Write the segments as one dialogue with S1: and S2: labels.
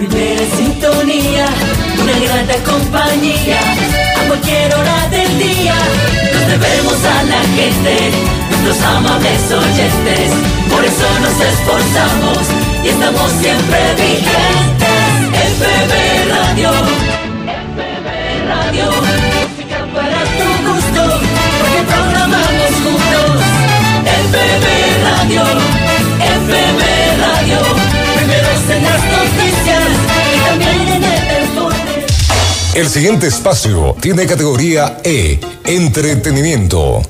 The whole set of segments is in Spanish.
S1: primera sintonía, una grata compañía, a cualquier hora del día. Nos debemos a la gente, nuestros amables oyentes, por eso nos esforzamos y estamos siempre vigentes. FB Radio, El
S2: siguiente espacio tiene categoría E, entretenimiento.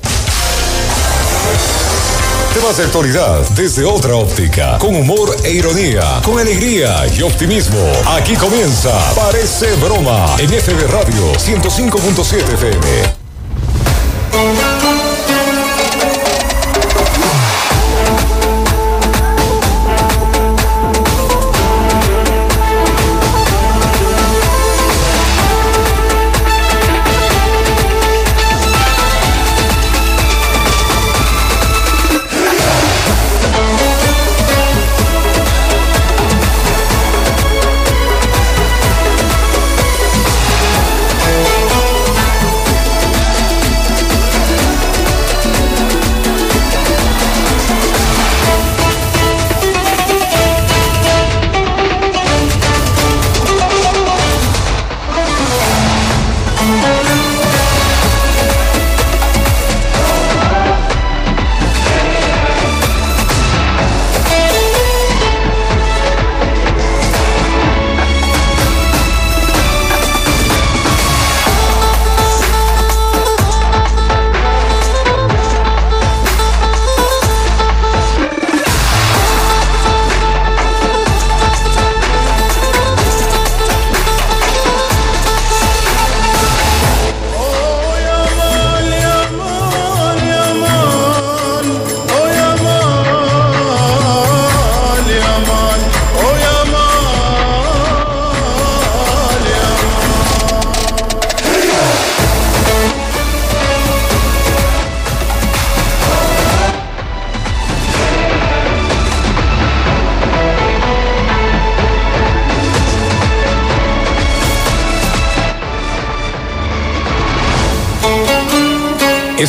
S2: Temas de actualidad desde otra óptica, con humor e ironía, con alegría y optimismo. Aquí comienza Parece Broma en FB Radio 105.7 FM.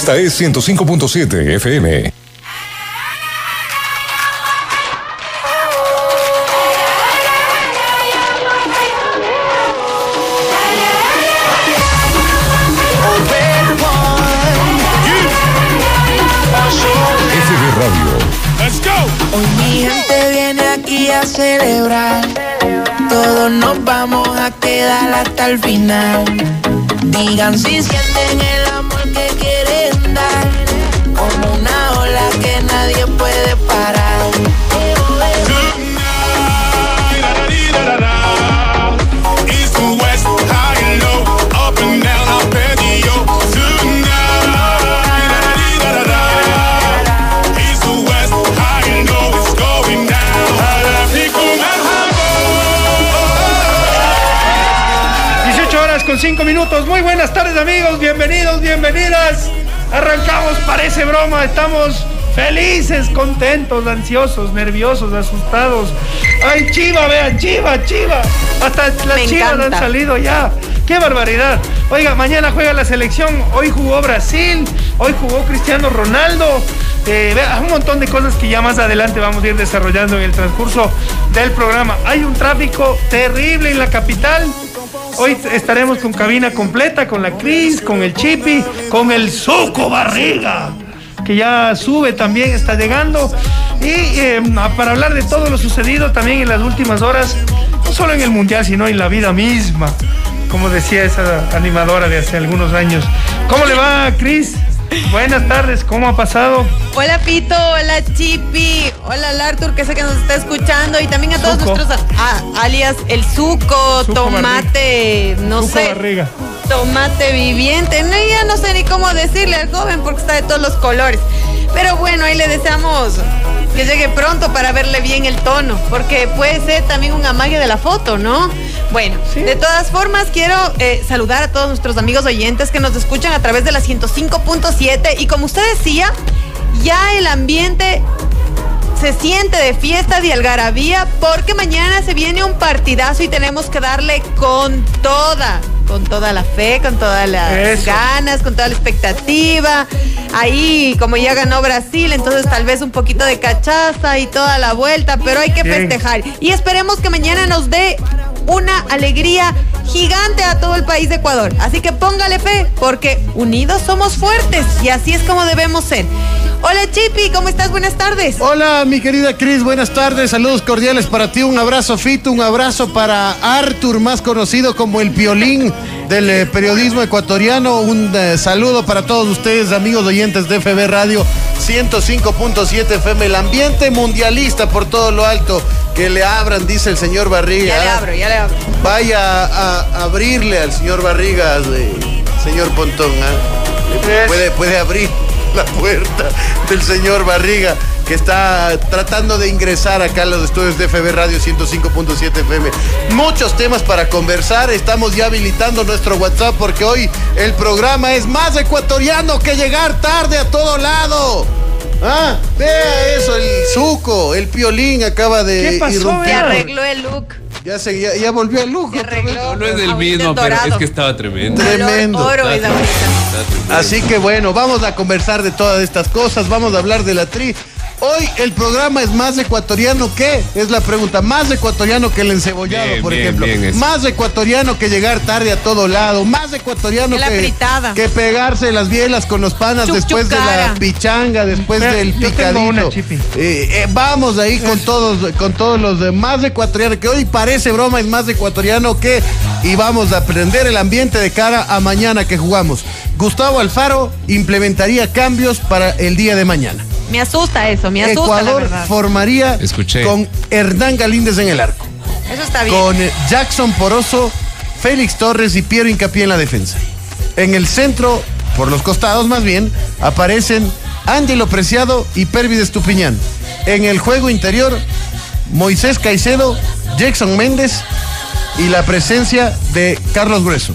S2: Esta es 105.7 FM. FB Radio.
S3: Hoy mi gente viene aquí a celebrar. Todos nos vamos a quedar hasta el final. Digan si sienten el
S4: 18 horas con 5 minutos. Muy buenas tardes amigos, bienvenidos, bienvenidas. Arrancamos, parece broma, estamos felices, contentos, ansiosos, nerviosos, asustados. Ay, chiva, vean, chiva, chiva. Hasta las
S5: Me
S4: chivas han salido ya. ¡Qué barbaridad! Oiga, mañana juega la selección, hoy jugó Brasil, hoy jugó Cristiano Ronaldo. Eh, un montón de cosas que ya más adelante vamos a ir desarrollando en el transcurso del programa. Hay un tráfico terrible en la capital. Hoy estaremos con cabina completa, con la Cris, con el Chipi, con el Soco Barriga, que ya sube también, está llegando. Y eh, para hablar de todo lo sucedido también en las últimas horas, no solo en el Mundial, sino en la vida misma, como decía esa animadora de hace algunos años. ¿Cómo le va, Cris? Buenas tardes, ¿cómo ha pasado?
S5: Hola Pito, hola Chipi, hola al Arthur que sé que nos está escuchando y también a todos nuestros ah, alias el suco, tomate, no sé,
S4: Barriga.
S5: tomate viviente, no, ya no sé ni cómo decirle al joven porque está de todos los colores. Pero bueno, ahí le deseamos que llegue pronto para verle bien el tono, porque puede ser también un amague de la foto, ¿no? Bueno,
S4: Sí.
S5: de todas formas quiero eh, saludar a todos nuestros amigos oyentes que nos escuchan a través de la 105.7 y como usted decía, ya el ambiente se siente de fiesta, de algarabía, porque mañana se viene un partidazo y tenemos que darle con toda, con toda la fe, con todas las
S4: Eso.
S5: ganas, con toda la expectativa. Ahí, como ya ganó Brasil, entonces tal vez un poquito de cachaza y toda la vuelta, pero hay que
S4: Bien.
S5: festejar. Y esperemos que mañana nos dé una alegría gigante a todo el país de Ecuador. Así que póngale fe, porque unidos somos fuertes y así es como debemos ser. Hola Chipi, ¿cómo estás? Buenas tardes.
S6: Hola, mi querida Cris, buenas tardes, saludos cordiales para ti, un abrazo Fito, un abrazo para Arthur, más conocido como el Piolín del eh, periodismo ecuatoriano, un eh, saludo para todos ustedes, amigos oyentes de FB Radio 105.7 FM, el ambiente mundialista por todo lo alto, que le abran, dice el señor Barriga.
S5: Ya le abro, ya le abro.
S6: Vaya a, a abrirle al señor Barrigas, eh, señor Pontón. ¿ah? Puede, puede abrir la puerta del señor Barriga, que está tratando de ingresar acá a los estudios de FB Radio 105.7 FM. Muchos temas para conversar. Estamos ya habilitando nuestro WhatsApp porque hoy el programa es más ecuatoriano que llegar tarde a todo lado. Ah, vea eso, el suco, el piolín acaba de
S4: ¿Qué pasó,
S6: irrumpir.
S4: Vea?
S5: arregló el look.
S6: Ya, se, ya, ya volvió el
S5: arregló.
S7: No es
S5: Ahorita
S7: mismo, pero es que estaba tremendo.
S5: Oro
S7: tremendo.
S6: Así que bueno, vamos a conversar de todas estas cosas, vamos a hablar de la tri. Hoy el programa es más ecuatoriano que, es la pregunta, más ecuatoriano que el encebollado,
S7: Bien,
S6: por
S7: bien,
S6: ejemplo.
S7: bien
S6: más ecuatoriano que llegar tarde a todo lado, más ecuatoriano
S5: Que la
S6: que,
S5: fritada.
S6: que pegarse las bielas con los panas
S5: Chuc,
S6: después de la pichanga, después del picadito.
S4: una.
S6: Eh, eh, vamos ahí con todos, con todos los de más ecuatorianos, que hoy parece broma, es más ecuatoriano que, y vamos a aprender el ambiente de cara a mañana que jugamos. Gustavo Alfaro implementaría cambios para el día de mañana.
S5: Me asusta eso, me asusta la
S6: Ecuador
S5: verdad.
S6: formaría
S7: Escuché.
S6: con Hernán Galíndez en el arco,
S5: Eso está bien.
S6: con eh, Jackson Poroso, Félix Torres y Piero Incapié en la defensa. En el centro, por los costados más bien, aparecen Ángelo Preciado y Pervis Estupiñán. En el juego interior, Moisés Caicedo, Jackson Méndez y la presencia de Carlos Grueso.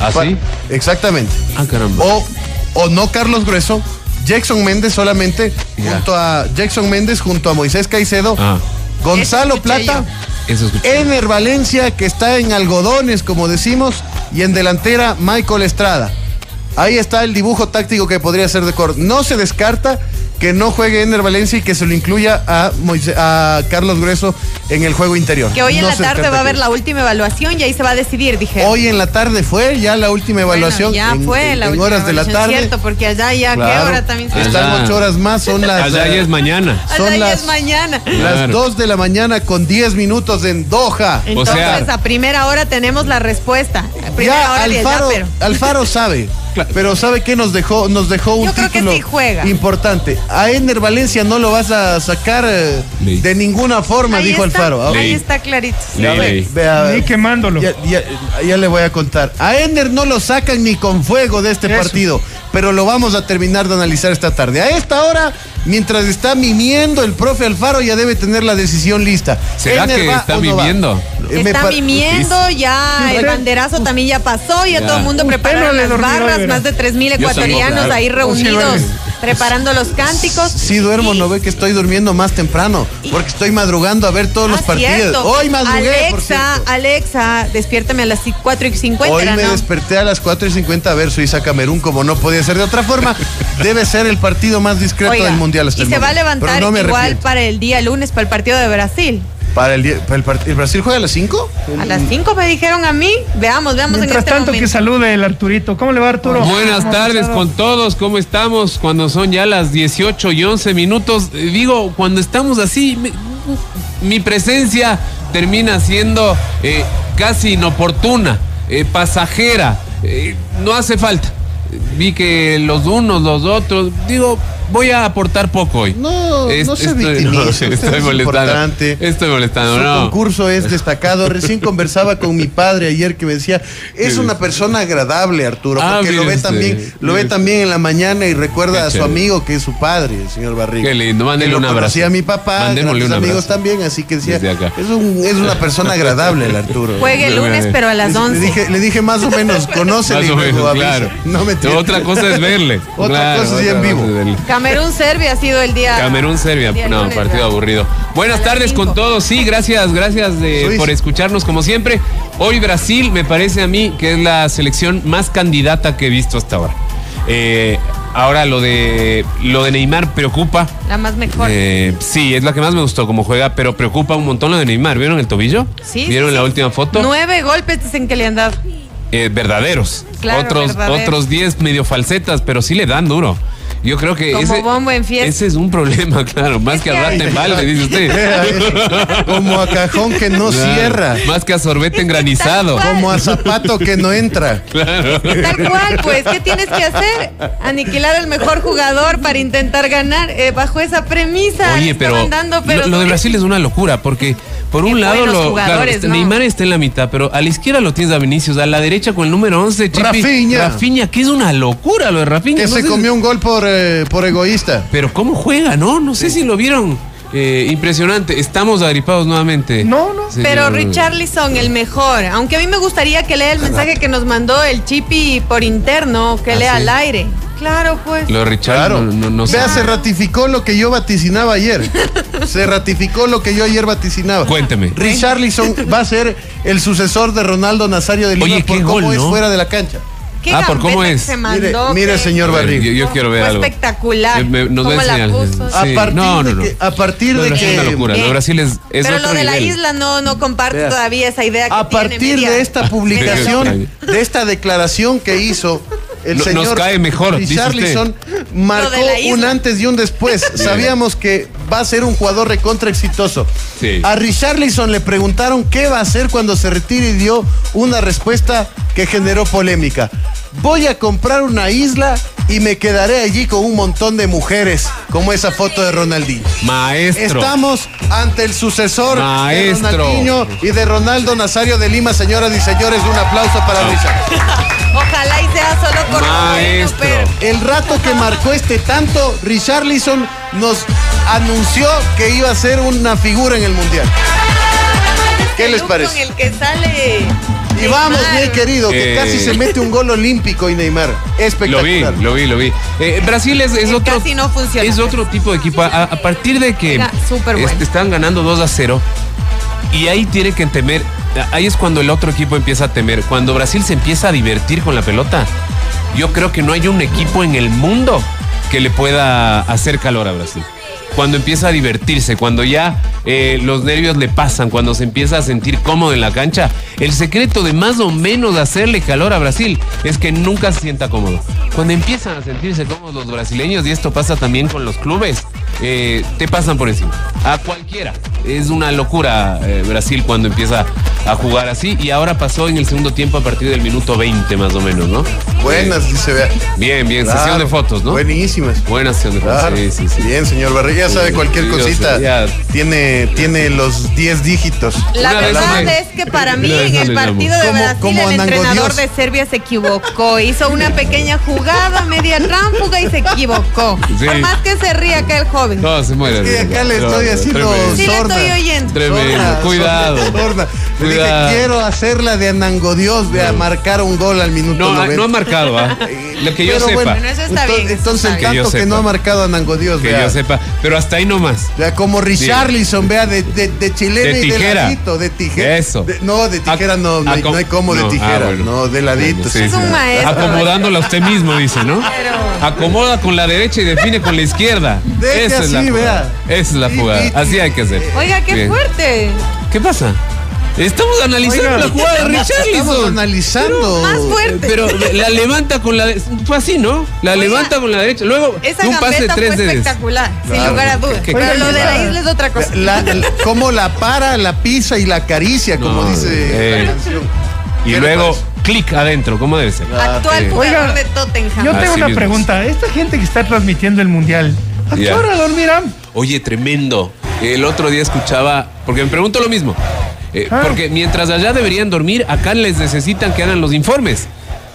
S7: ¿Ah,
S6: Pa-
S7: sí?
S6: Exactamente.
S7: Ah, caramba.
S6: O, o no Carlos Grueso, Jackson Méndez solamente, junto a Jackson Méndez, junto a Moisés Caicedo,
S7: Ah.
S6: Gonzalo
S5: Eso
S6: Plata,
S7: Eso.
S6: Ener Valencia, que está en algodones, como decimos, y en delantera Michael Estrada. Ahí está el dibujo táctico que podría ser de Cor. No se descarta que no juegue Ener Valencia y que se lo incluya a, Moise- a Carlos Grueso en el juego interior.
S5: Que hoy en
S6: No
S5: la tarde va a haber la última evaluación y ahí se va a decidir, dije.
S6: Hoy en la tarde fue ya la última evaluación.
S5: ya
S6: en,
S5: fue
S6: en-
S5: la
S6: en
S5: última
S6: horas de la tarde.
S5: Cierto, porque allá ya, ¿qué
S6: Claro.
S5: hora también se
S6: Están ocho horas más, son las,
S7: Allá ya es mañana.
S6: son
S5: Allá ya
S6: las-
S5: es mañana.
S6: las
S7: Claro.
S6: 2 de la mañana con 10 minutos en Doha.
S5: Entonces,
S7: sea-
S5: a primera hora tenemos la respuesta. A primera
S6: Ya
S5: hora de allá,
S6: Alfaro,
S5: pero.
S6: Alfaro sabe,
S7: Claro.
S6: pero sabe que nos dejó, nos dejó un
S5: Yo creo que
S6: título
S5: sí juega.
S6: importante. A Ener Valencia no lo vas a sacar eh,
S7: Ley.
S6: de ninguna forma,
S5: Ahí
S6: dijo
S5: está,
S6: Alfaro.
S5: Ahí
S7: Ley.
S5: está clarito.
S7: Ley,
S6: ve-
S4: Ni quemándolo.
S6: ya, ya- ya le voy a contar. A Ener no lo sacan ni con fuego de este
S4: Eso.
S6: partido, pero lo vamos a terminar de analizar esta tarde. A esta hora, mientras está mimiendo el profe Alfaro, ya debe tener la decisión lista.
S7: ¿Será
S6: Ener
S7: que está
S6: no
S7: mimiendo?
S6: Eh,
S5: Está mimiendo, ya el
S4: Usted-
S5: banderazo también ya pasó, ya
S7: Ya.
S5: todo el mundo
S4: no le
S5: las
S4: hoy,
S5: barras, más de 3.000
S7: Yo tampoco,
S5: ecuatorianos ahí reunidos. Preparando los cánticos.
S6: Sí duermo,
S5: Y-
S6: no ve que estoy durmiendo más temprano, porque estoy madrugando a ver todos los
S5: Ah,
S6: partidos.
S5: cierto.
S6: Hoy madrugué,
S5: Alexa. Alexa, despiértame a las 4 y 50,
S6: Hoy
S5: ¿era,
S6: me
S5: no?
S6: desperté a las 4 y 50 a ver Suiza-Camerún, como no podía ser de otra forma. Debe ser el partido más discreto
S5: Oiga,
S6: del Mundial hasta
S5: y
S6: el
S5: se va a levantar
S6: no
S5: igual para el día lunes, para el partido de Brasil.
S6: Para el, día- para el, part- ¿El Brasil juega a las 5?
S5: A las 5 me dijeron a mí. Veamos, veamos en
S4: Mientras
S5: este
S4: tanto,
S5: momento.
S4: que salude el Arturito. ¿Cómo le va, Arturo?
S7: Buenas
S4: ¿Cómo ha
S7: tardes
S4: pasado?
S7: con todos, ¿cómo estamos? Cuando son ya las 18 y 11 minutos, eh, digo, cuando estamos así, mi presencia termina siendo eh, casi inoportuna, eh, pasajera, eh, no hace falta. Vi que los unos, los otros, digo, voy a aportar poco hoy.
S6: No, no se victimice,
S7: estoy
S6: es
S7: molestando.
S6: importante.
S7: Estoy molestando,
S6: Su
S7: no.
S6: concurso es destacado. Recién conversaba con mi padre ayer que me decía, es una persona agradable, Arturo,
S7: Ah,
S6: porque lo ve
S7: usted,
S6: también, lo ve también en la mañana y recuerda
S7: Qué
S6: a su
S7: chévere.
S6: amigo que es su padre, el señor Barriga.
S7: Qué lindo, mándele un abrazo.
S6: conocía a mi papá,
S7: un
S6: amigos también, así que decía, es, un- es una persona agradable el Arturo.
S5: Juegue el lunes, pero a las
S6: Le-
S5: 11.
S6: Le dije, le dije más o menos, conócele
S7: Más
S6: y
S7: o
S6: luego
S7: menos, claro.
S6: No me
S7: Otra cosa es verle.
S6: Otra
S7: Claro,
S6: cosa es ya en vivo.
S5: Camerún-Serbia ha sido el día.
S7: Camerún-Serbia, no,
S5: lunes,
S7: partido
S5: ¿verdad?
S7: aburrido. Buenas tardes con todos, sí, gracias, gracias de- por escucharnos como siempre. Hoy Brasil me parece a mí que es la selección más candidata que he visto hasta ahora. Eh, ahora lo de lo de Neymar preocupa.
S5: La más mejor.
S7: Eh, sí, es la que más me gustó como juega, pero preocupa un montón lo de Neymar. ¿Vieron el tobillo?
S5: Sí,
S7: ¿Vieron
S5: sí,
S7: la
S5: sí.
S7: última foto?
S5: Nueve golpes dicen que le han dado.
S7: Eh, verdaderos.
S5: Claro,
S7: otros,
S5: verdaderos.
S7: otros 10 medio falsetas, pero sí le dan duro. Yo creo que
S5: Como
S7: ese,
S5: bombo en fiesta.
S7: ese es un problema, claro. Más que a rata en balde, dice usted.
S6: Como a cajón que no
S7: Claro.
S6: cierra.
S7: Más que a sorbete engranizado.
S5: cual.
S6: Como a zapato que no entra.
S7: Claro.
S5: Tal cual, pues, ¿qué tienes que hacer? Aniquilar al mejor jugador para intentar ganar eh, bajo esa premisa.
S7: Oye, pero,
S5: estaban dando, pero
S7: lo, lo de Brasil es una locura porque por un
S5: Qué
S7: lado lo, claro, este,
S5: ¿no?
S7: Neymar está en la mitad, pero a la izquierda lo tienes a Vinicius, a la derecha con el número 11 Chipi,
S6: Rafinha.
S7: Rafinha, que es una locura lo de Rafinha.
S6: Que
S7: no
S6: se
S7: sé-
S6: comió un gol por, eh, por egoísta.
S7: Pero cómo juega, ¿no? No sé si lo vieron. Eh, impresionante. Estamos agripados nuevamente.
S4: No, no.
S7: Sí,
S5: Pero
S7: no, no.
S5: Richarlison, el mejor. Aunque a mí me gustaría que lea el mensaje que nos mandó el Chipi por interno, que
S7: ¿Ah,
S5: lea
S7: sí?
S5: al aire. Claro, pues.
S7: Lo de Richard,
S6: Claro.
S7: no, no, no sé.
S6: Vea, se ratificó lo que yo vaticinaba ayer. Se ratificó lo que yo ayer vaticinaba.
S7: Cuénteme.
S6: Richarlison va a ser el sucesor de Ronaldo Nazario de Lima
S7: Oye,
S6: por
S7: qué
S6: cómo
S7: gol,
S6: es
S7: ¿no?
S6: fuera de la cancha.
S5: ¿Qué
S7: Ah, ¿por cómo es?
S5: que Se
S6: Mire,
S5: mandó,
S6: mire,
S5: que-
S6: señor
S7: A
S6: Barriga.
S7: yo, yo quiero ver
S5: Fue
S7: algo.
S5: espectacular.
S7: Me- nos
S5: Cómo
S7: a
S5: la puso.
S6: A
S7: Sí.
S6: partir
S7: No, no,
S6: de
S7: no.
S6: que, a partir
S7: Lo
S6: de
S7: de Brasil es una
S6: que
S7: locura. Lo de. Brasil es, es
S5: Pero
S7: otro
S5: lo de la
S7: nivel.
S5: isla no, no comparto
S6: Vea.
S5: todavía esa idea que
S6: a
S5: tiene,
S6: partir de esta publicación, de esta declaración que hizo el
S7: No- nos
S6: señor
S7: cae mejor,
S6: Richarlison, marcó
S5: de la
S6: un antes y un después. Sabíamos que va a ser un jugador recontra exitoso.
S7: Sí.
S6: A Richarlison le preguntaron qué va a hacer cuando se retire y dio una respuesta que generó polémica. Voy a comprar una isla y me quedaré allí con un montón de mujeres, como esa foto de Ronaldinho.
S7: Maestro.
S6: Estamos ante el sucesor
S7: Maestro.
S6: de Ronaldinho y de Ronaldo Nazario de Lima, señoras y señores. Un aplauso para Richard.
S5: Ojalá y sea solo por
S7: Maestro.
S5: pero
S6: El rato que marcó este tanto, Richarlison nos anunció que iba a ser una figura en el Mundial. ¿Qué
S5: el
S6: les parece?
S5: Con el que sale.
S6: Y vamos, bien querido, que
S7: Eh.
S6: casi se mete un gol olímpico y Neymar.
S7: Lo vi,
S6: Espectacular.
S7: lo vi, lo vi. Eh, Brasil es, es
S5: Que
S7: otro.
S5: casi no funciona.
S7: Es otro tipo de equipo. A, a partir de que
S5: Era súper bueno.
S7: este, están ganando 2 a 0, y ahí tiene que temer. Ahí es cuando el otro equipo empieza a temer. Cuando Brasil se empieza a divertir con la pelota, yo creo que no hay un equipo en el mundo que le pueda hacer calor a Brasil. Cuando empieza a divertirse, cuando ya eh, los nervios le pasan, cuando se empieza a sentir cómodo en la cancha, el secreto de más o menos hacerle calor a Brasil es que nunca se sienta cómodo. Cuando empiezan a sentirse cómodos los brasileños, y esto pasa también con los clubes, eh, te pasan por encima. A cualquiera. Es una locura eh, Brasil cuando empieza a jugar así. Y ahora pasó en el segundo tiempo a partir del minuto 20 más o menos, ¿no?
S6: Buenas, dice, vea.
S7: bien, bien.
S6: Claro.
S7: Sesión de fotos, ¿no?
S6: Buenísimas.
S7: Buena sesión de fotos.
S6: Claro.
S7: Sí, sí, sí.
S6: Bien, señor Barriga, ya sabe cualquier cosita. Tiene, tiene los 10 dígitos.
S5: La verdad es que para mí en el partido de Brasil
S6: como
S5: el entrenador
S6: Dios.
S5: de Serbia se equivocó. Hizo una pequeña jugada, media tránsfuga y se equivocó.
S7: Sí.
S5: Por más que se ría acá el joven.
S7: No, se muere.
S6: Es que acá le estoy haciendo
S7: Tremendo.
S5: Sí le
S6: sorda.
S5: estoy oyendo.
S7: Tremendo.
S6: Sorda,
S7: Cuidado.
S6: sorda, sorda. Le dije, quiero hacerla de Anango Dios, vea, marcar un gol al minuto
S7: No,
S6: 90.
S7: no ha marcado, ¿ah? Lo que yo
S6: Pero
S7: sepa.
S6: bueno,
S5: Bueno, eso está
S6: entonces, el tanto que, no ha marcado Anango Dios,
S7: Que
S6: vea.
S7: yo sepa. Pero hasta ahí nomás.
S6: Vea, como Richarlison, vea, de, de, de chilena
S7: De
S6: y de
S7: tijera.
S6: ladito, de tijera.
S7: Eso.
S6: De- no, de tijera no, no, hay,
S7: acom-
S6: no hay como de
S7: ah,
S6: tijera.
S7: bueno.
S6: No, de ladito.
S7: Sí,
S5: Es un
S7: sí.
S5: maestro.
S7: Acomodándola usted mismo, dice, ¿no?
S5: Pero-
S7: Acomoda con la derecha y define con la izquierda.
S6: Deje
S7: Esa es la
S6: así,
S7: jugada.
S6: vea.
S7: Esa es la
S6: Sí,
S7: jugada.
S6: sí,
S7: Así
S6: sí.
S7: hay que hacer.
S5: Oiga, qué
S7: Bien.
S5: fuerte.
S7: ¿Qué pasa? Estamos analizando
S4: Oiga,
S7: la jugada de
S6: Estamos
S7: Richarlison.
S6: analizando.
S5: Más fuerte.
S7: Pero la levanta con la de- fue así, ¿no? La
S5: Oiga,
S7: levanta con la derecha. Luego
S5: Esa
S7: un pase de tres
S5: fue
S7: dedos.
S5: espectacular, sin lugar a dudas.
S7: ¿Qué-
S5: Pero lo de la isla es otra cosa.
S6: La, la- cómo la para, la pisa y la acaricia, como
S7: No,
S6: dice
S7: eh,
S6: la canción.
S7: Y
S6: ¿Qué le
S7: luego clic adentro, ¿cómo debe ser?
S5: Actual
S7: sí.
S5: jugador
S4: Oiga,
S5: de Tottenham.
S4: Yo
S7: Así
S4: tengo una
S7: mismo.
S4: pregunta. Esta gente que está transmitiendo el mundial, ¿a qué hora dormirán?
S7: Oye, tremendo. El otro día escuchaba, porque me pregunto lo mismo. Eh,
S4: Ah.
S7: Porque mientras allá deberían dormir, acá les necesitan que hagan los informes.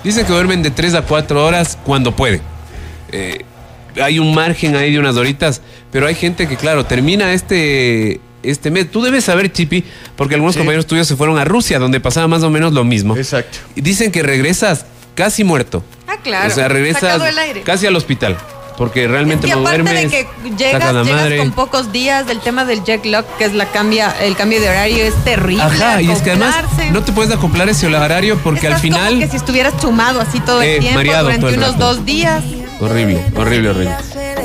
S7: Dicen que duermen de 3 a 4 horas cuando pueden. Eh, hay un margen ahí de unas horitas, pero hay gente que, claro, termina este, este mes. Tú debes saber, Chipi, porque algunos
S6: Sí.
S7: compañeros tuyos se fueron a Rusia, donde pasaba más o menos lo mismo.
S6: Exacto.
S7: Y Dicen que regresas casi muerto.
S5: Ah, claro.
S7: O sea, regresas
S5: Sacado del aire.
S7: casi al hospital. Porque realmente
S5: Es que
S7: no
S5: aparte
S7: duermes.
S5: de que llegas,
S7: la
S5: llegas
S7: madre.
S5: con pocos días del tema del jet lag, que es la cambia, el cambio de horario, es terrible.
S7: Ajá, y es que además no te puedes acoplar ese horario porque
S5: Estás
S7: al final.
S5: Como que si estuvieras chumado así todo
S7: Eh,
S5: el tiempo
S7: mareado
S5: durante
S7: todo el
S5: unos
S7: rato.
S5: dos días.
S7: Horrible, horrible, horrible.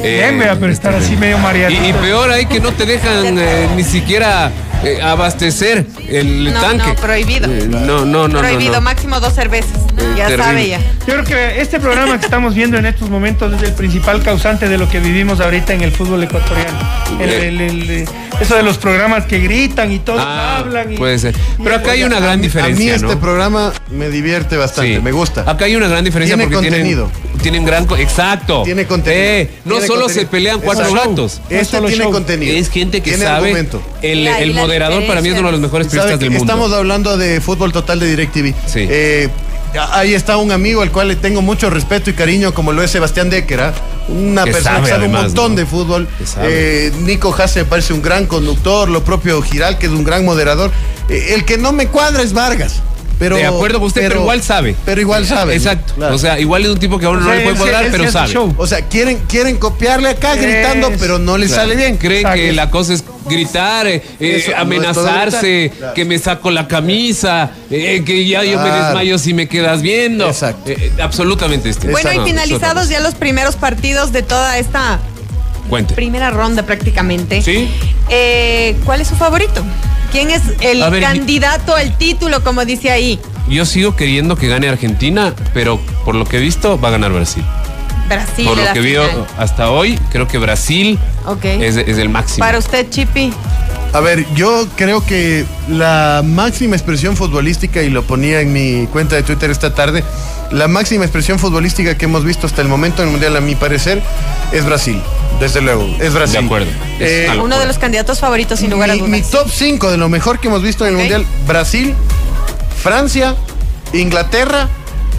S7: Eh,
S4: Bien, vea, pero estar así medio mareado.
S7: Y, y peor ahí que no te dejan eh, ni siquiera eh, abastecer el
S5: No,
S7: tanque.
S5: no, prohibido.
S7: Eh, no, no, no.
S5: Prohibido,
S7: no, no.
S5: máximo dos cervezas.
S7: Eh,
S5: ya
S7: terrible.
S5: sabe ya.
S4: Yo creo que este programa que estamos viendo en estos momentos es el principal causante de lo que vivimos ahorita en el fútbol ecuatoriano. El- el- el- eh, eso de los programas que gritan y todos
S7: Ah,
S4: hablan. Y,
S7: puede ser. Pero acá hay una gran diferencia.
S6: A mí este
S7: ¿no?
S6: programa me divierte bastante,
S7: Sí.
S6: me gusta.
S7: Acá hay una gran diferencia
S6: Tiene
S7: porque
S6: contenido.
S7: tienen, tienen gran. Exacto.
S6: Tiene contenido.
S7: Eh, no
S6: Tiene
S7: solo
S6: contenido.
S7: se pelean cuatro
S6: Exacto.
S7: gatos.
S6: Este tiene
S4: show.
S6: contenido.
S7: Es gente que
S6: Tiene
S7: sabe.
S6: argumento.
S7: El, el
S5: la
S7: moderador para mí es uno de los mejores periodistas del mundo.
S6: estamos hablando de fútbol total de DirecTV.
S7: Sí.
S6: Eh, ahí está un amigo al cual le tengo mucho respeto y cariño, como lo es Sebastián Decker, ¿ah? una
S7: Que
S6: persona
S7: sabe,
S6: que sabe un montón
S7: ¿no?
S6: de fútbol. Eh, Nico Hasse me parece un gran conductor, lo propio Giral, que es un gran moderador. Eh, el que no me cuadra es Vargas. Pero,
S7: de acuerdo con usted, pero, igual sabe.
S6: Pero igual sabe. ¿no?
S7: Exacto.
S6: Claro.
S7: O sea, igual es un tipo que a uno
S4: O
S7: no le puede
S4: él se-
S7: cuadrar,
S4: él se
S7: pero sabe.
S4: show.
S6: O sea, quieren, quieren copiarle acá
S4: Es-
S6: gritando, pero no
S7: Claro.
S6: sale bien.
S7: Creen
S4: Exacto.
S7: que la cosa es gritar, eh, eh,
S6: Eso,
S7: amenazarse, que me saco la camisa, eh, que ya yo me desmayo si me quedas viendo.
S6: Exacto.
S7: Eh, absolutamente este.
S5: Bueno, y finalizados ya los primeros partidos de toda esta
S7: Cuente.
S5: primera ronda prácticamente.
S7: Sí.
S5: Eh, ¿Cuál es su favorito? ¿Quién es el
S7: ver,
S5: candidato al título, como dice ahí?
S7: Yo sigo queriendo que gane Argentina, pero por lo que he visto va a ganar Brasil.
S5: Brasil.
S7: por lo
S5: la
S7: que vio
S5: final.
S7: hasta hoy, creo que Brasil es, es el máximo.
S5: Para usted, Chipi.
S6: A ver, yo creo que la máxima expresión futbolística, y lo ponía en mi cuenta de Twitter esta tarde, la máxima expresión futbolística que hemos visto hasta el momento en el Mundial, a mi parecer, es Brasil. Desde luego, es Brasil.
S7: De acuerdo. Es
S6: Eh,
S5: Uno de los candidatos favoritos, sin lugar a
S6: mi,
S5: dudas.
S6: mi top 5 de lo mejor que hemos visto en el. Mundial, Brasil, Francia, Inglaterra,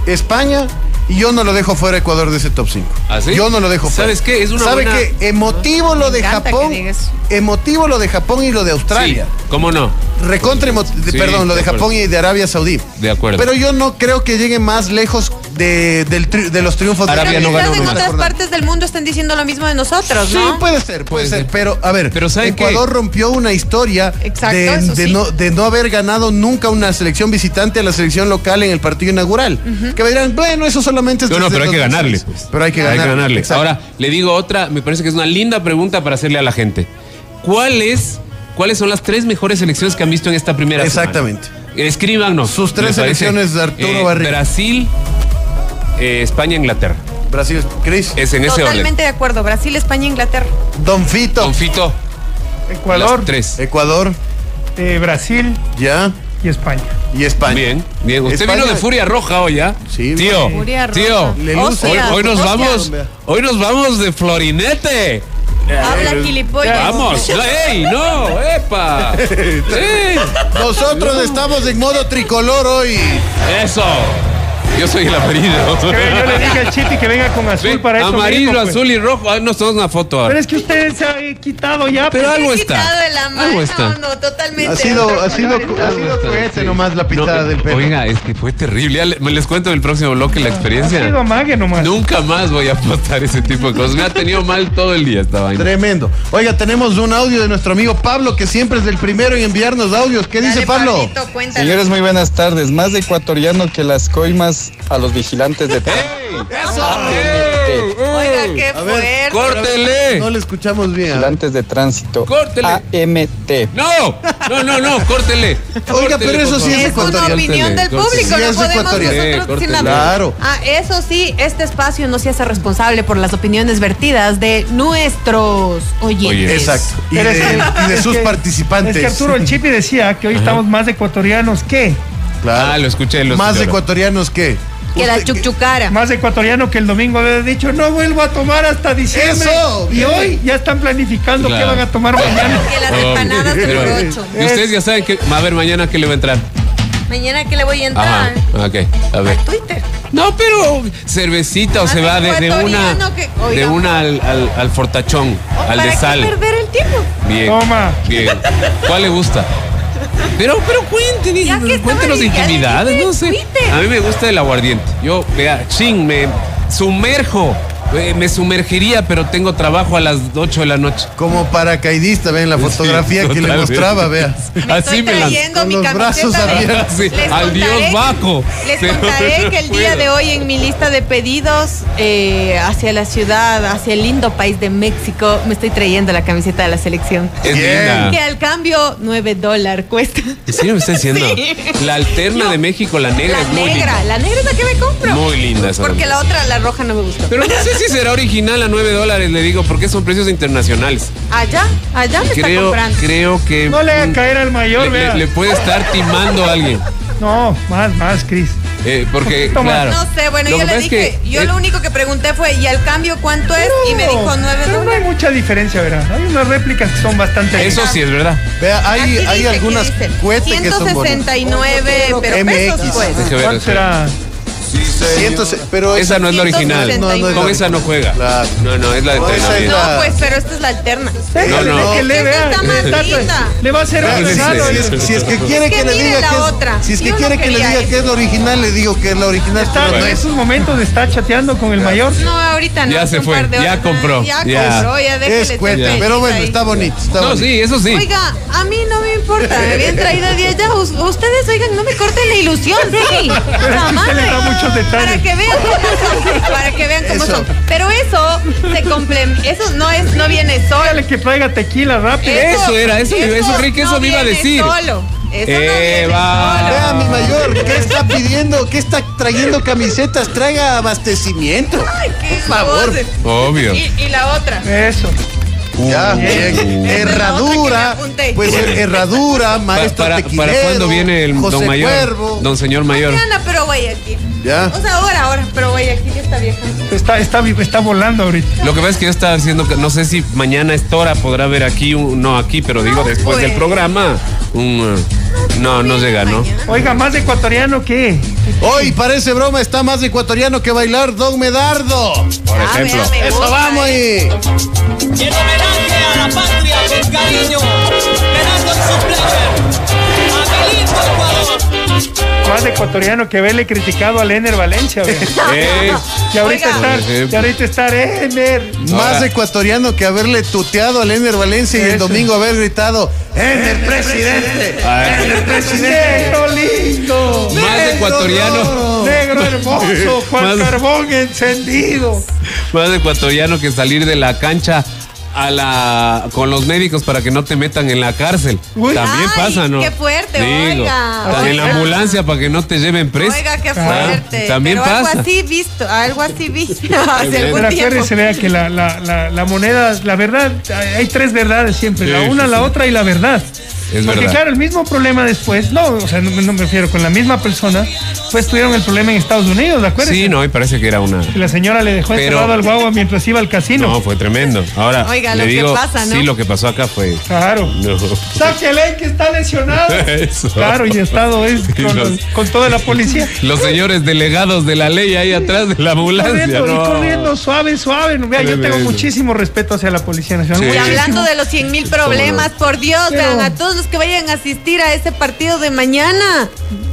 S6: España, y yo no lo dejo fuera Ecuador de ese top 5.
S7: ¿Ah, sí?
S6: Yo no lo dejo fuera.
S7: ¿Sabes qué? Es una
S6: ¿Sabe
S7: buena-
S6: qué? Emotivo lo de Japón. Emotivo lo de Japón y lo de Australia.
S7: Sí, ¿Cómo no?
S6: Recontra
S7: Sí,
S6: perdón, lo
S7: de
S6: de
S7: acuerdo.
S6: Japón y de Arabia Saudí.
S7: De acuerdo.
S6: Pero yo no creo que llegue más lejos de, del tri- de los triunfos de
S7: Arabia no
S5: en otras partes del mundo estén diciendo lo mismo de nosotros,
S6: Sí,
S5: ¿no?
S6: puede ser, puede,
S7: Puede
S6: ser.
S7: ser.
S6: Pero, a ver,
S7: Pero ¿saben
S6: Ecuador
S7: qué?
S6: rompió una historia
S5: Exacto,
S6: de,
S5: sí.
S6: no, de no haber ganado nunca una selección visitante a la selección local en el partido inaugural. Que me dirán, bueno, eso solamente es
S7: No, no, pero hay que
S6: 2006.
S7: ganarle. pues.
S6: Pero hay que ganarle.
S7: Ahora, le digo otra, me parece que es una linda pregunta para hacerle a la gente. ¿Cuál es, ¿Cuáles son las tres mejores selecciones que han visto en esta primera
S6: Exactamente.
S7: semana? Escríbanos.
S6: Sus tres selecciones de Arturo
S7: Eh,
S6: Barriga.
S7: Brasil, eh, España, Inglaterra.
S6: Brasil, Cris,
S7: Es en ese orden.
S5: Totalmente de acuerdo. Brasil, España, Inglaterra.
S6: Don Fito,
S7: Don Fito,
S4: Ecuador,
S7: las tres.
S6: Ecuador,
S4: eh, Brasil
S6: ya,
S4: y España.
S6: y España.
S7: Bien, bien. Usted
S6: España-
S7: vino de furia roja hoy, ¿ya?
S6: Sí,
S7: Tío,
S5: Furia roja.
S7: tío.
S6: Le
S5: O
S6: luce.
S7: Hoy, nos vamos, hoy nos vamos de florinete.
S5: Habla gilipollas.
S7: Vamos. ¡Ey! ¡No! ¡Epa! ¡Sí!
S6: Nosotros estamos en modo tricolor hoy.
S7: ¡Eso! Yo soy el amarillo.
S4: Yo le dije al Chiti que venga con azul
S7: Ve,
S4: para eso.
S7: amarillo,
S4: mismo, pues.
S7: azul y rojo. Ah, nos tomamos una foto
S4: Pero
S7: ahora.
S4: es que usted se ha quitado ya.
S7: Pero
S4: pues.
S7: algo está.
S5: quitado de la
S7: Algo
S5: mano,
S7: está.
S5: no, totalmente.
S6: Ha sido, ha sido, ha sido cohete nomás la pintada
S7: No,
S6: del pelo.
S7: Oiga, es que fue terrible. Ya le- me les cuento en el próximo bloque la
S4: Ha sido
S7: experiencia.
S4: mague nomás.
S7: Nunca más voy a apostar ese tipo de cosas. Me ha tenido mal todo el día esta vaina.
S6: Tremendo. Oiga, tenemos un audio de nuestro amigo Pablo, que siempre es el primero en enviarnos audios. ¿Qué dice Pablo?
S5: Pablito.
S8: Señores, muy buenas tardes. Más de ecuatoriano que las coimas a los vigilantes de tránsito.
S7: ¡Ey!
S5: Oiga, qué
S6: A ver.
S7: ¡Córtele!
S6: No le escuchamos bien.
S8: Vigilantes de tránsito.
S7: Córtele.
S8: AMT.
S7: ¡No! No, no, no, córtele.
S6: Oiga,
S7: Córtele,
S6: pero eso sí es.
S5: Es una
S6: ecuatoriano.
S5: opinión del público,
S6: Sí,
S5: no podemos
S6: ecuatoriano.
S5: nosotros
S7: córtele.
S5: nada.
S6: Claro.
S5: Ah, eso sí, este espacio no se hace responsable por las opiniones vertidas de nuestros oyentes.
S7: Oye.
S6: Exacto. Y de, y de sus
S4: que-
S6: participantes.
S4: Es que Arturo el Chipi decía que hoy estamos más ecuatorianos que.
S6: Claro.
S7: Ah, lo escuché. Lo
S6: Más
S7: escuché.
S6: ecuatorianos que.
S5: Que la chuchucara.
S4: Más ecuatoriano que el domingo había dicho no vuelvo a tomar hasta diciembre.
S6: Eso,
S4: Y hoy ya están planificando
S7: Claro.
S4: qué van a tomar mañana.
S5: Que las
S7: Oh,
S5: empanadas de
S7: pero-
S5: morocho.
S7: Y ustedes ya saben que. A ver, mañana que le va a entrar.
S5: Mañana que le voy a
S7: Ajá.
S5: entrar
S7: Ok, a ver.
S5: a Twitter.
S7: No, pero cervecita o se va de, de una
S5: que-
S7: de una al, al, al fortachón, al
S5: ¿Para
S7: de
S5: qué
S7: sal.
S5: perder el tiempo?
S7: Bien.
S4: Toma.
S7: Bien. ¿Cuál le gusta? Pero, pero cuente, diga,
S5: Ya que estaba
S7: cuéntenos intimidades, no sé. A mí me gusta el aguardiente. Yo, vea, ching, me sumerjo eh, me sumergiría, pero tengo trabajo a las 8 de la noche.
S6: Como paracaidista, ven la fotografía que le mostraba, vea.
S5: Me
S7: Así
S5: estoy
S7: me
S6: con
S5: mi
S6: los
S5: camiseta
S6: brazos abiertos.
S7: Sí, al dios Baco.
S5: Les
S7: Pero
S5: contaré
S7: no
S5: que el día de hoy en mi lista de pedidos eh, hacia la ciudad, hacia el lindo país de México, me estoy trayendo la camiseta de la selección.
S7: Es
S6: Bien.
S7: linda.
S5: Que al cambio 9 dólares cuesta.
S7: ¿En serio me está diciendo?
S5: Sí.
S7: La alterna de México, la negra,
S5: La
S7: es muy
S5: negra,
S7: linda.
S5: la negra es la que me compro.
S7: Muy linda esa
S5: Porque la otra, la roja, no me gustó.
S7: Pero no sé si será original a 9 dólares, le digo, porque son precios internacionales.
S5: Allá, allá me está
S7: Creo,
S5: comprando.
S7: creo que.
S4: No le haga
S7: mm,
S4: caer al mayor,
S7: le,
S4: vea.
S7: le- le puede estar timando a alguien.
S4: No, más, más, Cris.
S7: Eh, porque, claro.
S5: No sé, bueno,
S7: Lo
S5: yo le
S7: pasa es
S5: dije,
S7: que,
S5: yo
S7: eh,
S5: lo único que pregunté fue, ¿y al cambio cuánto es? y me dijo 9
S4: Pero no hay
S5: dólares.
S4: mucha diferencia, ¿verdad? Hay unas réplicas que son bastante.
S7: Eso sí es verdad.
S6: Vea, hay, hay
S5: dice,
S6: algunas cohetes que son bonitas.
S5: 169, pero pesos
S6: MX.
S5: pues.
S7: Deje ver,
S4: ¿Cuánto será?
S6: Pero
S7: Esa no es la original.
S5: 169.
S7: Con esa no juega.
S6: Claro.
S7: No, no, es la de
S6: No, es la-
S5: No, pues, pero esta es la alterna.
S7: No, no.
S4: Que le vea. va a hacer
S7: sí,
S6: si, es, si es que quiere
S5: Que
S6: que, le diga
S5: la
S6: que es,
S5: otra.
S6: si es que
S5: Yo no
S6: quiere que le diga que es la original, le digo que es la original.
S4: Está,
S6: no
S4: en
S6: es.
S4: esos momentos está chateando con el mayor.
S5: No, ahorita no.
S7: Ya se
S5: un
S7: fue,
S5: par de
S7: ya compró,
S5: Ya,
S7: ya.
S5: compró, ya déjele
S6: Es cuenta, pero bueno, está bonito.
S7: No, sí, eso sí.
S5: Oiga, a mí no me importa, me habían traído de allá. Us- Ustedes, oigan, no me corten la ilusión, sí. Jamás.
S4: usted le da muchos detalles.
S5: Para que vean cómo son. Para que vean cómo
S6: Eso.
S5: son. Pero eso se complementa. Eso no es, no viene solo.
S4: Dígale que traiga tequila rápido.
S7: Eso era, eso- eso creí que eso me iba a decir.
S5: Solo. Eso no
S7: Eh.
S6: Vea, mi mayor, ¿qué está pidiendo? ¿Qué está trayendo camisetas? Traiga abastecimiento.
S5: Ay, qué
S6: Por favor.
S5: voces.
S7: Obvio.
S5: Y, y la otra.
S4: Eso.
S6: Ya, bien.
S5: Es
S6: Herradura. Puede ser herradura, maestro
S7: para,
S6: tequilero.
S7: ¿Para cuándo viene el
S6: José
S7: don mayor?
S6: Cuervo.
S7: Don señor mayor.
S5: Mañana, pero Guayaquil.
S6: Ya.
S5: O sea, ahora, ahora, pero Guayaquil ya está vieja.
S4: Está, está, está volando ahorita.
S7: Lo que pasa es que yo estaba diciendo que no sé si mañana Estora podrá ver aquí, un- no aquí, pero digo
S5: No,
S7: después
S5: pues.
S7: del programa. un, eh, no, no llega, ¿no?
S4: Oiga, más de ecuatoriano que.
S6: Hoy parece broma, está más ecuatoriano que bailar Don Medardo.
S7: Por
S5: Ah,
S7: ejemplo.
S5: me
S6: Eso
S5: gusta,
S6: vamos ahí.
S1: Y en homenaje a la patria con cariño, Gerardo y su player, a mi lindo Ecuador.
S4: Más de ecuatoriano que verle criticado al Ener Valencia. Y ahorita estar, y ahorita estar Ener.
S6: Más ecuatoriano que haberle tuteado al Ener Valencia y el domingo haber gritado ¡Ener presidente! ¡Ener presidente!
S4: Negro lindo.
S7: más ecuatoriano,
S4: Negro hermoso. Juan Carbón encendido.
S7: más ecuatoriano que salir de la cancha a la con los médicos para que no te metan en la cárcel.
S4: Uy.
S7: También
S5: Ay,
S7: pasa, ¿no?
S5: qué fuerte,
S7: Digo,
S5: oiga.
S7: En la ambulancia para que no te lleven preso.
S5: Oiga, qué
S7: Ah,
S5: fuerte.
S7: También
S5: pero
S7: pasa.
S5: algo así visto, algo así vi hace
S7: bien.
S5: algún tiempo.
S4: acuérdese, vea que la, la, la, la moneda, la verdad, hay hay tres verdades siempre,
S7: Sí,
S4: la una,
S7: sí,
S4: la
S7: sí.
S4: otra y la verdad.
S7: Es
S4: Porque
S7: verdad.
S4: claro, el mismo problema después, no, o sea, no, no me refiero con la misma persona, pues tuvieron el problema en Estados Unidos, ¿de acuerdo?
S7: Sí, no, y parece que era una.
S4: La señora le dejó
S7: Pero-
S4: encerrado al guagua mientras iba al casino.
S7: No, fue tremendo. Ahora,
S5: Oiga,
S7: le
S5: lo que pasa, ¿no?
S7: sí, lo que pasó acá fue.
S4: Claro.
S7: No.
S4: Sáquele que está lesionado.
S7: Eso.
S4: Claro, y estado es con,
S7: los-
S4: con toda la policía.
S7: Los señores delegados de la ley ahí atrás de la ambulancia.
S4: Corriendo,
S7: no.
S4: y corriendo suave, suave. Vea, yo tengo muchísimo respeto hacia la Policía Nacional.
S7: Sí.
S5: Y hablando de los 100 mil problemas, por Dios,
S4: Pero-
S5: vean, a todos los que vayan a asistir a ese partido de mañana,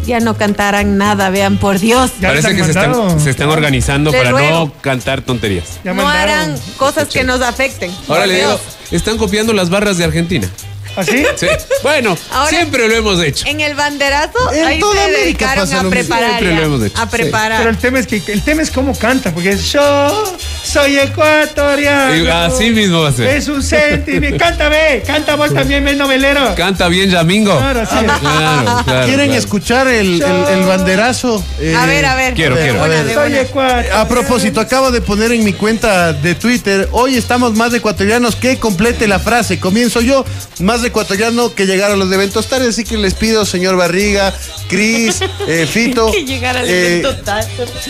S5: ya no cantarán nada, vean, por Dios.
S4: Ya
S7: Parece que se están, se están organizando
S5: Le
S7: para no cantar tonterías.
S4: Ya
S5: no
S4: mandaron.
S5: harán cosas que nos afecten.
S7: Ahora le digo, están copiando las barras de Argentina.
S4: ¿Así?
S7: Sí. Bueno,
S5: Ahora-
S7: siempre lo hemos hecho.
S5: En el banderazo,
S6: En
S5: ahí
S6: toda
S5: se
S6: América
S5: dedicaron
S6: pasa
S5: a
S6: lo mismo.
S5: preparar.
S7: Siempre
S5: ya,
S7: lo hemos hecho,
S5: A
S7: sí.
S5: preparar.
S4: Pero el tema es que el tema es cómo canta, porque es yo soy ecuatoriano.
S7: Y así mismo va a ser.
S4: Es un sentimiento. Canta, ve, canta vos también, ven novelero.
S7: Canta bien Yamingo.
S4: Claro, sí.
S7: Claro, claro,
S6: ¿Quieren
S7: claro.
S6: escuchar el, el- el banderazo? Eh,
S5: a ver, a ver.
S7: quiero,
S5: de
S7: quiero.
S5: una,
S6: A ver.
S5: de
S4: Soy ecuatoriano.
S6: A propósito, acabo de poner en mi cuenta de Twitter, hoy estamos más ecuatorianos que complete la frase. Comienzo yo, más ecuatoriano que llegar a los eventos tales, así que les pido, señor Barriga, Cris, eh, Fito,
S5: que llegar al
S6: eh,
S5: evento tal.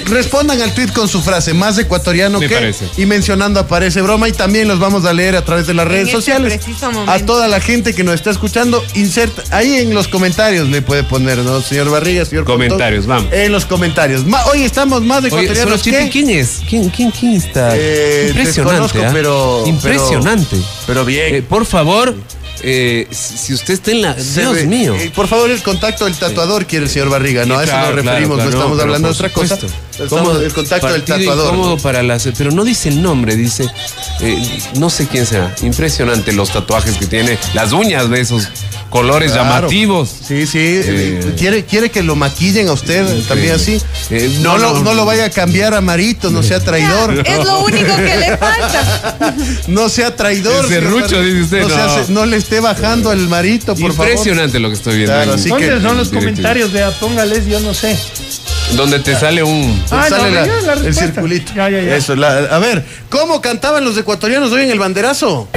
S6: respondan al tweet con su frase, más ecuatoriano
S7: Me
S6: que,
S7: parece.
S6: y mencionando aparece broma y también los vamos a leer a través de las redes
S5: este
S6: sociales. A toda la gente que nos está escuchando, insert ahí en los comentarios le puede poner, ¿no? Señor Barriga, señor Pontón.
S7: Comentarios, vamos.
S6: En los comentarios. Ma- hoy estamos más
S7: Oye,
S6: ecuatorianos
S7: Chipi,
S6: que...
S7: ¿quién es? ¿Quién, quién, quién está?
S6: Eh,
S7: Impresionante.
S6: desconozco,
S7: ¿ah?
S6: pero-
S7: Impresionante.
S6: pero bien.
S7: Eh, por favor, eh, si usted está en la. Dios mío.
S6: eh, por favor, el contacto del tatuador quiere el señor Barriga, ¿no? A eso
S7: claro,
S6: nos referimos,
S7: claro,
S6: no
S7: no,
S6: estamos hablando de otra cosa. El contacto del tatuador.
S7: incómodo para las, pero no dice el nombre, dice, eh, no sé quién será. Impresionante los tatuajes que tiene, las uñas de esos colores
S6: Claro.
S7: llamativos.
S6: Sí, sí.
S7: Eh,
S6: ¿Quiere, ¿Quiere que lo maquillen a usted también así?
S7: Eh,
S6: no,
S7: no,
S6: lo,
S7: no.
S6: no lo vaya a cambiar a Marito, no sea traidor.
S5: Es lo único que le falta.
S6: No sea traidor.
S7: Serrucho, dice usted,
S6: No, se
S7: no.
S6: no le esté bajando el Marito, por favor.
S7: Impresionante lo que estoy viendo.
S6: Claro, así
S4: ¿Dónde
S6: que-
S4: son los comentarios? Vea, póngales, yo no sé.
S7: Donde te sale un...
S4: Ah,
S6: Sale
S4: no,
S6: la-
S4: ya, la
S6: el circulito.
S4: Ya, ya, ya.
S6: Eso, la- a ver, ¿cómo cantaban los ecuatorianos hoy en el banderazo?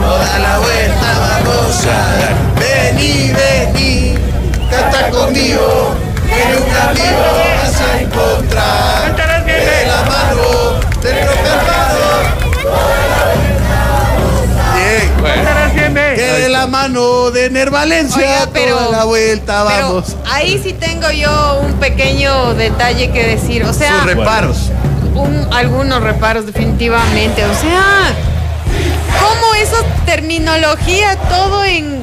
S6: Toda la vuelta vamos a dar. Vení, vení, canta conmigo. En un amigo Nervalencia,
S5: Oiga, pero-
S6: toda la vuelta
S5: Pero ahí sí tengo yo un pequeño detalle que decir. O sea,
S6: Sus reparos.
S5: un- algunos reparos definitivamente. O sea, ¿cómo eso terminología todo en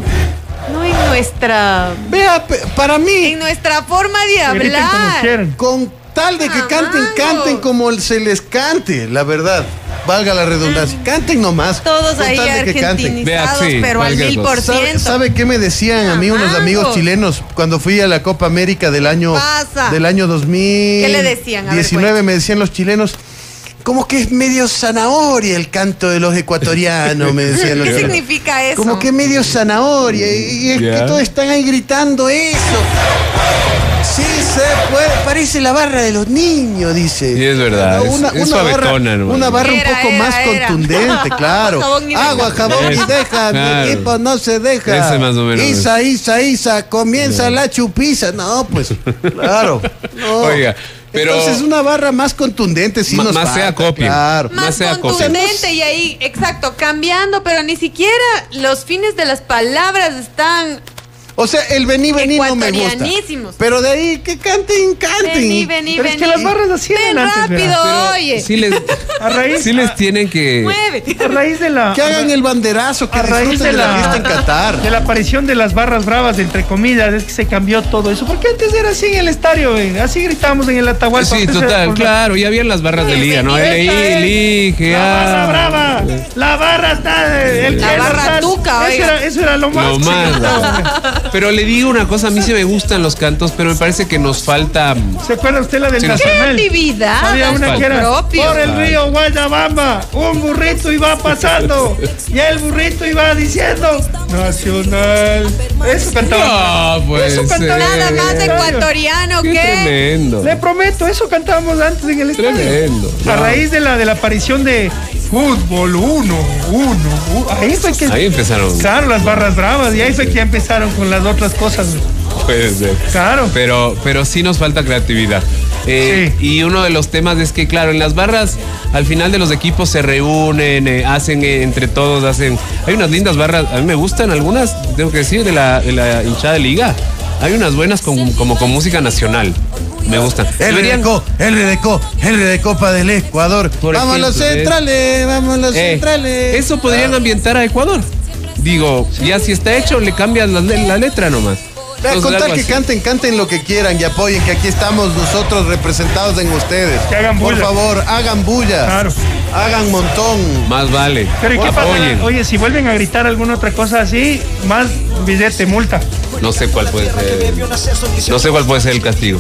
S5: no en nuestra
S6: Vea, para mí,
S5: en nuestra forma de
S4: como
S5: hablar?
S6: con tal de que
S5: Ah,
S6: canten, canten como se les cante, la verdad. Valga la redundancia. Canten nomás.
S5: Todos ahí
S6: tal de que canten.
S7: Vea,
S5: argentinizados,
S7: sí,
S5: pero al mil por
S6: ¿Sabe,
S5: ciento.
S6: sabe qué me decían a mí unos amigos chilenos cuando fui a la Copa América del año
S5: Pasa.
S6: del año 2000?
S5: ¿Qué le decían? A ver,
S6: 19 me decían los chilenos. Como que es medio zanahoria el canto de los ecuatorianos, me decían los
S5: ¿Qué
S6: chilenos.
S5: significa eso?
S6: Como que medio zanahoria. Y es que todos están ahí gritando eso. Sí, se puede. Parece la barra de los niños, dice.
S7: Sí, es verdad, es-
S6: Una,
S7: es
S6: una barra, una barra un poco
S5: era,
S6: más
S5: era.
S6: contundente, claro.
S5: Jabón.
S6: Agua, jabón y deja. Mi equipo no se deja.
S7: Ese más o menos
S6: Isa, Isa, Isa. Comienza la chupiza. No, pues, claro. No.
S7: Oiga, pero-
S6: Entonces, una barra más contundente, sí nos
S7: más sea copia.
S6: Claro.
S7: más
S5: más
S7: sea copia.
S5: contundente y ahí, exacto, cambiando, pero ni siquiera los fines de las palabras están
S6: O sea, el vení, vení no me gusta. Pero de ahí que canten, canten.
S5: Vení, vení,
S4: Pero es
S5: vení.
S4: que las barras así
S5: Ven
S4: eran antes,
S5: rápido,
S4: ¿verdad?
S5: oye.
S7: Sí les,
S4: A raíz,
S7: sí les tienen que...
S5: Mueve.
S4: a raíz de la.
S6: Que hagan el banderazo, que
S4: a raíz de
S6: de la, fiesta en Qatar.
S4: de la aparición de las barras bravas, entre comillas, es que se cambió todo eso. Porque antes era así en el estadio, ven, así gritábamos en el Atahualpa.
S7: Sí, total, claro, ya habían las barras de liga, ¿no? LI,
S4: es La barra
S7: GA.
S4: brava, la barra está. El
S5: La barra tuca,
S4: eso era, eso era lo más.
S7: Lo más. Pero le digo una cosa, a mí sí me gustan los cantos, pero me parece que nos falta...
S4: ¿Se acuerda usted la del
S7: Sí,
S4: Nacional?
S5: Creatividad,
S4: Había una que era
S5: propio.
S4: por el río Guayabamba, un burrito iba pasando y el burrito iba diciendo Nacional. Eso cantaba.
S7: No, pues...
S4: Eso cantaba.
S5: Nada más ecuatoriano
S7: Qué
S5: que
S7: tremendo.
S4: Le prometo, eso cantábamos antes en el estadio.
S7: Tremendo.
S4: A raíz de la de la aparición de fútbol 1, 1, ahí fue que
S7: Ahí empezaron.
S4: Claro, las barras bravas y ahí fue que empezaron con las otras cosas.
S7: Puede ser.
S4: Claro.
S7: Pero, pero sí nos falta creatividad. Eh, Y uno de los temas es que, claro, en las barras, al final de los equipos se reúnen, eh, hacen eh, entre todos, hacen. Hay unas lindas barras, a mí me gustan algunas, tengo que decir, de la, de la hinchada de liga. Hay unas buenas con- como con música nacional. Me gustan.
S6: El RDCO, el RDCO, el de Copa del Ecuador.
S7: Por
S6: vamos los centrales, vamos los
S7: Eh,
S6: centrales.
S7: eso podrían ambientar a Ecuador. Digo, ya si está hecho, le cambias la, la letra nomás.
S6: Vea,
S7: Entonces,
S6: con tal
S7: algo
S6: que
S7: así.
S6: canten, canten lo que quieran y apoyen, que aquí estamos nosotros representados en ustedes.
S4: Que hagan
S6: Por favor, hagan bulla.
S4: Claro.
S6: Hagan montón.
S7: Más vale.
S4: Pero ¿y qué pasa?
S7: Apoyen.
S4: Oye, si vuelven a gritar alguna otra cosa así, más billete, multa.
S7: No sé cuál puede ser. No sé cuál puede ser el castigo.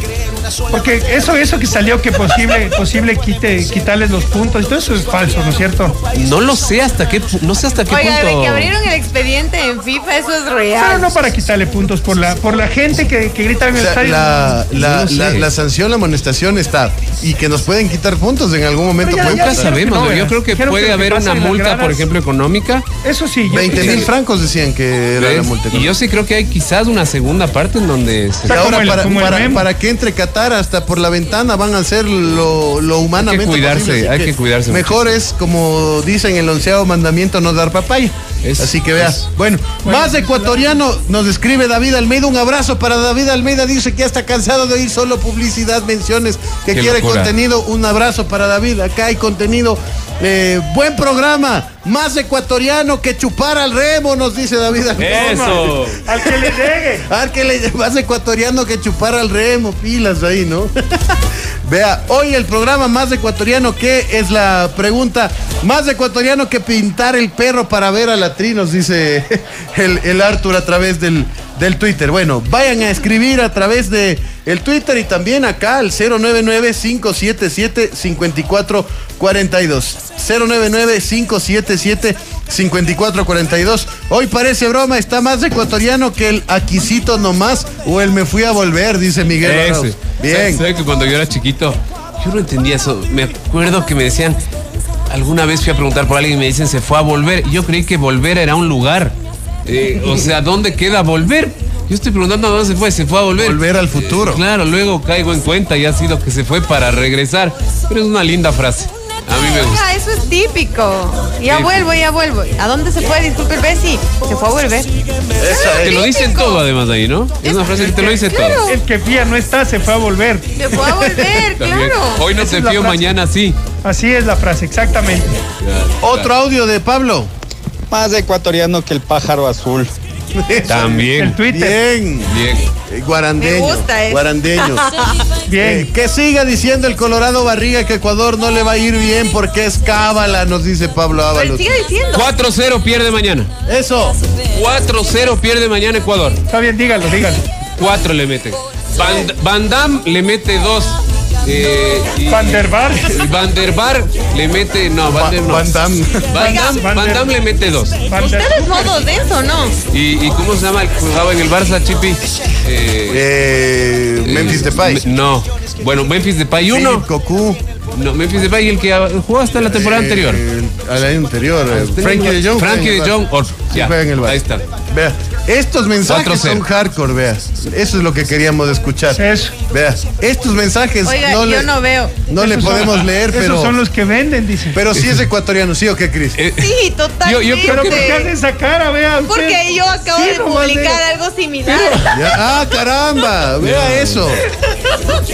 S4: Porque eso, eso que salió que posible, posible quite, quitarles los puntos, todo eso es falso, ¿no es cierto?
S7: No lo sé hasta qué no sé hasta qué
S5: Oiga, de
S7: punto.
S5: que abrieron el expediente en FIFA, eso es
S4: Pero
S5: real.
S4: no para quitarle puntos por la, por la gente que, que grita en
S6: O
S4: el
S6: sea,
S4: estadio.
S6: la, la,
S7: No lo sé.
S6: la- la sanción, la amonestación está. Y que nos pueden quitar puntos en algún momento.
S4: Pero ya-
S6: pueden
S4: ya
S7: Nunca sabemos.
S4: No,
S7: yo creo que
S4: Dijeron
S7: puede
S4: que lo que
S7: haber una multa, por ejemplo, económica.
S4: Eso sí, yo
S6: 20 mil francos decían que era
S7: ¿ves?
S6: la multa.
S7: Y yo sí creo que hay quizás una segunda parte en donde se-
S6: Y ahora,
S4: el-
S6: para, para- que entre Qatar hasta por la ventana van a hacer lo, lo humanamente
S7: Hay que cuidarse,
S6: posible,
S7: hay que cuidarse
S6: Mejor es, como dicen el onceavo mandamiento, no dar papaya. Así que veas. Bueno, más ecuatoriano nos escribe David Almeida. Un abrazo para David Almeida. Dice que ya está cansado de oír solo publicidad, menciones, que quiere
S7: locura.
S6: contenido. Un abrazo para David. Acá hay contenido. Eh, buen programa. Más ecuatoriano que chupar al remo, nos dice David Almeida.
S7: Eso.
S4: Al que le llegue.
S6: Ah, que le más ecuatoriano que chupar al remo, pilas ahí, ¿no? Vea, hoy el programa más ecuatoriano que es la pregunta, más ecuatoriano que pintar el perro para ver a latrinos, dice el, el Arthur a través del, del Twitter. Bueno, vayan a escribir a través de el Twitter y también acá al 099-577-5442. 099-577-5442. Hoy parece broma, está más ecuatoriano que el aquisito nomás o el me fui a volver, dice Miguel.
S7: Ese.
S6: Bien.
S7: ¿Sabes que cuando yo era chiquito, yo no entendía eso? Me acuerdo que me decían, alguna vez fui a preguntar por alguien y me dicen, se fue a volver. Yo creí que volver era un lugar. Eh, o sea, ¿dónde queda volver? Yo estoy preguntando a dónde se fue, se fue a volver.
S6: Volver al futuro.
S7: Eh, claro, luego caigo en cuenta y ha sido que se fue para regresar. Pero es una linda frase. A mí me gusta.
S5: Eso es típico. Ya
S7: Sí.
S5: vuelvo, ya vuelvo. ¿A dónde se fue? Disculpe el Bessie. Se fue a volver.
S6: Esa
S7: Te lo dicen todo además ahí, ¿no? Es una frase que te lo dice
S5: Claro.
S7: todo.
S4: El que fía no está, se fue a volver.
S5: Se fue a volver, claro.
S7: Hoy no
S4: Esa
S7: te fío, mañana sí.
S4: Así es la frase, exactamente.
S6: Otro audio de Pablo.
S8: Más ecuatoriano que el pájaro azul.
S7: También.
S4: El Twitter.
S6: Bien.
S7: Bien.
S6: Eh, Guarandeño.
S5: Me gusta eso.
S6: Guarandeño.
S4: Bien.
S6: Eh, que siga diciendo el Colorado Barriga que Ecuador no le va a ir bien porque es cábala, nos dice Pablo Ábalos.
S5: sigue diciendo.
S7: 4-0 pierde mañana.
S6: Eso.
S7: 4-0 pierde mañana Ecuador.
S4: Está bien, dígalo, dígalo.
S7: 4 le mete. Van, Van Damme le mete 2. Eh, y-
S4: Van der Bar.
S7: y Van der Bar le mete. No, Van der no.
S6: Van Damme.
S7: Van Damme,
S4: Van
S7: Van
S4: der-
S7: Damme le mete 2.
S4: Van der
S5: Ustedes modos de eso, ¿no?
S7: ¿Y, y cómo se llama el que jugaba en el Barça, Chipi? Eh,
S6: Eh, Memphis
S7: eh,
S6: Depay.
S7: No. Bueno, Memphis Depay 1.
S6: Philip Cocu.
S7: No, Memphis Depay el que jugó hasta la temporada anterior.
S6: Eh, al año anterior. eh, Frankie de Jong.
S7: Frankie de Jong. ya, ahí está.
S6: Vea, estos mensajes
S7: 4-0.
S6: son hardcore, vea. Eso es lo que queríamos escuchar.
S4: Eso.
S6: Vea, estos mensajes
S5: Oiga,
S6: no
S5: yo
S6: le,
S5: no veo.
S6: no le
S4: son-
S6: podemos leer,
S4: Esos
S6: pero,
S4: son los que venden, dice.
S6: pero sí es ecuatoriano, ¿sí o qué, Cris?
S7: Eh,
S5: Sí, totalmente.
S7: Yo- yo creo
S4: Pero ¿por qué hace esa cara, vea? usted?
S5: Porque yo acabo
S4: Sí,
S5: de publicar algo similar.
S6: Ya- ah, caramba, vea eso.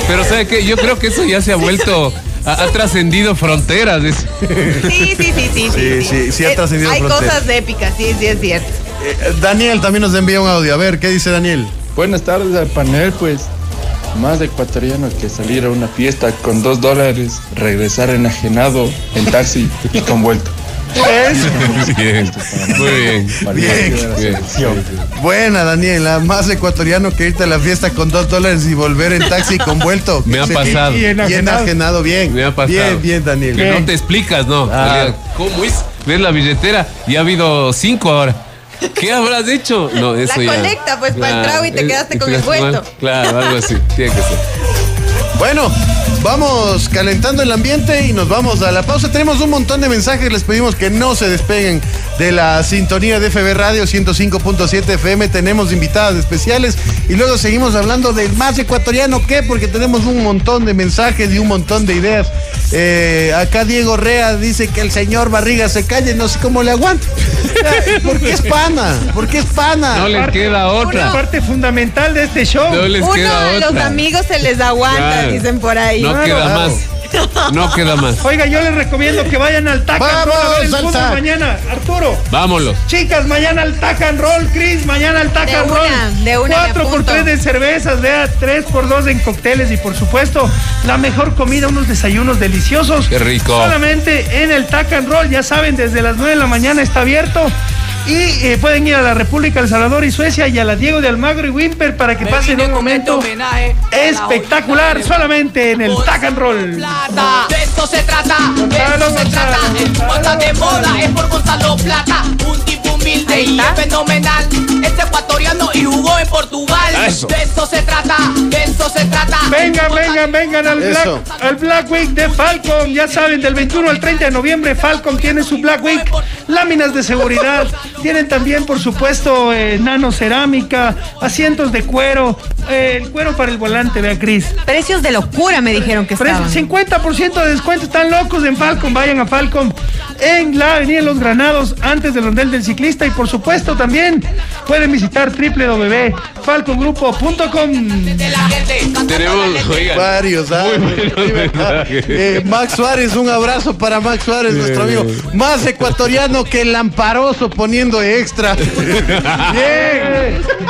S7: Pero ¿sabe qué? Yo creo que eso ya se ha vuelto, ha, ha trascendido fronteras. es-
S5: Sí, sí, sí, sí.
S6: Sí, sí, sí ha
S5: Eh,
S6: trascendido
S5: Hay
S6: fronteras.
S5: cosas épicas, sí, sí, es cierto.
S6: Eh, Daniel también nos envía un audio. A ver, ¿qué dice Daniel?
S9: Buenas tardes al panel, pues más ecuatoriano que salir a una fiesta con dos dólares, regresar enajenado en taxi y con vuelto.
S7: Bien, muy bien.
S6: Bien,
S7: bien.
S6: Buena, Daniel, la más ecuatoriano que irte a la fiesta con dos dólares y volver en taxi con vuelto.
S7: Me ha pasado.
S4: Y
S6: Y
S4: enajenado.
S6: bien.
S7: Me ha pasado.
S6: Bien, bien, Daniel.
S7: Que no te explicas, ¿no?
S6: Ah.
S7: ¿Cómo es? Ves la billetera y ha habido cinco ahora. ¿Qué habrás hecho? No, eso
S5: La
S7: ya.
S5: colecta, pues, para el trago y te quedaste con el vuelto.
S7: Claro, algo así. Tiene que ser.
S6: Bueno, vamos calentando el ambiente y nos vamos a la pausa. Tenemos un montón de mensajes, les pedimos que no se despeguen de la sintonía de FB Radio 105.7 FM. Tenemos invitadas especiales y luego seguimos hablando del más ecuatoriano que, porque tenemos un montón de mensajes y un montón de ideas. Eh, acá Diego Rea dice que el señor Barriga se calle, no sé cómo le aguanta. Porque es pana, porque es pana.
S7: No les queda
S4: Una
S7: otra.
S4: parte fundamental de este show.
S7: No les
S5: Uno
S7: queda
S5: a los amigos se les aguanta,
S7: Claro.
S5: dicen por ahí.
S7: No
S4: Claro,
S7: queda
S6: claro.
S7: más. No queda más.
S4: Oiga, yo les recomiendo que vayan al Tac and
S6: Vamos,
S4: Roll a ver el fútbol mañana. Arturo.
S7: Vámonos.
S4: Chicas, mañana al Tac and Roll, Chris, mañana al Tac
S5: De
S4: and
S5: una,
S4: Roll.
S5: de una me
S4: 4 por
S5: apunto.
S4: 3 de cervezas, vea, 3 por 2 en cócteles y por supuesto, la mejor comida, unos desayunos deliciosos.
S7: Qué rico.
S4: Solamente en el Tac and Roll, ya saben, desde las 9 de la mañana está abierto. Y eh, pueden ir a la República El Salvador y Suecia y a la Diego de Almagro y Wimper para que pasen un momento espectacular solamente en el Tac and Roll.
S10: Plata. De esto se trata, de esto se trata. El de moda, es por Gonzalo Plata. Un tipo humilde y es fenomenal. Este ecuatoriano y jugó en Portugal.
S7: Eso.
S10: De eso se trata, de eso se trata.
S4: Vengan, vengan, vengan al Black, al Black Week de Falcon. Ya saben, del 21 al 30 de noviembre, Falcon tiene su Black Week. Láminas de seguridad. Tienen también, por supuesto, eh, nanocerámica, asientos de cuero, eh, el cuero para el volante, vea, Cris.
S5: Precios de locura me dijeron que estaban.
S4: 50% de descuento, están locos en Falcon, vayan a Falcon en la Avenida Los Granados, antes del rondel del ciclista y por supuesto también pueden visitar www.falcongrupo.com.
S10: De la gente.
S7: Tenemos, oigan,
S6: Varios, ¿ah? ¿verdad?
S7: mensajes.
S6: Eh, Max Suárez, un abrazo para Max Suárez, nuestro amigo. Más ecuatoriano que el Lamparoso poniendo extra. bien,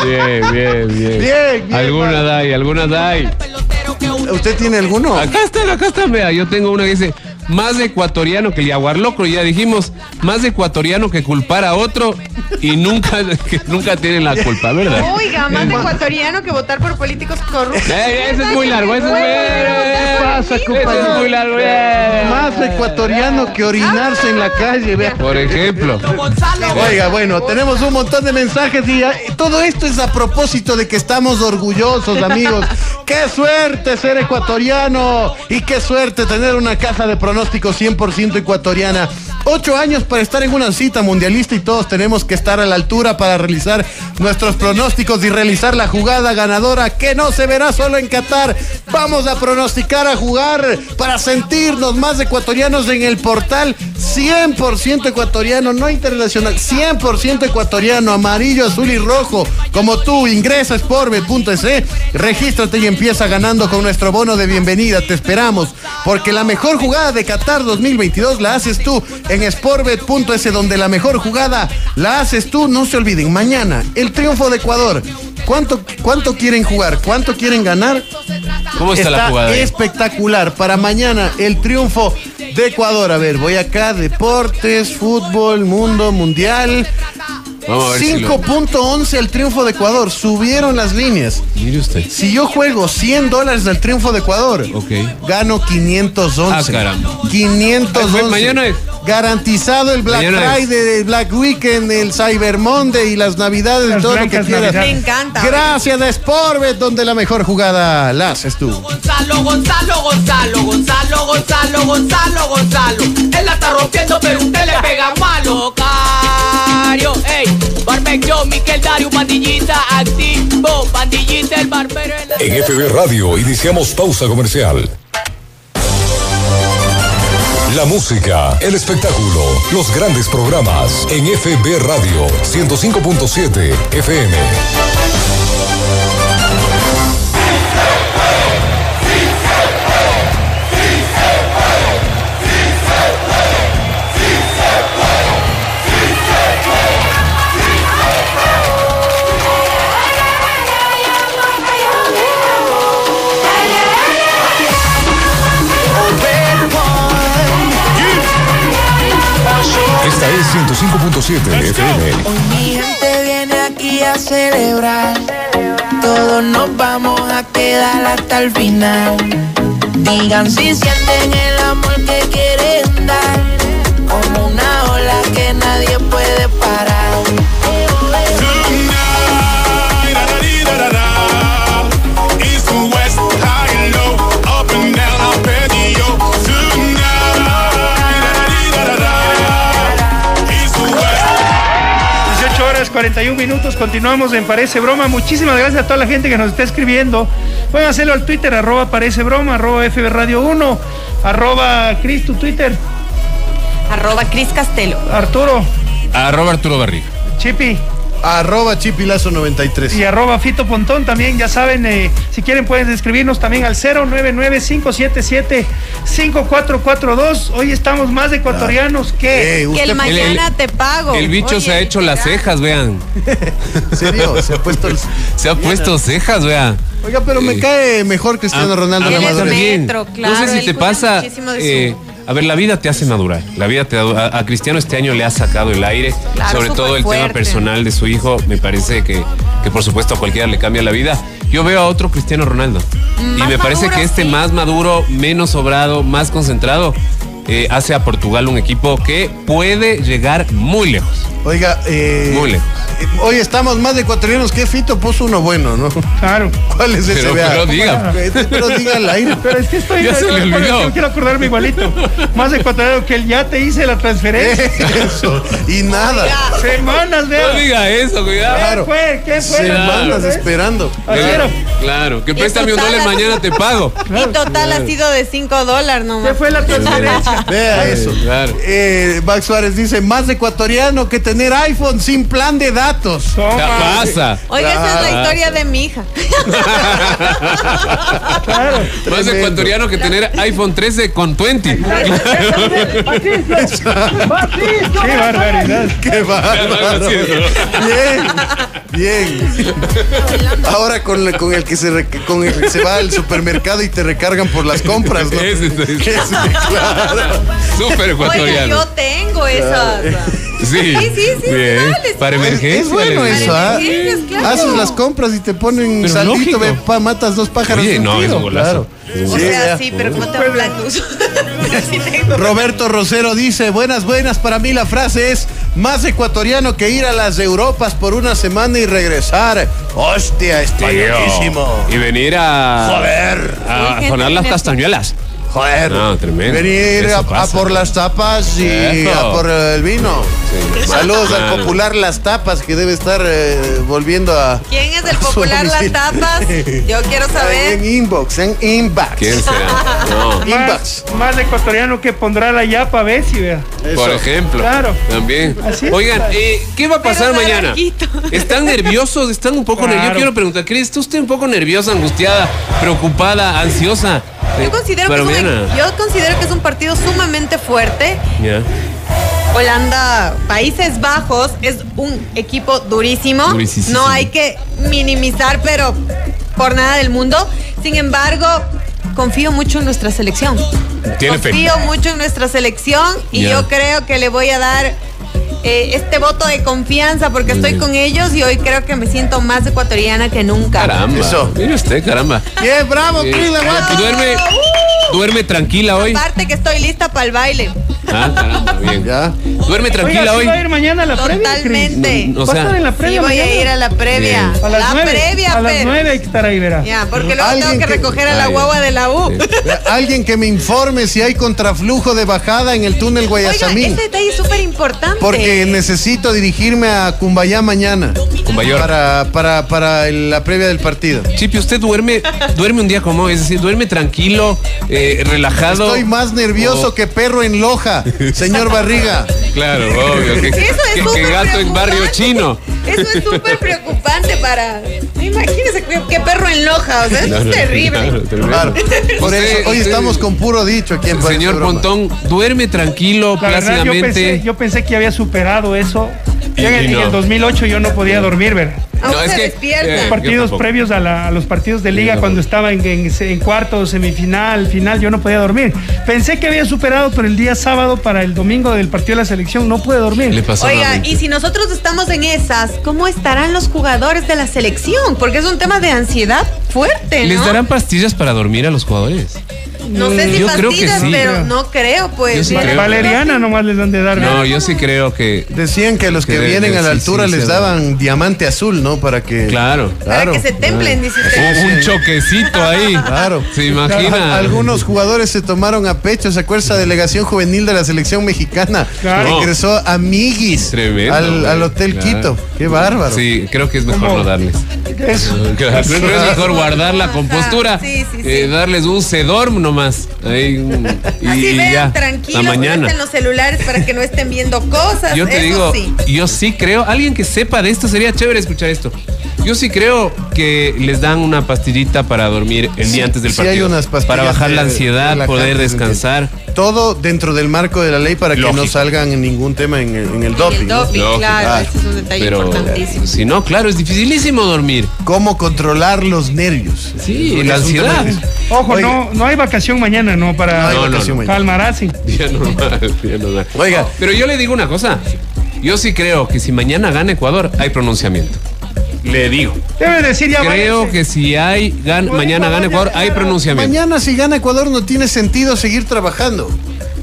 S7: bien, bien, bien.
S6: bien, bien.
S7: Algunas hay, algunas hay.
S10: Pelotero que uno.
S6: ¿Usted tiene alguno?
S7: Acá están, acá están, vea. Yo tengo una que dice, más ecuatoriano que el jaguar loco, ya dijimos, más ecuatoriano que culpar a otro y nunca, que nunca tienen la culpa, ¿verdad?
S5: Oiga, más de ecuatoriano que votar por políticos corruptos.
S7: Eh, ese es muy largo, ese es muy
S6: ¿Qué pasa,
S7: Ese
S6: compañero?
S7: es muy largo, eh.
S6: Más ecuatoriano que orinarse en la calle, vea.
S7: Por ejemplo.
S6: Oiga, bueno, tenemos un montón de mensajes y eh, todo esto es a propósito de que estamos orgullosos, amigos. ¡Qué suerte ser ecuatoriano! Y qué suerte tener una casa de pronósticos 100% ecuatoriana. Ocho años para estar en una cita mundialista y todos tenemos que estar a la altura para realizar nuestros pronósticos y realizar la jugada ganadora que no se verá solo en Qatar. Vamos a pronosticar, a jugar para sentirnos más ecuatorianos en el portal 100% ecuatoriano, no internacional, 100% ecuatoriano, amarillo, azul y rojo. Como tú, ingresa a sportbet.es, regístrate y empieza ganando con nuestro bono de bienvenida. Te esperamos, porque la mejor jugada de Qatar 2022 la haces tú en sportbet.es, donde la mejor jugada la haces tú. No se olviden, mañana el triunfo de Ecuador. ¿Cuánto, cuánto quieren jugar? ¿Cuánto quieren ganar?
S7: ¿Cómo está, la jugada?
S6: espectacular. Para mañana, el triunfo de Ecuador. A ver, voy acá, deportes, fútbol, mundo, mundial.
S7: Vamos a ver si lo-
S6: 5.11 el triunfo de Ecuador. Subieron las líneas.
S7: Mire usted.
S6: Si yo juego 100 dólares del triunfo de Ecuador, gano 511.
S7: Ah, caramba.
S6: 511.
S7: Mañana es.
S6: Garantizado el Black
S7: Mañana es.
S6: Friday, el Black Weekend, el Cyber Monday y las Navidades
S4: Las
S6: y todo lo que quieras.
S4: Navidades.
S5: Me encanta.
S6: Gracias a Sportbet, donde la mejor jugada la haces tú.
S10: Gonzalo, Gonzalo, Gonzalo, Gonzalo, Gonzalo, Gonzalo, Gonzalo. Él la está rompiendo, pero usted le pega malo, Cario. Ey, Miquel Dario, pandillita activo, pandillita el barbero. en
S2: En FB Radio iniciamos pausa comercial. La música, el espectáculo, los grandes programas en FB Radio 105.7 FM. Esta es 105.7 FM.
S3: Hoy mi gente viene aquí a celebrar. Todos nos vamos a quedar hasta el final. Digan si sienten el amor que quieren dar. Como una ola que nadie puede parar.
S4: 41 minutos, continuamos en Parece Broma. Muchísimas gracias a toda la gente que nos está escribiendo. Pueden hacerlo al Twitter, arroba Parece Broma, arroba FB Radio 1, arroba Cris, tu Twitter,
S5: Arroba Cris Castelo.
S4: Arturo,
S7: Arroba Arturo Barriga.
S4: Chipi
S6: Arroba Chipilazo 93.
S4: y arroba Fito Pontón también. Ya saben, eh, si quieren pueden escribirnos también al 099-577-5442. Hoy estamos más ecuatorianos que...
S6: Eh,
S5: Que el mañana te pago.
S7: El bicho
S5: Oye,
S7: se ha hecho las cejas, vean.
S6: ¿En serio? Se ha puesto el...
S7: Se ha puesto cejas, vean.
S6: Oiga, pero me
S7: Eh,
S6: cae mejor Cristiano
S7: Ah,
S6: Ronaldo
S5: Él
S7: mí
S5: es metro,
S7: no sé si te pasa. A ver, la vida te hace madurar. La vida te a, a Cristiano este año le ha sacado el aire.
S5: Claro,
S7: sobre todo el tema personal de su hijo. Me parece que, que por supuesto a cualquiera le cambia la vida. Yo veo a otro Cristiano Ronaldo. y me parece que este
S5: sí.
S7: más maduro, menos sobrado, más concentrado, eh, hace a Portugal un equipo que puede llegar muy lejos.
S6: Oiga, eh,
S7: Muy lejos.
S6: Hoy estamos más de ecuatorianos que Fito puso uno bueno, ¿no?
S4: Claro.
S6: ¿Cuál es ese?
S7: Pero- pero diga.
S6: Pero diga al aire.
S4: Pero es que estoy.
S7: Ya se le
S4: yo-
S7: olvidó.
S4: yo quiero acordarme igualito. Más ecuatoriano que él ya te hice la transferencia.
S6: Eso. Y nada.
S4: Semanas,
S7: No
S4: vea.
S7: diga eso, cuidado.
S6: Claro.
S4: ¿Qué fue? ¿Qué fue?
S6: Semanas
S4: ¿Eh?
S6: esperando.
S4: Era.
S7: Claro, que préstame un dólar, mañana te pago.
S5: Y total ha sido de 5 dólares
S4: ¿Qué
S5: nomás.
S4: fue la transferencia?
S6: Vea eso.
S7: Claro.
S6: Eh, Max Suárez dice, más ecuatoriano que tener iPhone sin plan de datos.
S7: ¿Qué pasa?
S5: Oiga, esa es la historia de mi hija.
S4: Claro.
S7: Más
S6: Tremendo.
S7: ecuatoriano que tener iPhone 13 con 20.
S4: Qué barbaridad.
S6: Qué bárbaro. Bien, bien. Ahora con, la- con el que se con el que se va al supermercado y te recargan por las compras, ¿no?
S7: Ese, ese.
S6: Ese, claro.
S7: Súper ecuatoriano.
S5: yo tengo esas.
S7: Sí,
S5: Sí, sí, sí,
S7: bien.
S5: dale,
S7: Para
S5: sí.
S7: emergencia.
S6: Es bueno eso, ¿ah?
S5: emergencias, claro.
S6: Haces las compras y te ponen
S7: Pero
S6: saldito,
S7: lógico.
S6: ve, pa, matas dos pájaros
S7: Oye,
S6: de un
S7: no,
S6: tiro,
S7: es golazo.
S6: claro.
S5: O sea,
S6: ya.
S5: sí, pero uso. Sí tengo.
S6: Roberto Rosero dice, buenas, buenas, para mí la frase es más ecuatoriano que ir a las Europas por una semana y regresar. Hostia, españolísimo.
S7: Y venir a.
S6: Joder.
S7: A sonar las castañuelas.
S6: Joder.
S7: No, tremendo.
S6: Venir a, a por las tapas y
S7: Eso.
S6: a por el vino.
S7: Sí.
S6: Saludos al popular Las Tapas que debe estar eh, volviendo a...
S5: ¿Quién es el
S6: a
S5: popular Las. Tapas? Yo quiero
S6: En
S5: saber.
S6: inbox, en inbox.
S7: ¿Quién será? No.
S6: Inbox.
S4: Más, más ecuatoriano que pondrá la yapa, ¿ves? Y vea.
S7: Por ejemplo.
S4: Claro.
S7: También.
S4: Así es.
S7: Oigan, eh, ¿qué va a pasar
S5: Pero
S7: mañana? ¿Están nerviosos? ¿Están un poco
S4: Claro.
S7: nerviosos? Yo quiero preguntar, ¿Cris, ¿está usted un poco nerviosa, angustiada, preocupada, ansiosa?
S5: Yo considero, que es un,
S7: mañana?
S5: yo considero que es un partido sumamente fuerte. Holanda, Países Bajos, es un equipo durísimo. No hay que minimizar, pero por nada del mundo. Sin embargo, confío mucho en nuestra selección.
S7: Tiene fe.
S5: confío mucho en nuestra selección y yo creo que le voy a dar eh, este voto de confianza porque estoy con ellos y hoy creo que me siento más ecuatoriana que nunca.
S7: Caramba.
S6: Eso.
S7: Mire usted, caramba.
S6: Bien, bravo,
S7: Eh,
S6: la guapa.
S7: duerme, duerme tranquila hoy.
S5: Aparte que estoy lista para el baile.
S7: Ah, caramba, bien.
S6: Ya.
S7: Duerme tranquila
S4: Oiga, ¿sí
S7: hoy.
S4: va a ir mañana a la previa?
S5: Totalmente.
S7: No, o
S4: ¿Va a
S7: sea,
S4: estar en la
S5: Sí,
S4: previa
S5: voy a ir a la previa.
S7: Bien.
S4: A las
S5: la
S4: nueve.
S5: previa,
S4: a las
S5: pero-
S4: nueve hay que estar ahí, verá.
S5: Ya, porque luego
S6: Alguien
S5: tengo que
S6: que-
S5: recoger a la guagua de la U.
S6: Alguien que me informe si hay contraflujo de bajada en el túnel
S5: Oiga,
S6: Guayasamín.
S5: este detalle es súper importante.
S6: Porque necesito dirigirme a Cumbayá mañana.
S7: Cumbayor.
S6: Para, para, para la previa del partido.
S7: Chipi, usted duerme, duerme un día como es decir, duerme tranquilo, eh, relajado.
S6: Estoy más nervioso
S7: Oh.
S6: que perro en Loja, señor Barriga.
S7: Claro, obvio. Que,
S5: Eso es
S7: que- que gato en barrio chino.
S5: Eso es súper preocupante para. Imagínese qué perro en loja, o sea, eso
S7: No,
S5: es terrible.
S7: claro, tremendo.
S6: Claro. Por
S7: Usted-
S6: eso, hoy estamos con puro dicho aquí en
S7: Señor. Pontón, duerme tranquilo,
S4: La verdad, yo pensé, yo pensé que había superado eso. Ya en,
S7: Y- y
S4: en
S7: no.
S4: el 2008 yo no podía dormir, ¿verdad?
S5: Aún
S7: No, es
S5: se
S7: que-
S5: despierta.
S7: eh,
S4: partidos previos a, la- a los partidos de liga cuando estaba en, en- en cuartos, semifinal, final, yo no podía dormir. Pensé que había superado, pero el día sábado para el domingo del partido de la selección no pude dormir.
S7: Le pasó
S5: Oiga, y si nosotros estamos en esas, ¿cómo estarán los jugadores de la selección? Porque es un tema de ansiedad fuerte, ¿no?
S7: ¿Les darán pastillas para dormir a los jugadores?
S5: No sé si
S7: Yo creo
S5: pastillas,
S7: sí.
S5: pero no creo, pues.
S7: Sí creo.
S4: Valeriana nomás les dan de dar.
S7: No, yo sí creo que.
S6: Decían que los que vienen
S7: de-
S6: a la
S7: sí,
S6: altura
S7: sí,
S6: les daban diamante azul, ¿no? Para que.
S7: Claro.
S5: Para que se templen, dice usted.
S7: Un, un choquecito ahí.
S6: Claro.
S7: ¿Se imagina?
S6: Al- Algunos jugadores se tomaron a pecho, ¿se acuerda esa delegación juvenil de la selección mexicana?
S4: Claro.
S6: Ingresó a Miguis
S7: Tremendo.
S6: al, al Hotel
S7: Claro.
S6: Quito. Qué bárbaro.
S7: Sí, creo que es mejor
S4: ¿Cómo?
S7: no darles.
S4: Eso.
S7: Claro, no es mejor guardar la compostura,
S5: Sí, sí, sí.
S7: eh, darles un sedorm nomás. Ahí, un- y,
S5: Así
S7: y
S5: vean,
S7: ya.
S5: tranquilos,
S7: La mañana.
S5: en los celulares para que no estén viendo cosas.
S7: Yo te
S5: eso
S7: digo,
S5: sí.
S7: yo sí creo, alguien que sepa de esto sería chévere escuchar esto. Yo sí creo que les dan una pastillita para dormir el
S6: Sí,
S7: día antes del
S6: sí hay
S7: partido.
S6: unas pastillas
S7: para bajar la
S6: de-
S7: ansiedad,
S6: relajantes,
S7: poder descansar.
S6: Todo dentro del marco de la ley para que no
S7: Lógico.
S6: salgan en ningún tema en el, en el doping.
S5: el
S6: ¿no?
S5: doping,
S7: Lógico.
S5: claro,
S6: Ah,
S5: ese es un detalle
S7: Pero
S5: importantísimo.
S7: si no, claro, es dificilísimo dormir.
S6: Cómo controlar los nervios.
S7: Sí, la ansiedad.
S4: Ojo,
S6: Oiga.
S4: no, no hay vacación mañana, ¿no? Para
S6: No
S7: No, no. Día normal, día normal.
S6: Oiga.
S7: Pero yo le digo una cosa. Yo sí creo que si mañana gana Ecuador, hay pronunciamiento. Le digo.
S4: Debe decir ya
S7: Creo
S4: váyanse.
S7: que si hay gan- mañana gana Ecuador, hay pronunciamiento.
S6: Mañana si gana Ecuador no tiene sentido seguir trabajando.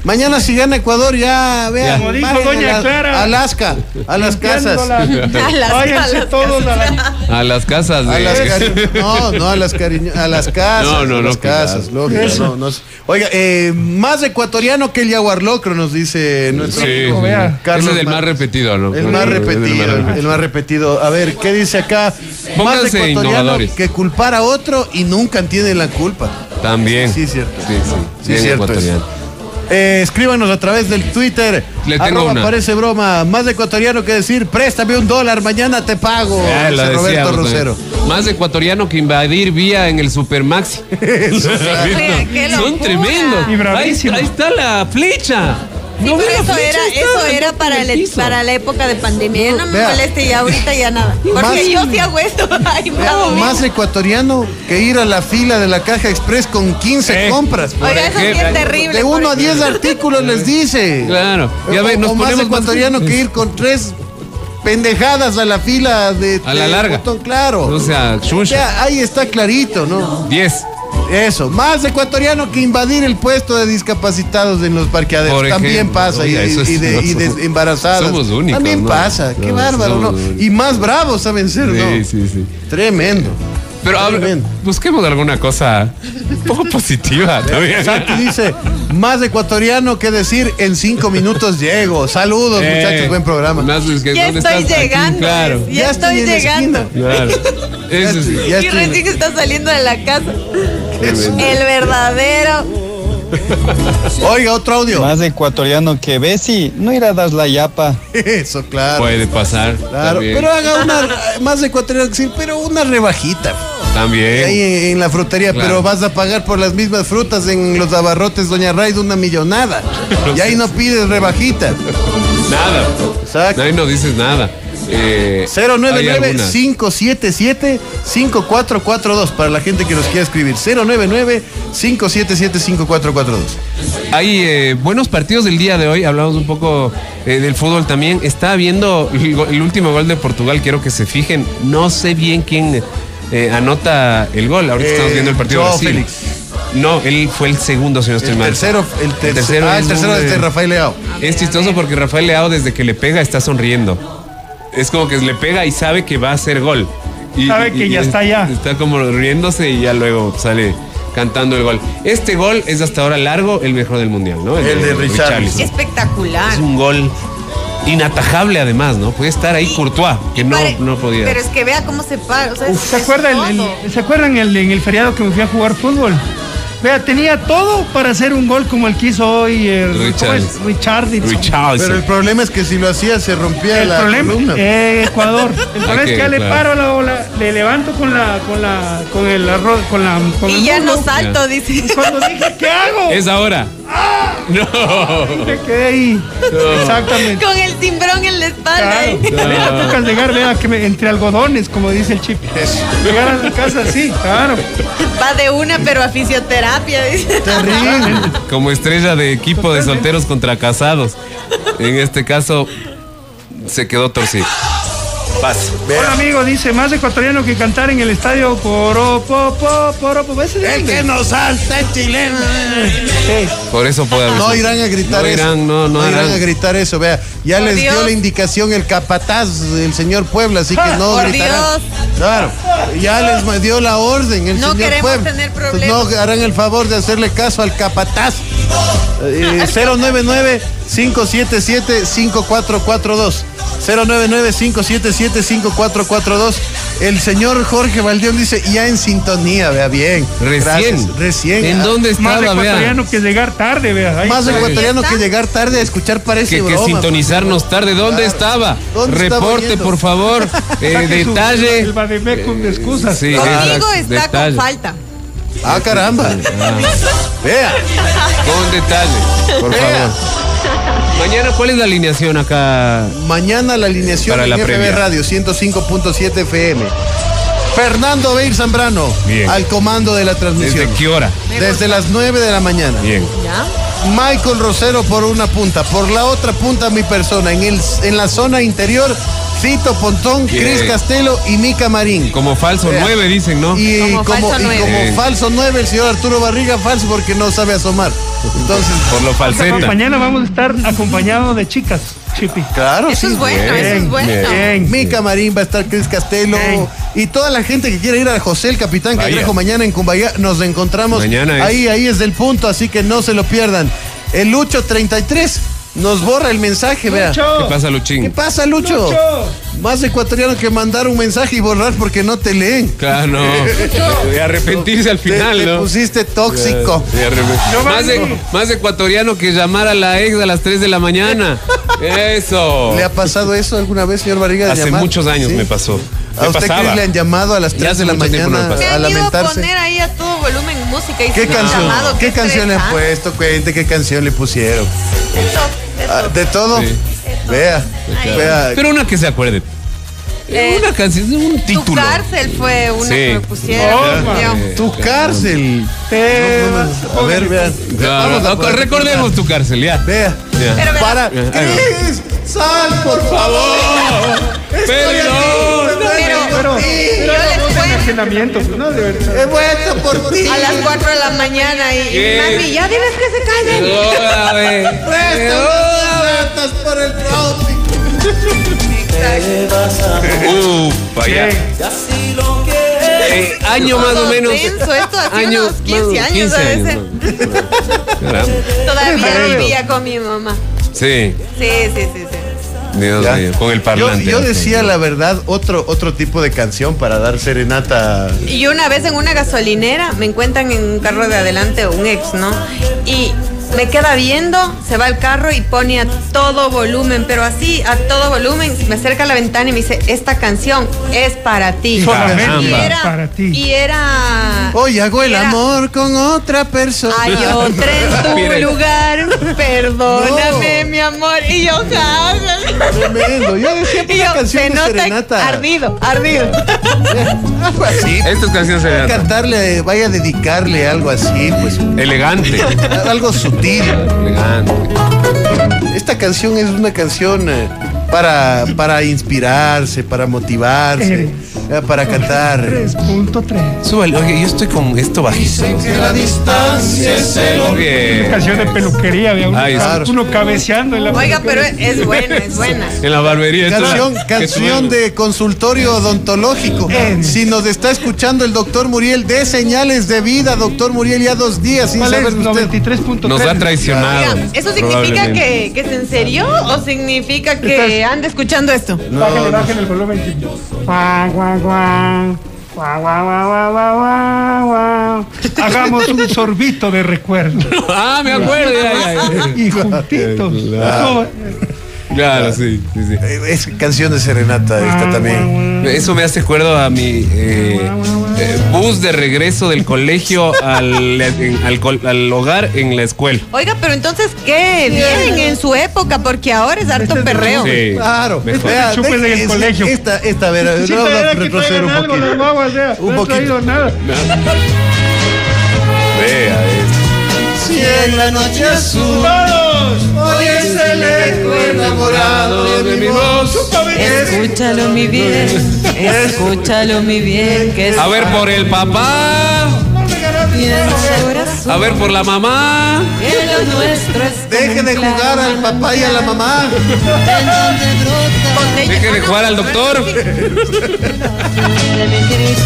S6: Mañana si gana Ecuador ya, vean.
S4: Como dijo doña
S6: a la-
S4: Clara.
S6: Alaska, a las casas.
S5: A las-
S4: Váyanse
S5: a las
S4: todos a la-
S7: A las casas
S6: A las cari- no, no a las cariño, a las casas.
S7: No, no,
S6: a
S7: no,
S6: las casas,
S7: cuidado.
S6: lógico. No, no Oiga, eh, más ecuatoriano que el Jaguar Locro, nos dice nuestro
S7: Sí,
S6: amigo
S7: sí.
S4: vea.
S6: Carlos
S7: Ese es el más repetido, ¿no?
S6: El más repetido, el, más repetido. A ver, ¿qué dice acá? más ecuatoriano
S7: innovadores.
S6: que culpar a otro y nunca tiene la culpa.
S7: También.
S6: Sí, cierto.
S7: Sí, sí.
S6: Sí, cierto
S7: ecuatoriano.
S6: Eh, escríbanos a través del Twitter.
S7: Le tengo
S6: Arroba
S7: una.
S6: parece broma. Más ecuatoriano que decir, préstame un dólar, mañana te pago. Dice Roberto Rosero.
S7: Más ecuatoriano que invadir vía en el Supermaxi. Son tremendos. Ahí está la flecha.
S5: Sí,
S7: ¿No
S5: pero eso
S7: flecha?
S5: era, eso era para,
S7: el
S5: para la época de pandemia. Ya no me
S6: Vea.
S5: moleste y ahorita ya nada. Porque
S6: Más-
S5: yo sí hago esto. Ay, mía.
S6: Más ecuatoriano que ir a la fila de la caja express con 15
S7: Eh.
S6: compras.
S5: Oiga, eso sí es terrible.
S6: De
S5: por
S6: 1 a
S5: ejemplo.
S6: 10 artículos les dice.
S7: Claro. Ya
S6: o,
S7: ve, nos
S6: o más
S7: ponemos más-
S6: ecuatoriano que ir con tres pendejadas a la fila de,
S7: A la
S6: de
S7: larga.
S6: botón claro.
S7: O sea,
S6: O
S7: chucha.
S6: sea, ahí está clarito, ¿no?
S7: 10.
S6: Eso, más ecuatoriano que invadir el puesto de discapacitados en los parqueaderos.
S7: Por
S6: También
S7: ejemplo,
S6: pasa. Y,
S7: oiga,
S6: y de, y de
S7: somos-
S6: embarazadas.
S7: somos únicos,
S6: También
S7: ¿no?
S6: pasa. Qué
S7: No,
S6: bárbaro, ¿no?
S7: únicos.
S6: Y más bravos saben ser, ¿no?
S7: Sí, sí, sí.
S6: Tremendo.
S7: Pero
S6: Tremendo.
S7: busquemos alguna cosa un poco positiva también.
S6: Santi dice, más ecuatoriano que decir en cinco minutos llego. Saludos,
S7: Eh,
S6: muchachos, buen programa.
S7: más es que,
S5: Ya
S7: ¿dónde
S5: estoy?
S7: Aquí,
S5: llegando.
S7: claro.
S5: Ya,
S6: Ya
S5: estoy llegando.
S7: Claro.
S6: Ya
S7: Eso
S6: estoy-
S7: sí.
S6: ya
S5: Y recién está saliendo de la casa. El verdadero.
S6: Oiga, otro audio.
S8: Más ecuatoriano que Bessi, no irá a dar la yapa.
S6: Eso, claro.
S7: Puede pasar.
S6: Claro,
S7: también.
S6: pero haga una más ecuatoriano que decir, pero una rebajita.
S7: También.
S6: Ahí en, en la frutería,
S7: Claro.
S6: pero vas a pagar por las mismas frutas en los abarrotes Doña Raid una millonada. Y ahí no pides rebajita.
S7: Nada.
S6: Exacto.
S7: Ahí no dices nada. Eh, hay algunas.
S6: 099-577-5442 para la gente que nos quiera escribir. 099-577-5442.
S7: Hay eh, buenos partidos del día de hoy. Hablamos un poco eh, del fútbol también. Está viendo el último gol de Portugal. Quiero que se fijen. No sé bien quién eh, anota el gol. Ahorita
S6: Eh,
S7: estamos viendo el partido de Brasil.
S6: Félix.
S7: No, él fue el segundo, si no estoy
S6: El
S7: mal.
S6: tercero, el, ter-
S7: tercero
S6: ah, el
S7: es
S6: tercero es de
S7: eh,
S6: Rafael Leao.
S7: Es chistoso porque Rafael Leao desde que le pega está sonriendo. Es como que le pega y sabe que va a hacer gol. Y-
S4: Sabe que
S7: y-
S4: ya
S7: y
S4: está allá.
S7: Está como riéndose y ya luego sale cantando el gol. Este gol es hasta ahora largo el mejor del mundial, ¿no?
S6: El de Richarlison.
S5: Qué espectacular.
S7: Es un gol inatajable además, ¿no? Puede estar ahí Courtois, que no,
S5: Pare-
S7: no podía.
S5: Pero es que vea cómo se para. o sea,
S4: Uf, ¿Se acuerdan el,
S5: todo.
S4: el- ¿se acuerdan el, en el feriado que me fui a jugar fútbol? Vea, tenía todo para hacer un gol como el que hizo hoy el.
S7: Richarlison.
S4: Richarlison.
S6: Pero el problema es que si lo hacía se rompía
S4: El
S6: la
S4: problema,
S6: columna.
S4: eh, Ecuador. El problema
S7: Ok,
S4: es que ya le paro la ola, le levanto con la, con la, con el arroz, con la, con el
S5: Y ya no salto, dice.
S4: Cuando dije, ¿qué hago?
S7: Es ahora. No.
S4: Me quedé ahí. Exactamente.
S5: Con el timbrón en la espalda.
S4: Claro.
S5: ¿eh?
S4: Me toca llegar, vea, que me, entre algodones, como dice el chip. Llegar a la casa así, claro.
S5: Va de una, pero a fisioterapia, dice.
S6: Terrible.
S7: Como estrella de equipo de solteros contra casados. En este caso, se quedó torcido. Paz.
S4: Hola amigo, dice, más ecuatoriano que cantar en el estadio Poropo, po, Poropo. ¿Ese de
S6: El que no salta es chileno.
S4: Sí.
S7: Por eso puede haber.
S6: No irán a gritar
S7: No
S6: eso.
S7: irán, no, no
S6: irán
S7: irán.
S6: a gritar eso. Vea, ya
S5: Por
S6: les dio la indicación el capataz del señor Puebla, así que no
S5: Por
S6: gritarán.
S5: Dios.
S6: Claro, ya les dio la orden el
S5: No
S6: señor
S5: queremos
S6: Puebla.
S5: tener
S6: Entonces,
S5: problemas.
S6: no harán el favor de hacerle caso al capataz. Eh, 099 577 5442 099 577 5442 El señor Jorge Valdión dice, ya en sintonía, vea bien.
S7: Recién.
S6: Gracias. Recién.
S7: ¿En
S6: Ah,
S7: dónde
S4: Más
S7: estaba, vea?
S4: ecuatoriano que llegar tarde, vea. Ahí
S6: Más ecuatoriano que llegar tarde a escuchar parece
S7: Que, que
S6: broma.
S7: sintonizarnos tarde. ¿Dónde
S6: Claro.
S7: estaba?
S6: ¿Dónde
S7: Reporte, por favor. Eh,
S4: Saque su-
S7: detalle.
S4: El de excusas.
S7: Sí,
S5: Conmigo está
S7: detalle.
S5: con falta.
S6: Ah, caramba.
S7: Ah,
S6: Vea.
S7: con detalle, por
S6: Vea.
S7: favor. Mañana, ¿cuál es la alineación acá?
S6: Mañana la alineación
S7: Para
S6: en
S7: la
S6: FB
S7: previa.
S6: Radio 105.7 FM. Fernando Beir Zambrano
S7: Bien.
S6: al comando de la transmisión.
S7: ¿Desde qué hora?
S6: Desde las 9 de la mañana.
S7: Bien.
S5: ¿Ya?
S6: Michael Rosero por una punta, por la otra punta mi persona, en, el, en la zona interior, Fito Pontón. Cris Castelo y Mica Marín.
S7: Como falso
S6: Vea.
S7: 9, dicen, ¿no?
S6: Y
S5: Como
S6: como,
S5: falso
S6: y
S5: nueve.
S6: como
S7: Bien.
S6: falso 9, el señor Arturo Barriga, falso porque no sabe asomar. Entonces,
S7: Por lo falseta.
S4: Mañana vamos a estar acompañados de chicas, Chipi.
S6: claro,
S5: Eso
S6: sí.
S5: es bueno,
S7: bien,
S5: eso es bueno.
S4: bien.
S6: Mica Marín va a estar Cris Castelo
S4: Bien.
S6: y toda la gente que quiere ir a José el Capitán
S7: Vaya.
S6: Cangrejo mañana en Cumbaya nos encontramos
S7: Mañana es.
S6: ahí ahí es del punto así que no se lo pierdan el Lucho 33 nos borra el mensaje vea
S4: Lucho.
S7: ¿Qué pasa,
S6: ¿qué
S7: Luchín?
S6: pasa Lucho?
S4: Lucho.
S6: más ecuatoriano que mandar un mensaje y borrar porque no te leen
S7: Claro, no. De arrepentirse al
S6: te,
S7: final,
S6: te
S7: ¿no?
S6: pusiste tóxico
S7: De arrep-
S4: Yo
S7: más, de- más ecuatoriano que llamar a la ex a las 3 de la mañana. Eso.
S6: ¿le ha pasado eso alguna vez señor Barriga de
S7: Hace
S6: llamar?
S7: muchos años
S6: ¿Sí?
S7: me pasó.
S6: ¿A
S7: Me
S6: usted
S7: pasaba.
S6: Cris, le han llamado a las
S7: Ya
S6: 3
S7: hace
S6: de la
S7: no
S6: mañana
S7: pasa.
S5: Me
S6: a
S5: han ido a
S6: lamentarse?
S5: poner ahí a todo volumen música y
S6: ¿Qué canción?
S5: llamado,
S6: ¿Qué canción le han puesto? Cuente qué canción le pusieron.
S5: De todo, de
S6: Ah. ¿De todo?
S7: Sí.
S6: Vea, vea.
S7: Pero una que se acuerde.
S5: Eh,
S7: una canción, un
S5: Tu
S7: título.
S5: cárcel fue una
S7: Sí.
S5: que me pusieron. Yo-
S6: Tu cárcel. A ver, vean. Vamos a
S7: recordemos tu cárcel, ya.
S6: Vea.
S7: Ya.
S5: Pero verá,
S6: Para.
S7: Ahí va.
S6: Cris, sal, por favor. Estoy
S7: Perdón.
S6: aquí, me
S5: Pero-
S6: muero
S4: Pero,
S6: por ti.
S4: pero No de verdad.
S6: He vuelto por ti.
S5: a las 4 de la mañana y, mami, ya diles que se callen.
S7: Perdóname.
S6: Préstame tus ratas por el trópico.
S7: Ufa, ya.
S4: Bien.
S7: Eh, año más o menos.
S5: esto hace
S7: Año-
S5: unos 15
S7: más-
S5: años,
S7: 15
S5: debe
S7: años,
S5: ser.
S7: ¿no? Caramba.
S5: Todavía vivía con mi mamá.
S7: Sí,
S5: Sí, sí, sí, sí.
S7: Dios
S6: Ya.
S7: mío, con el
S6: Yo,
S7: parlante.
S6: yo decía la verdad, otro, otro tipo de canción para dar serenata.
S5: Y una vez en una gasolinera me encuentran en un carro de adelante un ex, ¿no? Y me queda viendo, se va al carro y pone a todo volumen, pero así, a todo volumen, me acerca a la ventana y me dice, esta canción es para ti.
S4: Solamente
S5: Y era,
S4: para ti.
S5: Y era...
S6: Hoy hago el
S5: era,
S6: amor con otra persona.
S5: Hay otra en tu lugar, perdóname,
S6: No.
S5: mi amor. Y yo, ja,
S6: Tremendo. Yo decía una
S5: yo,
S6: canción
S5: se
S6: de
S5: nota
S6: serenata.
S5: ardido, ardido.
S6: Algo así.
S7: Estas canciones
S6: Vaya a
S7: eran
S6: cantarle, vaya a dedicarle algo así, pues.
S7: elegante.
S6: Algo sutil.
S7: Elegante.
S6: Esta canción es una canción eh, para, para inspirarse, para motivarse, para cantar.
S4: 3.3.
S7: Súbale, oye, yo estoy con esto bajito.
S6: la distancia es el
S7: Bien.
S4: Canción de peluquería, había uno,
S7: Ay,
S6: claro.
S4: uno cabeceando en la
S5: Oiga, pero es buena, es buena.
S7: En la barbería.
S6: Canción, canción de consultorio odontológico.
S4: En-
S6: Si nos está escuchando el doctor Muriel, de señales de vida, doctor Muriel, ya dos días sin
S4: ¿Cuál es?
S6: saber usted.
S4: 93.3.
S7: Nos ha traicionado.
S5: Oiga, ¿eso significa que, que se enserió o significa que
S4: Estás-
S5: anda escuchando esto?
S4: Bájale, bájale el volumen. Guau, guau, guau. Guau, guau, guau, guau, guau, guau, guau. Hagamos un sorbito de recuerdo.
S7: Ah, me acuerdo.
S4: Y juntitos.
S7: Claro. Claro, sí, sí, sí.
S6: Eh, Es canción de serenata esta también.
S7: Eso me hace acuerdo a mi eh, eh, bus de regreso del colegio al, en- al hogar en la escuela.
S5: Oiga, pero entonces, qué bien en su época, porque ahora es harto perreo.
S7: Sí.
S6: Claro,
S7: Mejor.
S6: vea,
S4: Chupes en el
S6: es-
S4: colegio.
S6: Esta, esta, a ver,
S4: Sí,
S6: no, a retroceder un
S4: algo las
S6: poquito. Un
S4: no
S6: poquito.
S4: traído nada.
S7: Vea,
S6: Si en la noche azul
S4: ¡Todos!
S6: hoy es el eco enamorado de mi voz.
S5: Escúchalo, mi bien. Escúchalo, mi bien. Que es
S7: A ver por el papá. A ver por la mamá.
S5: Que lo nuestro es
S6: Deje de jugar al papá y a la mamá.
S7: Deje de jugar al doctor.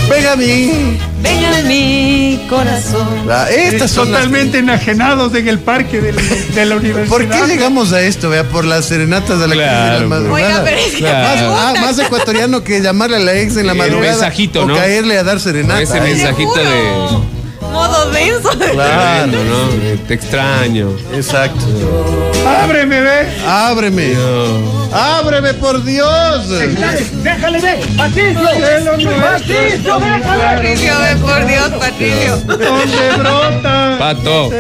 S6: Venga a mí.
S5: Venga a mi corazón.
S6: Estas son las-
S4: Totalmente enajenados en el parque de la universidad.
S6: ¿Por qué llegamos a esto, vea? Por las serenatas de la,
S7: Claro,
S6: de la madrugada.
S5: Oiga, pero es que
S7: Claro.
S6: Más, ah, más ecuatoriano que llamarle a la ex en la
S7: El
S6: madrugada.
S7: mensajito,
S6: o
S7: ¿no?
S6: caerle a dar serenata.
S7: Ese mensajito de.
S5: Modo denso.
S6: Claro.
S7: ¿no? De Te extraño.
S6: Exacto.
S4: Ábreme, ve.
S6: Ábreme. Ábreme, por Dios.
S4: Déjale, ve. Patricio. Patricio,
S5: Patricio, ve por Dios, Patricio.
S4: ¿Dónde brota?
S7: Pato.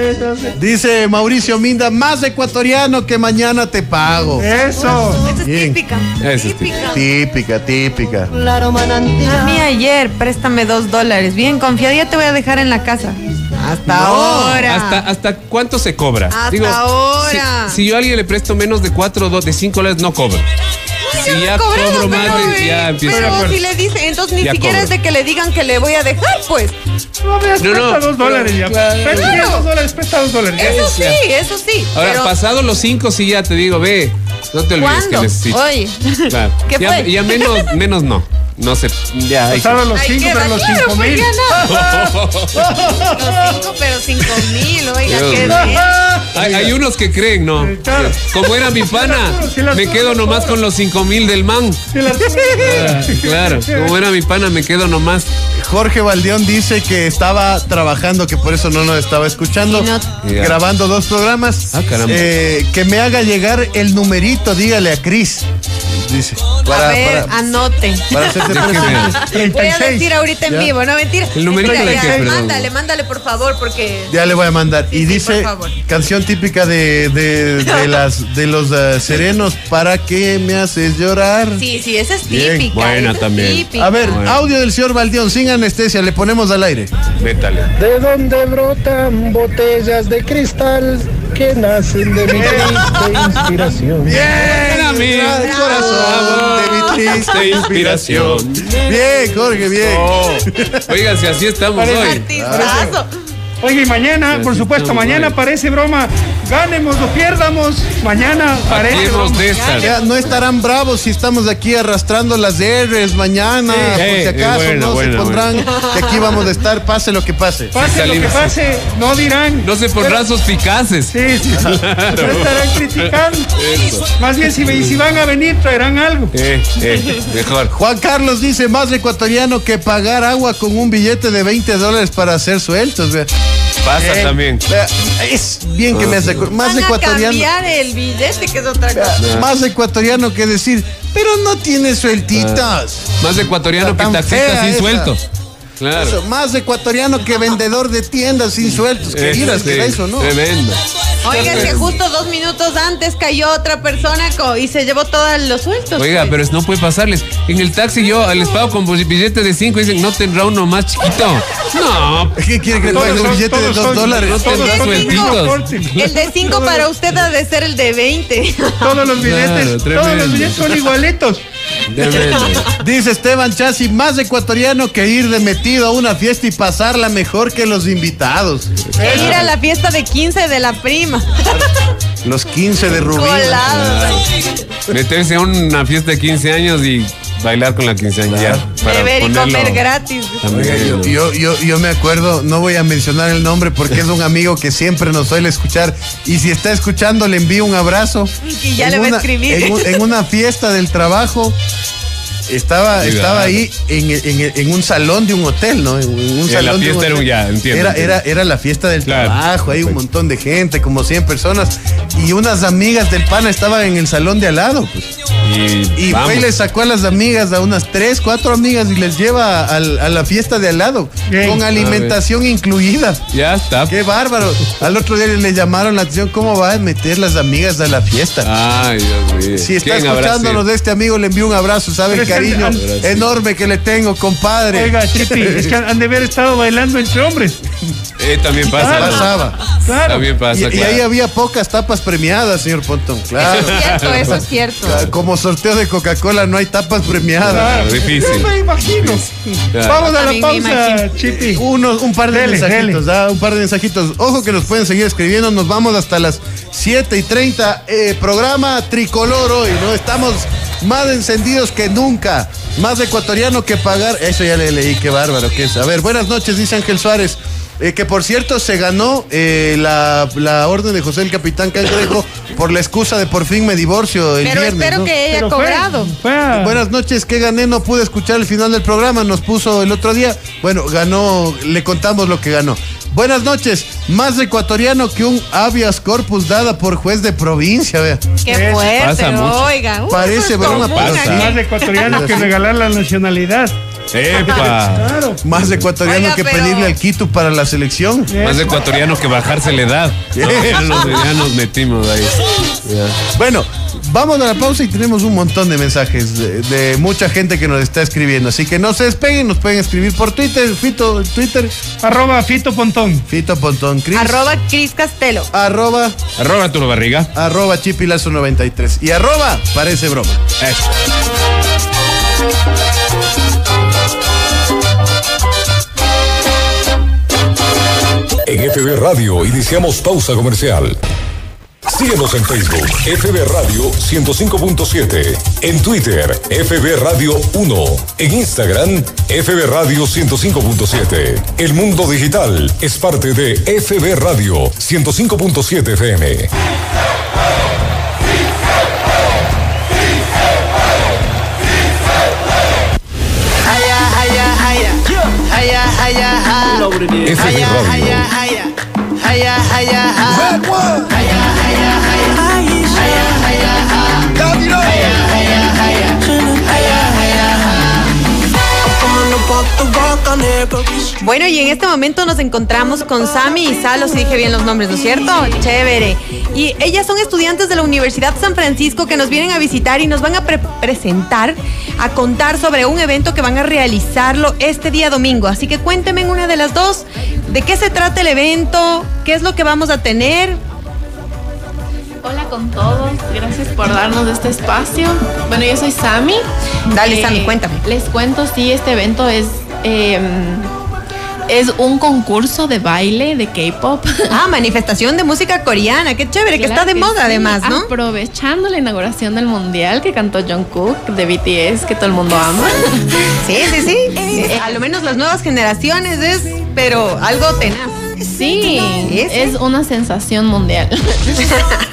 S6: Dice Mauricio Minda, más ecuatoriano que mañana te pago.
S4: Eso.
S5: Esa es típica. Típica.
S6: Típica, típica.
S5: A mí ayer, préstame dos dólares. Bien confiada, ya te voy a dejar en la casa. Hasta
S6: No,
S5: ahora.
S7: ¿Hasta, ¿Hasta cuánto se cobra?
S5: Hasta ahora.
S7: Si, si yo a alguien le presto menos de 4 de 5 dólares, no cobro. Si
S5: no
S7: ya
S5: cobrado,
S7: cobro más
S5: pero,
S7: de- ya
S5: eh,
S7: empieza.
S5: Pero si le dicen, entonces ni
S7: Ya
S5: siquiera
S7: cobro.
S5: es de que le digan que le voy a dejar, pues.
S4: No, veas,
S7: No,
S4: presta
S7: no,
S4: dos dólares ya.
S7: claro.
S4: Presta
S5: Claro.
S4: dos dólares, presta dos dólares.
S5: Eso sí,
S7: ya.
S5: eso sí.
S7: Ahora,
S5: pero
S7: pasado los cinco, sí ya te digo, ve, no te olvides
S5: ¿cuándo?
S7: que necesito.
S5: Oye.
S7: Claro.
S5: ¿Qué
S7: ya,
S5: fue?
S7: ya menos, menos no. No sé, ya. hay que-
S4: Pasaron los
S5: Ahí
S4: cinco,
S5: queda,
S4: pero los
S5: claro,
S4: cinco
S5: pues
S4: mil.
S5: ya no. Los cinco, pero cinco mil, oiga,
S7: Dios
S5: qué bien.
S7: Hay, hay unos que creen, ¿no?
S4: Claro.
S7: Como era mi pana, me quedo nomás con los cinco mil del man. Ah, claro, como era mi pana, me quedo nomás.
S6: Jorge Valdeón dice que estaba trabajando, que por eso no nos estaba escuchando,
S5: no-
S6: grabando dos programas.
S7: Ah, caramba.
S6: Eh, que me haga llegar el numerito, dígale a Cris. Dice. Para,
S5: a ver,
S6: para,
S5: anote.
S6: para hacerte
S7: ¿De qué
S6: presente.
S5: Voy a
S4: 36.
S5: decir ahorita en
S6: Ya.
S5: vivo, no mentira.
S7: El numerito
S5: Mentira,
S7: de
S5: ya,
S7: perdón.
S5: Mándale, mándale por favor, porque.
S6: Ya le voy a mandar.
S5: Sí,
S6: y
S5: sí,
S6: dice, canción típica de, de, de las, de los eh, serenos, ¿para qué me haces llorar?
S5: Sí, sí, esa es
S6: Bien,
S5: típica.
S7: buena
S5: esa es
S7: también.
S5: típica.
S6: A ver,
S7: Bueno.
S6: audio del señor Valdeón, sin anestesia, le ponemos al aire.
S7: Métale.
S8: ¿De dónde brotan botellas de cristal que nacen de mi triste inspiración?
S7: Bien, amigo.
S6: Corazón de mi triste inspiración. Bien, Jorge, bien.
S7: Oh, oiga, si así estamos hoy.
S4: Oye, y mañana, por supuesto, mañana parece broma. Ganemos o pierdamos. Mañana parece broma.
S7: de estas.
S6: Ya no estarán bravos si estamos aquí arrastrando las R's mañana,
S7: Sí.
S6: por si acaso
S7: eh, bueno,
S6: no
S7: bueno,
S6: se pondrán que aquí vamos a estar, pase lo que pase.
S4: Pase lo que pase, no dirán.
S7: No se pondrán suspicaces.
S4: Sí, sí, sí. No estarán criticando.
S7: Eso.
S4: Más bien, si, si van a venir, traerán algo.
S7: Eh, eh, mejor.
S6: Juan Carlos dice más ecuatoriano que pagar agua con un billete de 20 dólares para hacer sueltos. vea.
S7: Pasa
S6: Eh,
S7: también.
S6: Es bien que me hace acu- más
S5: Van a
S6: ecuatoriano.
S5: cambiar el billete, que es otra cosa.
S6: Más ecuatoriano que decir, pero no tiene sueltitas.
S7: Más ecuatoriano que
S6: Tan
S7: taxista
S6: fea
S7: sin
S6: esa.
S7: suelto. Claro.
S6: Eso, más ecuatoriano que vendedor de tiendas sin sueltos.
S7: Eh,
S6: Que
S7: sí,
S6: que eso, ¿no?
S7: Tremendo.
S5: Oiga, que justo dos minutos antes cayó otra persona y se llevó todos los sueltos.
S7: Oiga,
S5: pues.
S7: pero es- no puede pasarles. En el taxi yo les pago con billete de 5 y dicen, ¿no tendrá uno más chiquito? No.
S6: ¿Qué quiere que le pague un billete de
S4: todos
S6: 2
S4: son-
S6: dólares?
S7: No tendrá sueltitos.
S5: El de 5 para usted ha de ser el de 20.
S4: Todos los billetes,
S7: Claro,
S4: todos
S7: tremendo.
S4: los billetes son igualitos.
S6: Dice Esteban Chassi, más ecuatoriano que ir de metido a una fiesta y pasarla mejor que los invitados.
S5: E ir a la fiesta de 15 de la prima.
S6: Los 15 de Rubí.
S7: Meterse a una fiesta de 15 años y bailar con la quinceañera. para
S5: Beber y
S7: ponerlo
S5: comer gratis.
S6: Oiga, yo, yo, yo, yo me acuerdo, no voy a mencionar el nombre porque es un amigo que siempre nos suele escuchar y si está escuchando le envío un abrazo.
S5: Y ya
S6: En
S5: le va a escribir.
S6: En una fiesta del trabajo estaba,
S7: Cuidado.
S6: estaba ahí en, en- en un salón de un hotel, ¿no? En, un
S7: la
S6: salón de un
S7: era un-
S6: hotel.
S7: ya, entiendo,
S6: Era,
S7: entiendo.
S6: era, era la fiesta del
S7: Claro,
S6: trabajo, hay un montón de gente, como 100 personas y unas amigas del pana estaban en el salón de al lado. pues.
S7: Y,
S6: Y fue y le sacó a las amigas, a unas tres, cuatro amigas, y les lleva a, la fiesta de al lado,
S4: Bien.
S6: con alimentación incluida.
S7: Ya está.
S6: Qué bárbaro. Al otro día le llamaron la atención, ¿cómo va a meter las amigas a la fiesta?
S7: Ay, Dios mío.
S6: Si está
S7: ¿Quién habrá
S6: escuchándonos de este amigo, le envío un abrazo, ¿sabe el
S4: Pero es que
S6: cariño
S4: han-
S7: han-
S6: enorme que le tengo, compadre?
S4: Oiga, Chipi, es que han de haber estado bailando entre hombres.
S7: Eh, también pasa. ¿no?
S6: Pasaba.
S4: Claro.
S7: También pasa,
S6: Y, y
S7: claro.
S6: ahí había pocas tapas premiadas, señor Pontón. Claro.
S5: Eso es cierto, eso es cierto.
S6: Como sorteo de Coca-Cola no hay tapas premiadas.
S4: Claro.
S7: difícil.
S4: Yo me imagino.
S7: Claro.
S4: Vamos a la pausa. Chipi.
S6: Unos, un par de
S4: Dele,
S6: mensajitos,
S4: dele.
S6: ¿ah? un par de mensajitos. Ojo que nos pueden seguir escribiendo. Nos vamos hasta las 7 y 30. Eh, programa tricolor hoy, ¿no? Estamos más encendidos que nunca. Más ecuatoriano que pagar. Eso ya le leí, qué bárbaro que es. A ver, buenas noches, dice Ángel Suárez. Eh, que por cierto se ganó eh, la, la orden de José el Capitán Cangrejo por la excusa de por fin me divorcio el
S5: Pero
S6: viernes.
S5: espero
S6: ¿no?
S5: que haya
S4: fue-
S5: cobrado.
S4: fue
S6: Buenas noches, ¿qué gané? No pude escuchar el final del programa, nos puso el otro día. Bueno, ganó, le contamos lo que ganó. Buenas noches, más ecuatoriano que un habeas corpus dada por juez de provincia, vea.
S5: Qué fuerte, oiga. Uh,
S6: Parece
S5: eso es
S6: broma,
S5: común
S7: pasa.
S5: aquí.
S4: Más ecuatoriano que regalar la nacionalidad.
S7: ¡Epa!
S4: Claro.
S6: Más ecuatoriano
S5: Oiga,
S6: que
S5: pero-
S6: pedirle al Quito para la selección.
S7: Más ecuatoriano que bajarse la edad. No, ya, nos, ya nos metimos ahí. Ya.
S6: Bueno, Vamos a la pausa y tenemos un montón de mensajes de, de mucha gente que nos está escribiendo. Así que no se despeguen, nos pueden escribir por Twitter, Fito, Twitter,
S4: Arroba Fito Pontón.
S6: Fito Pontón, Cris.
S5: Arroba Cris Castelo.
S6: Arroba,
S7: Arroba tu barriga.
S6: arroba Chipilazo93. Y arroba, parece broma.
S7: Eso.
S2: En FB Radio iniciamos pausa comercial. Síguenos en Facebook, FB Radio 105.7. En Twitter, FB Radio 1. En Instagram, FB Radio 105.7. El mundo digital es parte de FB Radio 105.7 FM.
S3: Haya, haya, haya.
S2: FB
S3: Haya,
S2: Radio.
S3: haya, haya. Haya, haya, haya. Haya, haya, haya. Haya, haya, haya. Haya, haya, haya. Haya, haya, haya. Coming up out the rock on here,
S5: Bueno, y en este momento nos encontramos con Sami y Salo, si dije bien los nombres, ¿no es cierto? Chévere. Y ellas son estudiantes de la Universidad San Francisco que nos vienen a visitar y nos van a pre- presentar, a contar sobre un evento que van a realizarlo este día domingo. Así que cuéntenme en una de las dos, ¿de qué se trata el evento? ¿Qué es lo que vamos a tener?
S11: Hola con todos, gracias por darnos este espacio. Bueno, yo soy Sami.
S5: Dale, Sami, cuéntame.
S11: Les cuento, sí, este evento es, eh, es un concurso de baile de K-pop.
S5: Ah, manifestación de música coreana, qué chévere, que está de
S11: que
S5: moda
S11: sí,
S5: además, ¿no?
S11: Aprovechando la inauguración del mundial que cantó Jungkook de BTS, que todo el mundo ama.
S5: Sí, sí, sí. Eh, a lo menos las nuevas generaciones es, pero algo tenaz.
S11: Sí, es una sensación mundial.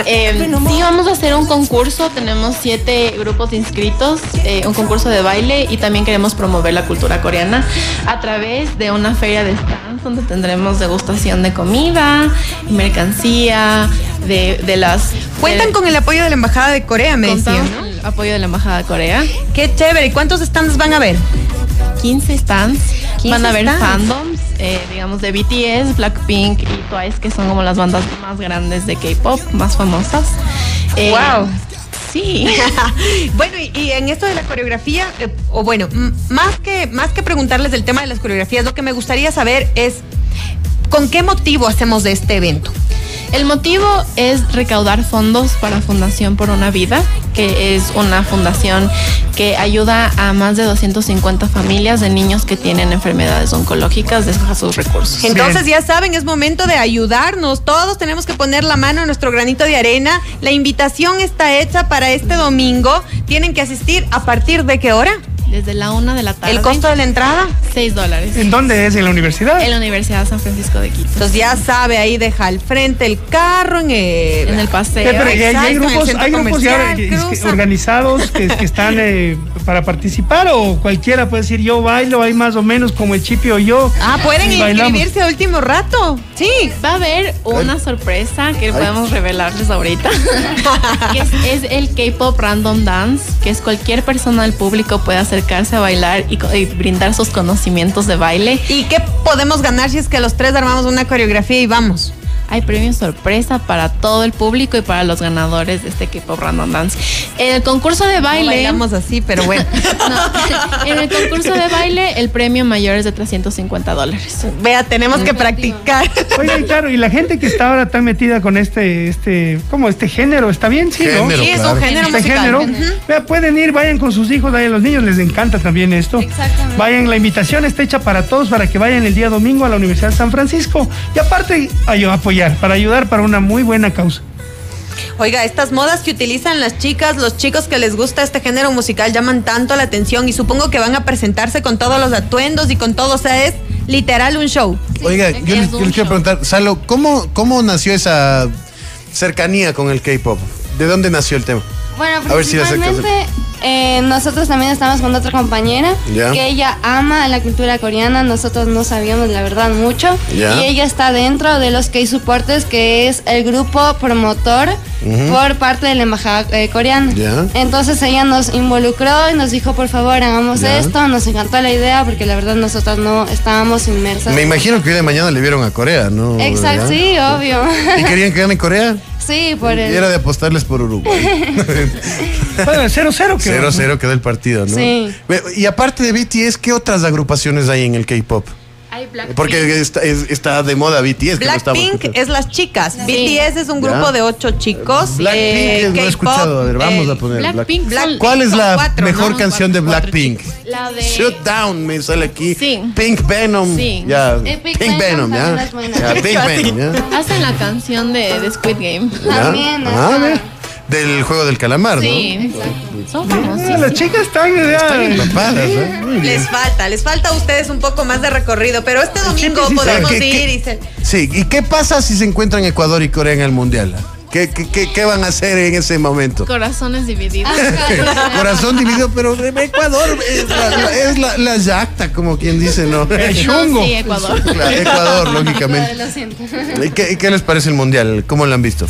S11: Eh, sí, vamos a hacer un concurso. Tenemos siete grupos inscritos, eh, un concurso de baile y también queremos promover la cultura coreana a través de una feria de stands donde tendremos degustación de comida, mercancía, de, de las.
S5: Cuentan
S11: de-
S5: con el apoyo de la Embajada de Corea, me decían,
S11: apoyo de la Embajada de Corea.
S5: Qué chévere. ¿Y cuántos stands van a ver?
S11: 15 stands.
S5: 15
S11: Van a haber
S5: stands.
S11: fandoms, eh, digamos, de BTS, Blackpink y Twice, que son como las bandas más grandes de K-pop, más famosas. Eh,
S5: Wow.
S11: Sí.
S5: bueno, y, y en esto de la coreografía, eh, o bueno, más que, más que preguntarles del tema de las coreografías, lo que me gustaría saber es con qué motivo hacemos de este evento.
S11: El motivo es recaudar fondos para Fundación por una Vida, que es una fundación que ayuda a más de 250 familias de niños que tienen enfermedades oncológicas de sus recursos.
S5: Entonces ya saben, es momento de ayudarnos. Todos tenemos que poner la mano en nuestro granito de arena. La invitación está hecha para este domingo. Tienen que asistir a partir de qué hora?
S11: Desde la una de la tarde.
S5: ¿El costo de la entrada?
S11: 6 dólares.
S4: ¿En dónde es? ¿En la universidad?
S11: En la Universidad de San Francisco de Quito.
S5: Entonces ya sabe, ahí deja al frente el carro en el,
S11: En el paseo.
S4: Pero hay, hay
S5: Exacto, en el
S4: grupos, hay grupos ya que- organizados que, que están eh, para participar o cualquiera puede decir yo bailo ahí más o menos como el chipio o yo.
S5: Ah, pueden inscribirse a último rato. Sí.
S11: Va a haber una sorpresa que podemos revelarles ahorita. que es, es el K-Pop Random Dance, que es cualquier persona del público puede a bailar y brindar sus conocimientos de baile.
S5: ¿Y qué podemos ganar si es que los tres armamos una coreografía y vamos?
S11: Hay premios sorpresa para todo el público y para los ganadores de este K-Pop Random Dance. En el concurso de
S5: No
S11: baile.
S5: bailamos así, pero bueno.
S11: No, en el concurso de baile, el premio mayor es de 350 dólares.
S5: Vea, tenemos que practicar.
S4: Oye, claro, y la gente que está ahora tan metida con este, este, ¿cómo? Este género, ¿está bien? Sí, ¿no?
S6: Género,
S5: Sí, es
S6: claro.
S5: un género
S4: Este
S5: musical.
S4: género. Vea, pueden ir, vayan con sus hijos, vayan, a los niños les encanta también esto.
S11: Exactamente.
S4: Vayan, la invitación está hecha para todos, para que vayan el día domingo a la Universidad de San Francisco. Y aparte, ay- apoyar, para ayudar para una muy buena causa.
S5: Oiga, estas modas que utilizan las chicas, los chicos que les gusta este género musical llaman tanto la atención y supongo que van a presentarse con todos los atuendos y con todo, o sea, es literal un show.
S6: Oiga, yo les, yo les quiero preguntar, Salo, ¿cómo, ¿cómo nació esa cercanía con el K-pop? ¿De dónde nació el tema?
S12: Bueno,
S6: A ver si
S12: eh, nosotros también estamos con otra compañera
S6: Ya.
S12: que ella ama la cultura coreana. Nosotros no sabíamos la verdad mucho.
S6: Ya.
S12: Y ella está dentro de los K-Supporters, que es el grupo promotor por parte de la embajada eh, coreana. Entonces ella nos involucró y nos dijo, por favor, hagamos esto. Nos encantó la idea porque la verdad nosotros no estábamos inmersas.
S6: Me imagino que hoy de mañana le vieron a Corea, ¿no?
S12: Exacto, sí, obvio.
S6: ¿Y querían que gane Corea?
S12: Sí, por el...
S6: Y era de apostarles por Uruguay.
S4: Bueno, 0-0 que
S6: 0-0 quedó el partido, ¿no?
S12: Sí.
S6: Y aparte de BTS, ¿qué otras agrupaciones hay en el K-pop?
S11: Hay Blackpink.
S6: Porque está, es- está de moda BTS. que no estamos
S5: Blackpink es las chicas.
S11: Sí.
S5: BTS es un
S6: Ya.
S5: grupo de ocho chicos.
S6: Blackpink
S5: eh,
S6: es- no he escuchado. A ver, vamos
S5: eh,
S6: a poner
S11: Blackpink
S6: Black-
S11: son-
S6: ¿Cuál es la
S5: cuatro,
S6: mejor
S5: ¿no?
S6: canción de
S5: Cuatro
S6: Blackpink?
S11: La de.
S6: Shut Down me sale aquí.
S11: Sí.
S6: Pink Venom.
S11: Sí.
S6: Ya.
S12: Eh,
S6: Pink,
S12: Pink
S6: Venom,
S12: Venom
S6: ya. Pink Venom, ya.
S11: Hacen la canción de, de Squid Game.
S12: También,
S6: Ah. Del juego del calamar,
S11: Sí,
S6: ¿no?
S11: exacto. Son
S4: Ah,
S11: famosísimos.
S4: las chicas están ya.
S6: Están empapadas, ¿eh?
S5: Les falta, les falta a ustedes un poco más de recorrido, pero este domingo
S4: sí
S5: podemos
S6: sabe. ¿Qué-
S5: ir
S6: qué-
S5: y se-
S6: Sí, ¿y qué pasa si se encuentran Ecuador y Corea en el Mundial? ¿Qué, qué, qué- qué van a hacer en ese momento?
S11: Corazones divididos.
S6: Corazón dividido, pero Ecuador es la, la- es la, la yacta, como quien dice, ¿no?
S4: El
S11: No,
S4: chungo.
S11: sí, Ecuador.
S6: Claro, Ecuador, lógicamente.
S12: Lo siento.
S6: ¿Y qué, y qué les parece el Mundial? ¿Cómo lo han visto?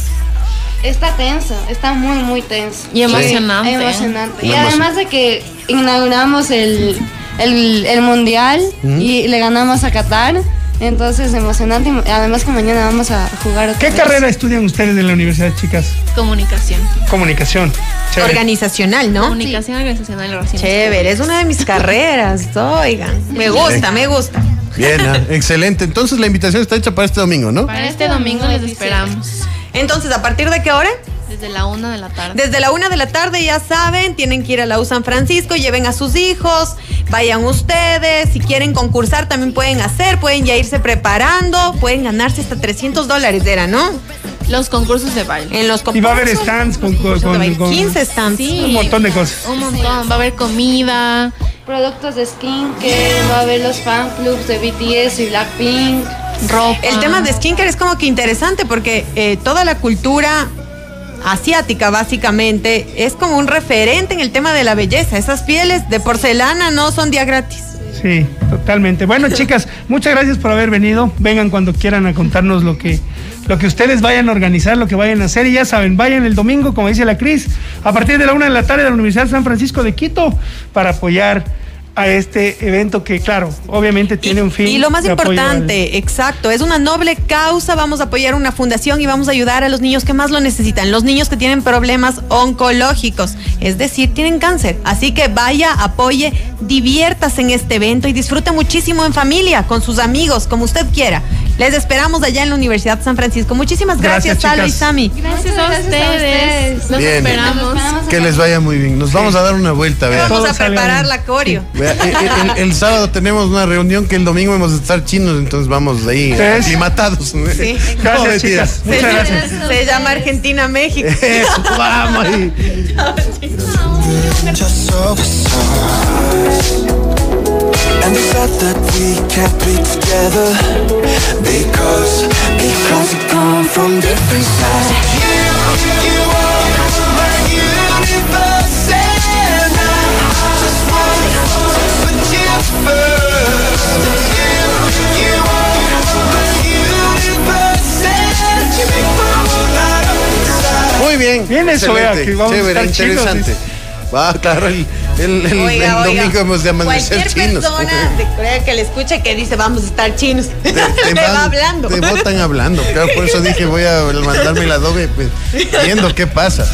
S12: Está tenso, está muy, muy tenso.
S11: Y emocionante.
S12: Sí, emocionante. Y además de que inauguramos el, el, el mundial y le ganamos a Qatar, entonces emocionante. y además que mañana vamos a jugar otra
S4: ¿Qué
S12: vez.
S4: carrera estudian ustedes en la universidad, chicas?
S11: Comunicación.
S4: Comunicación. Chévere.
S5: organizacional, ¿no?
S11: Comunicación organizacional y relaciones
S5: Chévere, es una de mis carreras, oigan. Me gusta, me gusta.
S6: Bien, ah, excelente. Entonces la invitación está hecha para este domingo, ¿no?
S11: Para este domingo les esperamos.
S5: Entonces, ¿a partir de qué hora?
S11: Desde la una de la tarde.
S5: Desde la una de la tarde, ya saben, tienen que ir a la U San Francisco, lleven a sus hijos, vayan ustedes, si quieren concursar también pueden hacer, pueden ya irse preparando, pueden ganarse hasta 300 dólares, era, ¿no?
S11: Los concursos de baile.
S5: En los
S4: Y
S5: concursos.
S4: va a haber stands con, con,
S5: concursos de
S4: con-
S5: baile.
S4: con
S5: 15 stands.
S11: Sí.
S4: un montón de cosas.
S11: Un montón. Va a haber comida.
S12: Productos de skincare, va a haber los fan clubs de BTS y Blackpink.
S11: Ropa.
S5: El tema de skincare es como que interesante porque eh, toda la cultura asiática básicamente es como un referente en el tema de la belleza. Esas pieles de porcelana no son día gratis.
S4: Sí, totalmente. Bueno, chicas, muchas gracias por haber venido. Vengan cuando quieran a contarnos lo que, lo que ustedes vayan a organizar, lo que vayan a hacer. Y ya saben, vayan el domingo, como dice la Cris, a partir de la una de la tarde de la Universidad de San Francisco de Quito para apoyar a este evento que, claro, obviamente tiene un fin.
S5: Y lo más importante, exacto, es una noble causa. Vamos a apoyar una fundación y vamos a ayudar a los niños que más lo necesitan, los niños que tienen problemas oncológicos, es decir, tienen cáncer. Así que vaya, apoye, diviértase en este evento y disfrute muchísimo en familia, con sus amigos, como usted quiera. Les esperamos allá en la Universidad San Francisco. Muchísimas gracias,
S4: Gracias,
S5: Salo y. Sami.
S11: Gracias a
S12: Gracias a
S11: ustedes.
S6: Bien.
S11: esperamos.
S6: Que les vaya muy bien. Nos vamos a dar una vuelta, vean.
S5: Vamos a preparar la coreo.
S6: Vea, El, el- el sábado tenemos una reunión que el domingo vamos a estar chinos, entonces vamos ahí
S4: Sí.
S6: aclimatados.
S5: Sí.
S4: Gracias, chicas. Muchas
S5: se,
S4: gracias.
S5: se llama Argentina-México.
S6: Eso, vamos ahí.
S13: so stars. And the fact that we can't be together because because we come from different sides. You, you are my universe, and I just wanna put you first. You, you are my universe, and you make my whole light up inside.
S6: Muy bien.
S4: Bien eso,
S6: excelente,
S4: vea, que vamos a
S6: chévere,
S4: estar chinos,
S6: interesante.
S4: dice.
S6: Va, claro, el, el- el-
S5: Oiga,
S6: el domingo hemos de amanecer
S5: Cualquier
S6: chinos.
S5: persona de Corea que le escuche que dice vamos a estar chinos, te,
S6: Te
S5: va hablando.
S6: Te botan hablando. Claro, por eso dije voy a mandarme el adobe, pues, viendo qué pasa,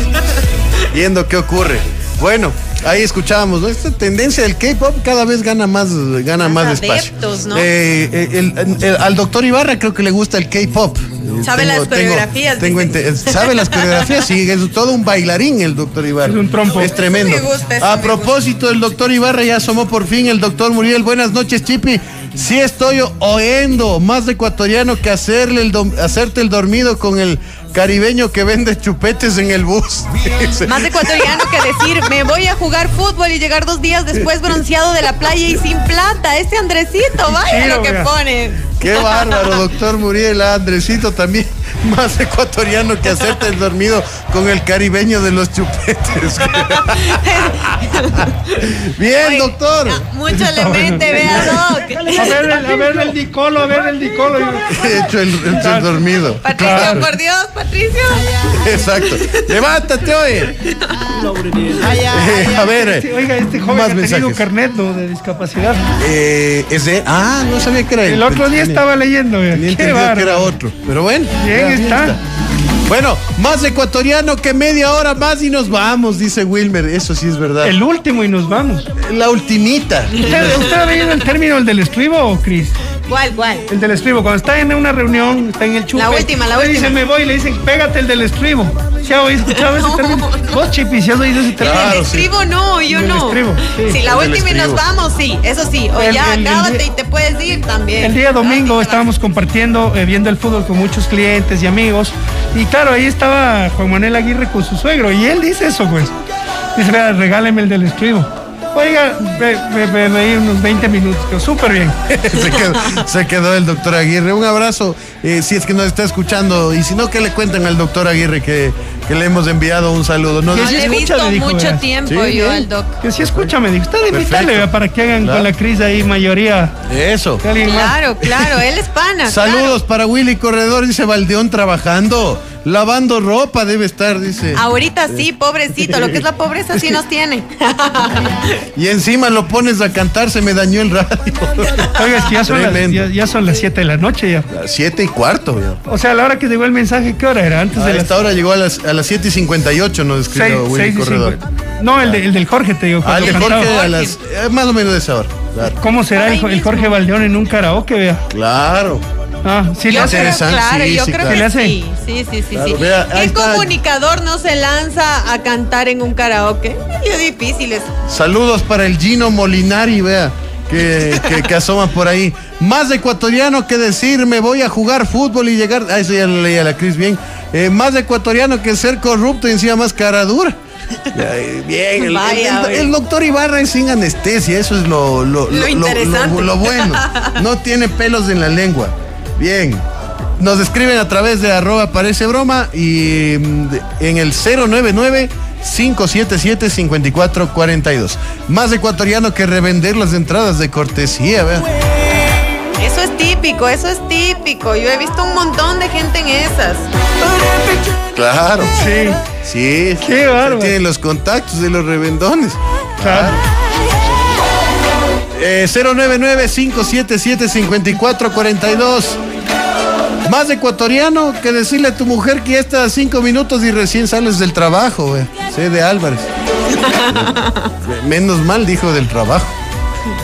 S6: viendo qué ocurre. Bueno, ahí escuchábamos, ¿no? Esta tendencia del K-pop cada vez gana más, gana más,
S5: Más
S6: espacio.
S5: ¿no?
S6: Eh, eh, el- el- al doctor Ibarra creo que le gusta el K-pop.
S5: Sabe las coreografías,
S6: tengo
S5: dice.
S6: ente- sabe las coreografías, sí, es todo un bailarín el doctor Ibarra.
S4: Es un trompo.
S6: Es tremendo.
S5: Me gusta, eso
S6: A
S5: me
S6: propósito del doctor Ibarra, ya asomó por fin el doctor Muriel. Buenas noches, Chipi. Sí estoy oyendo, más ecuatoriano que hacerle el dom- hacerte el dormido con el caribeño que vende chupetes en el bus. Dice.
S5: Más ecuatoriano que decir, me voy a jugar fútbol y llegar dos días después bronceado de la playa y sin plata. Este Andresito, vaya lo que pone.
S6: Qué bárbaro, doctor Muriel. Ah, Andresito también. Más ecuatoriano que hacerte el dormido con el caribeño de los chupetes. Bien, doctor.
S5: Mucho le mete, vea, Doc.
S4: A ver, el, a ver el dicolo, a ver el dicolo.
S6: He hecho el, he hecho el dormido.
S5: Patricio,
S6: Claro.
S5: por Dios, Patricio.
S6: Exacto. Levántate, oye. Eh, a ver, eh,
S4: Sí, Oiga, este joven
S6: más
S4: ha tenido
S6: mensajes.
S4: carnet ¿no? de discapacidad.
S6: Eh, es de. Ah, no sabía que era él.
S4: El otro día
S6: Tenía-
S4: estaba leyendo. vea.
S6: tenía
S4: Qué
S6: entendido que
S4: bárbaro.
S6: era otro. Pero bueno.
S4: Bien
S6: ya,
S4: está.
S6: Bueno, más ecuatoriano que media hora más y nos vamos, dice Wilmer. Eso sí es verdad.
S4: El último y nos vamos.
S6: La ultimita.
S4: ¿Usted, usted ha leído el término el del estribo, Cris?
S5: ¿Cuál, cuál?
S4: El del estribo. Cuando está en una reunión, está en el chupe.
S5: La última, la
S4: le
S5: última.
S4: dicen, me voy, le dicen, pégate el del estribo. ¿Se ha oído, escuchado ese término? Vos, Chipi, ¿se has oído ese término?
S5: el estribo no, yo
S4: El
S5: no.
S4: estribo, sí.
S5: Si la
S4: El del
S5: última y nos vamos, sí, eso sí. O
S4: El-
S5: ya,
S4: el-
S5: acábate y te puedes ir también.
S4: El día domingo estábamos compartiendo, eh, viendo el fútbol con muchos clientes y amigos. Y claro, ahí estaba Juan Manuel Aguirre con su suegro. Y él dice eso, pues. Dice, vea, regáleme el del estribo. Oiga, me, me- me unos 20 minutos. Quedó súper bien.
S6: se, quedó, se quedó el doctor Aguirre. Un abrazo, eh, si es que nos está escuchando. Y si no, que le cuenten al doctor Aguirre que, que le hemos enviado un saludo. No,
S5: No le he visto
S4: dijo,
S5: mucho
S4: verás.
S5: tiempo
S6: Sí,
S5: yo
S6: bien.
S5: al doc.
S4: Que sí, está de
S6: Perfecto.
S4: invitarle vea, para que hagan
S6: Claro.
S4: con la crisis ahí mayoría.
S6: Eso.
S4: más.
S5: Claro, claro, él es pana.
S6: Saludos para Willy Corredor, dice Valdeón trabajando. Lavando ropa debe estar, dice.
S5: Ahorita sí, pobrecito, lo que es la pobreza sí nos tiene.
S6: Y encima lo pones a cantar, se me dañó el radio.
S4: Oiga, es que ya son, las, ya, ya son las 7 de la noche ya.
S6: Siete y cuarto, ya.
S4: O sea, a la hora que llegó el mensaje, ¿qué hora era? Antes
S6: A
S4: de las
S6: esta hora llegó a las, a las 7 y 58, nos escribió Willy Corredor.
S4: No, el, de- el del Jorge, te digo.
S6: Ah, el Jorge
S4: cantaba.
S6: a las. eh, más o menos de esa hora. Claro.
S4: ¿Cómo será el, el Jorge Valdeón en un karaoke, vea?
S6: Claro.
S4: Ah, sí le
S5: Yo
S4: hace.
S5: creo,
S6: Interesante,
S5: claro,
S6: sí,
S5: yo
S6: sí,
S5: creo
S6: claro.
S4: ¿Sí le
S5: que
S4: hace?
S5: sí. Sí, sí, sí,
S6: Claro,
S5: sí.
S6: vea, ahí
S5: ¿Qué
S6: está.
S5: comunicador no se lanza a cantar en un karaoke? Es difícil eso.
S6: Saludos para el Gino Molinari, vea, que, que, que asoma por ahí. Más ecuatoriano que decir, me voy a jugar fútbol y llegar. Ah, eso ya lo leía la Cris bien. Eh, más ecuatoriano que ser corrupto y encima más cara dura. Eh, Bien, el,
S5: Vaya,
S6: el- el-
S5: oye.
S6: el doctor Ibarra es sin anestesia, eso es lo, lo,
S5: Lo interesante.
S6: lo bueno. No tiene pelos en la lengua. Bien. Nos escriben a través de arroba parece broma y mm, en el 099 577 5442. Más ecuatoriano que revender las entradas de cortesía, vea.
S5: Eso es típico, eso es típico. Yo he visto un montón de gente en esas.
S6: Claro.
S4: Sí,
S6: Sí,
S4: Qué bárbaro.
S6: Tienen los contactos de los revendones.
S4: claro.
S6: Eh, 099-577-5442. Más ecuatoriano que decirle a tu mujer que ya está a cinco minutos y recién sales del trabajo, güey. Sí, de Álvarez. Menos mal dijo del trabajo.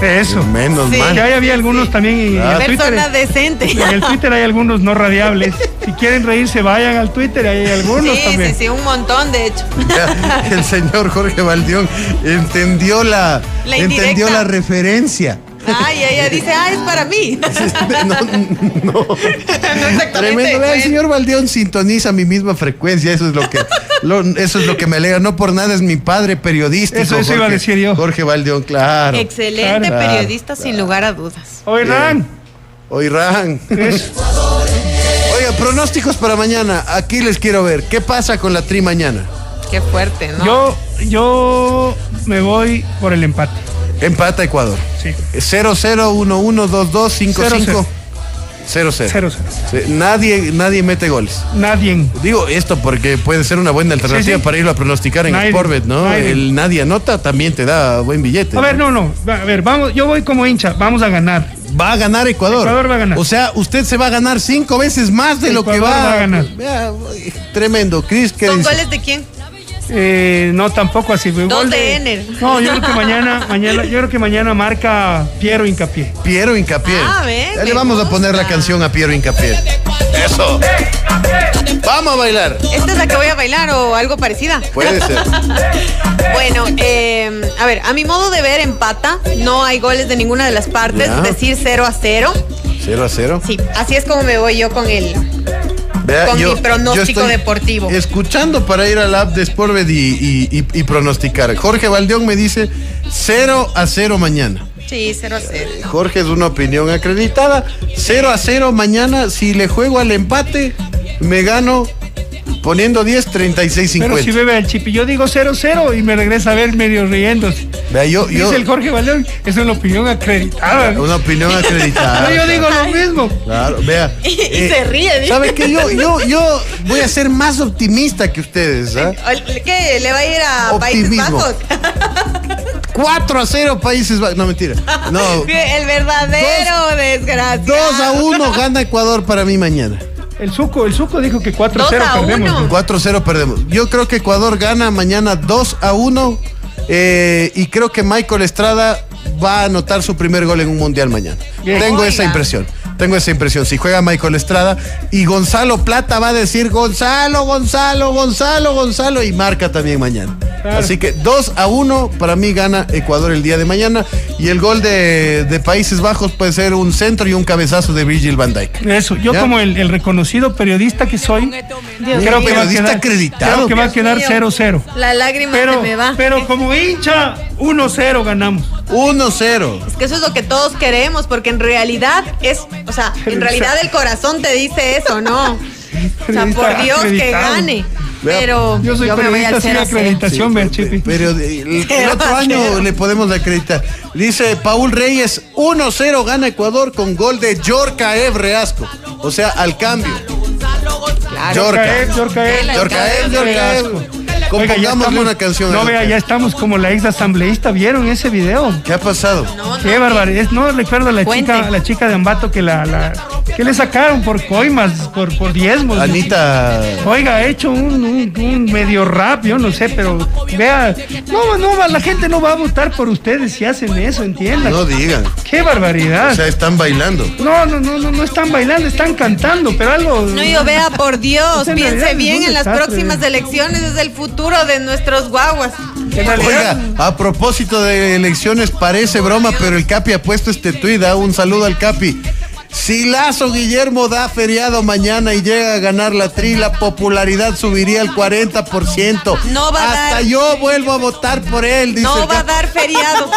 S4: Eso.
S6: Menos
S5: Sí.
S6: mal.
S4: Que ahí había algunos también en,
S6: Claro.
S4: el Twitter.
S5: Persona decente.
S4: En el Twitter hay algunos no radiables. Si quieren reírse, vayan al Twitter, hay algunos
S5: Sí,
S4: también.
S5: sí, sí, un montón de hecho.
S6: Ya, el señor Jorge Valdión entendió la,
S5: La
S6: entendió la referencia.
S5: Ay, ella dice, ah, es para mí.
S6: No, no.
S5: no exactamente.
S6: Tremendo. Vea, el señor Valdeón sintoniza mi misma frecuencia. Eso es lo que, lo- eso es lo que me alegra. No por nada es mi padre periodístico.
S4: Eso- eso iba a decir yo.
S6: Jorge Valdeón, claro.
S5: Excelente
S6: Claro.
S5: periodista, sin lugar a dudas.
S6: Oirán.
S4: es-
S6: Oiga, pronósticos para mañana. Aquí les quiero ver. ¿Qué pasa con la tri mañana?
S5: Qué fuerte, ¿no?
S4: yo, yo me voy por el empate.
S6: Empata Ecuador.
S4: Sí.
S6: 0-0-1-1-2-2-5-5. 0-0.
S4: 0-0.
S6: Sí, Nadie, nadie mete goles.
S4: Nadie.
S6: Digo esto porque puede ser una buena alternativa
S4: Sí, sí.
S6: para irlo a pronosticar en
S4: Nadie,
S6: Sportbet, ¿no?
S4: nadie.
S6: El nadie anota también te da buen billete.
S4: A ver, no, no. A ver, vamos, yo voy como hincha. Vamos a ganar.
S6: Va a ganar Ecuador.
S4: Ecuador va a ganar.
S6: O sea, usted se va a ganar cinco veces más de lo que
S4: Ecuador
S6: va,
S4: va a ganar.
S6: Tremendo. Cris, ¿qué
S5: ¿Con
S6: dice?
S5: goles de quién?
S4: Eh, no, tampoco así.
S5: Dos
S4: Gol
S5: de Ener.
S4: No, yo creo que mañana, mañana, yo creo que mañana marca Piero Hincapié.
S6: Piero Hincapié.
S5: Ah,
S6: Ya le vamos a poner la canción a Piero Hincapié. Eso. Vamos a bailar.
S5: ¿Esta es la que voy a bailar o algo parecida?
S6: Puede ser.
S5: Bueno, eh, a ver, a mi modo de ver, empata. No hay goles de ninguna de las partes,
S6: Ya.
S5: es decir, 0 a 0.
S6: 0 a 0.
S5: Sí, así es como me voy yo con el.
S6: Vea,
S5: Con mi pronóstico deportivo.
S6: Escuchando para ir al app de Sportbet y, y- y- y pronosticar. Jorge Valdeón me dice 0 a 0 mañana.
S5: Sí, 0 a 0.
S6: Jorge es una opinión acreditada. 0 a 0 mañana. Si le juego al empate, me gano poniendo 10, 36,
S4: Pero
S6: 50.
S4: si bebe al chip y yo digo 0-0 y me regresa a ver medio riéndose.
S6: Vea, yo, yo,
S4: Dice el Jorge Valleón, es una opinión acreditada. ¿no?
S6: una opinión acreditada.
S4: Yo digo lo mismo.
S6: Claro, vea.
S5: Y, y
S6: eh,
S5: se ríe. dice.
S6: ¿Sabe qué? Yo, yo, yo voy a ser más optimista que ustedes. ¿ah?
S5: ¿Qué? ¿Le va a ir a Países
S6: Optimismo.
S5: Bajos?
S6: 4 a 0 Países Bajos. No, mentira. No.
S5: El verdadero desgraciado.
S6: 2 a 1 gana Ecuador para mí mañana.
S4: El Suco, el Suco dijo que 4-0
S5: Dos a
S4: perdemos.
S5: uno.
S6: 4-0 perdemos. Yo creo que Ecuador gana mañana 2 a 1. eh, y creo que Michael Estrada va a anotar su primer gol en un mundial mañana.
S4: Bien.
S6: Tengo
S5: Oiga.
S6: esa impresión. Tengo esa impresión. Si juega Michael Estrada y Gonzalo Plata va a decir Gonzalo, Gonzalo, Gonzalo, Gonzalo y marca también mañana.
S4: Claro.
S6: Así que 2 a 1 para mí gana Ecuador el día de mañana. Y el gol de, de Países Bajos puede ser un centro y un cabezazo de Virgil van Dijk.
S4: Eso, yo
S6: ¿Ya?
S4: como el, el reconocido periodista que soy, creo que, va a
S6: Periodista
S4: quedar,
S6: acreditado.
S4: creo que va a quedar
S5: mío.
S4: 0-0.
S5: La lágrima
S4: Pero,
S5: se me va.
S4: pero como hincha, 1-0 ganamos.
S6: 1-0.
S5: Es que eso es lo que todos queremos, porque en realidad es, o sea, en realidad el corazón te dice eso, ¿no? O sea, por Dios que gane. Pero
S4: Yo soy
S5: me voy
S4: periodista
S5: al
S4: sin
S5: 0 a 0.
S4: acreditación, Chipi.
S6: Pero el, el otro año le podemos acreditar. Dice Paul Reyes, 1-0 gana Ecuador con gol de Yorka Evreasco. O sea, al cambio. Yorka.
S4: Yorcaev, Yorcaev.
S6: Yorkaev, Yorkaev.
S4: Oiga, ya
S6: Compongámosle
S4: estamos-
S6: una canción.
S4: No, vea, ya estamos como la ex asambleísta. ¿Vieron ese video?
S6: ¿Qué ha pasado?
S4: Qué barbaridad. No recuerdo a la
S5: Cuente.
S4: chica, la chica de Ambato que la, la que le sacaron por coimas, por, por diezmos.
S6: Anita.
S4: Oiga, ha hecho un, un- un medio rap, yo no sé, pero vea, no, no, la gente no va a votar por ustedes si hacen eso, entiendan.
S6: No digan.
S4: Qué barbaridad.
S6: O sea, están bailando.
S4: no, no, no, no, no están bailando, están cantando, pero algo.
S5: No, yo vea, por Dios, piense bien en las
S4: desastre.
S5: próximas elecciones, es el futuro de nuestros guaguas.
S6: Oiga, a propósito de elecciones, parece broma, pero el Capi ha puesto este tuit. da Un saludo al Capi. Si Lazo Guillermo da feriado mañana y llega a ganar la tri, la popularidad subiría al 40%.
S5: No va a
S6: Hasta
S5: dar.
S6: yo vuelvo a votar por él, dice
S5: No va a dar feriado.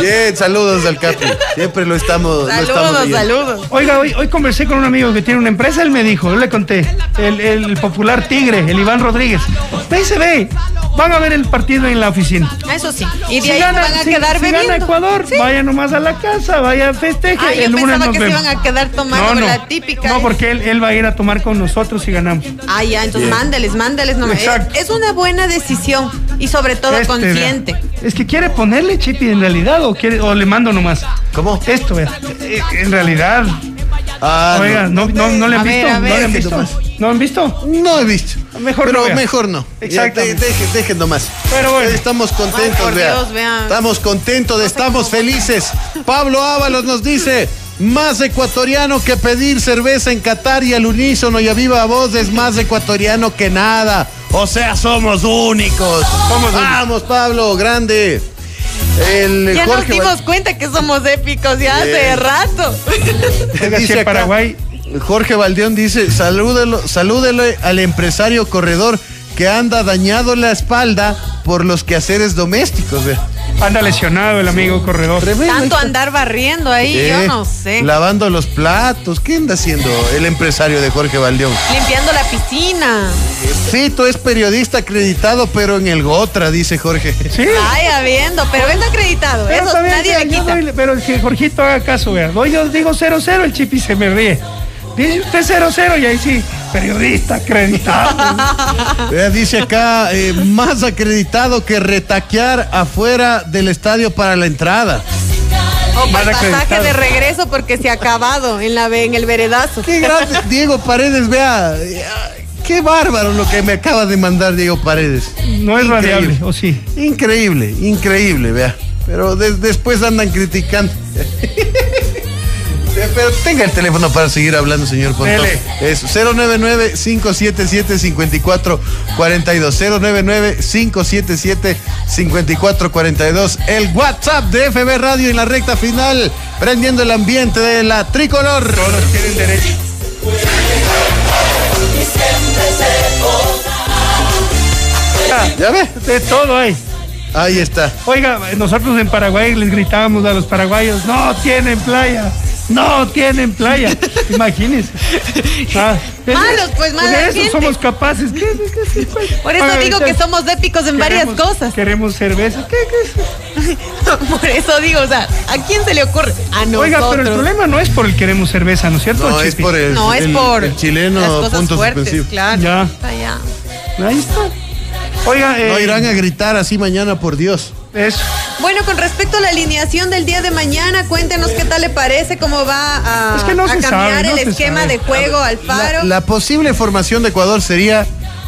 S6: Bien, saludos al Capi. Siempre lo estamos, lo estamos
S5: saludos, saludos.
S4: Oiga, hoy, hoy conversé con un amigo que tiene una empresa, él me dijo, yo le conté, el, el popular tigre, el Iván Rodríguez. Me dice, ve, van a ver el partido en la oficina.
S5: Eso sí. Y de
S4: Si
S5: ahí
S4: gana-
S5: van a
S4: si-
S5: quedar
S4: si
S5: bebiendo.
S4: gana Ecuador,
S5: Sí.
S4: vaya nomás a la casa, vaya festeje.
S5: Ah, yo
S4: el lunes
S5: pensaba
S4: nos
S5: que se iban a quedar tomando la típica.
S4: No, porque él, él va a ir a tomar con nosotros si ganamos.
S5: Ah, ya, entonces
S6: Bien.
S5: mándeles, mándeles nomás. Es,
S4: Exacto.
S5: es una buena decisión y sobre todo
S4: Este,
S5: consciente.
S4: vea. Es que quiere ponerle chipi en realidad o, quiere, o le mando nomás.
S6: ¿Cómo?
S4: Esto, vea. Eh, En realidad.
S6: Ah,
S4: Oiga, no, no, no le han
S5: A ver,
S4: visto.
S5: a ver.
S4: no le han visto. ¿No han visto?
S6: No he visto.
S4: Mejor
S6: Pero
S4: no
S6: mejor no. De- dejen, dejen nomás.
S4: Pero bueno.
S6: Estamos contentos,
S5: Ay, por
S6: vea.
S5: Dios, vea.
S6: Estamos contentos, estamos felices. Pablo Ábalos nos dice. Más ecuatoriano que pedir cerveza en Qatar y al unísono y a viva voz es más ecuatoriano que nada. O sea, somos únicos.
S4: Somos únicos.
S6: Vamos, Pablo, grande. El
S5: Ya nos dimos
S6: Val-
S5: cuenta que somos épicos ya hace rato.
S6: Dice
S4: Paraguay.
S6: Jorge Valdeón dice, salúdelo, salúdele al empresario corredor que anda dañado la espalda por los quehaceres domésticos.
S4: Anda lesionado el amigo corredor.
S6: Tremendo.
S5: Tanto andar barriendo ahí,
S6: Eh,
S5: yo no sé.
S6: Lavando los platos. ¿Qué anda haciendo el empresario de Jorge Valdeón?
S5: Limpiando la piscina.
S6: Fito es periodista acreditado, pero en el Gotra, dice Jorge.
S4: Sí.
S5: Vaya viendo, pero es acreditado.
S4: Pero
S5: Eso nadie le quita.
S4: doy- pero que Jorgito haga caso, vea. Doy, yo digo 0-0, el chipi se me ríe. Dice usted 0-0 y ahí sí, periodista acreditado.
S6: Vea, dice acá, eh, más acreditado que retaquear afuera del estadio para la entrada.
S5: O
S4: Mal
S5: para el pasaje de regreso porque se ha acabado en, la, en el veredazo.
S6: Qué grande, Diego Paredes, vea. eh, Qué bárbaro lo que me acaba de mandar Diego Paredes.
S4: No es radiable, ¿o sí?
S6: Increíble, increíble, vea. Pero de- después andan criticando. Pero tenga el teléfono para seguir hablando, señor Pontón. Es 099-577-5442. 099-577-5442. El WhatsApp de FB Radio en la recta final, prendiendo el ambiente de la tricolor.
S4: Todos tienen derecho. Ah,
S6: ¿Ya ve?
S4: de todo hay.
S6: Ahí está.
S4: Oiga, nosotros en Paraguay les gritábamos a los paraguayos, no tienen playa. No tienen playa. Imagínense. Ah, de-
S5: Malos, pues,
S4: de
S5: mala
S4: eso
S5: gente.
S4: somos capaces. ¿Qué- qué- qué- qué-
S5: Por eso digo
S4: ¿qué-
S5: que somos épicos en varias cosas.
S4: Queremos cerveza. ¿Qué- qué-
S5: Por eso digo, o sea, ¿a quién se le ocurre? A nosotros.
S4: Oiga, pero el problema no es por el queremos cerveza, ¿no es cierto?
S6: No, es por el,
S5: No, es
S6: el-
S5: por
S6: el chileno
S5: las cosas fuertes, claro.
S4: Ya.
S5: Está ya.
S4: Ahí está. Oiga, eh,
S6: No irán a gritar así mañana, por Dios.
S4: Eso.
S5: Bueno, con respecto a la alineación del día de mañana, cuéntenos qué tal le parece, cómo va a,
S4: Es que no
S5: a
S4: se
S5: cambiar
S4: sabe, no
S5: el esquema
S4: sabe.
S5: de juego al Faro.
S6: La, la posible formación de Ecuador sería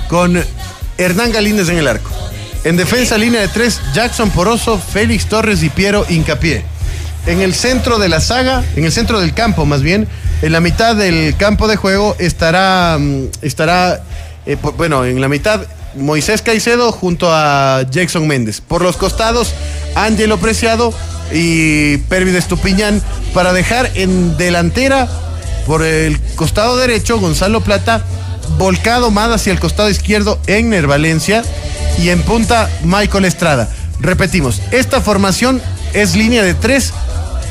S6: con Hernán Galíndez en el arco. En defensa, línea de tres, Jackson Poroso, Félix Torres y Piero Incapié. En el centro de la saga, en el centro del campo más bien, en la mitad del campo de juego estará, mm, estará eh, por- bueno, en la mitad Moisés Caicedo junto a Jackson Méndez. Por los costados, Ángelo Preciado y Pervis Estupiñán para dejar en delantera por el costado derecho, Gonzalo Plata, volcado más hacia el costado izquierdo, Egner Valencia, y en punta, Michael Estrada. Repetimos, esta formación es línea de 3,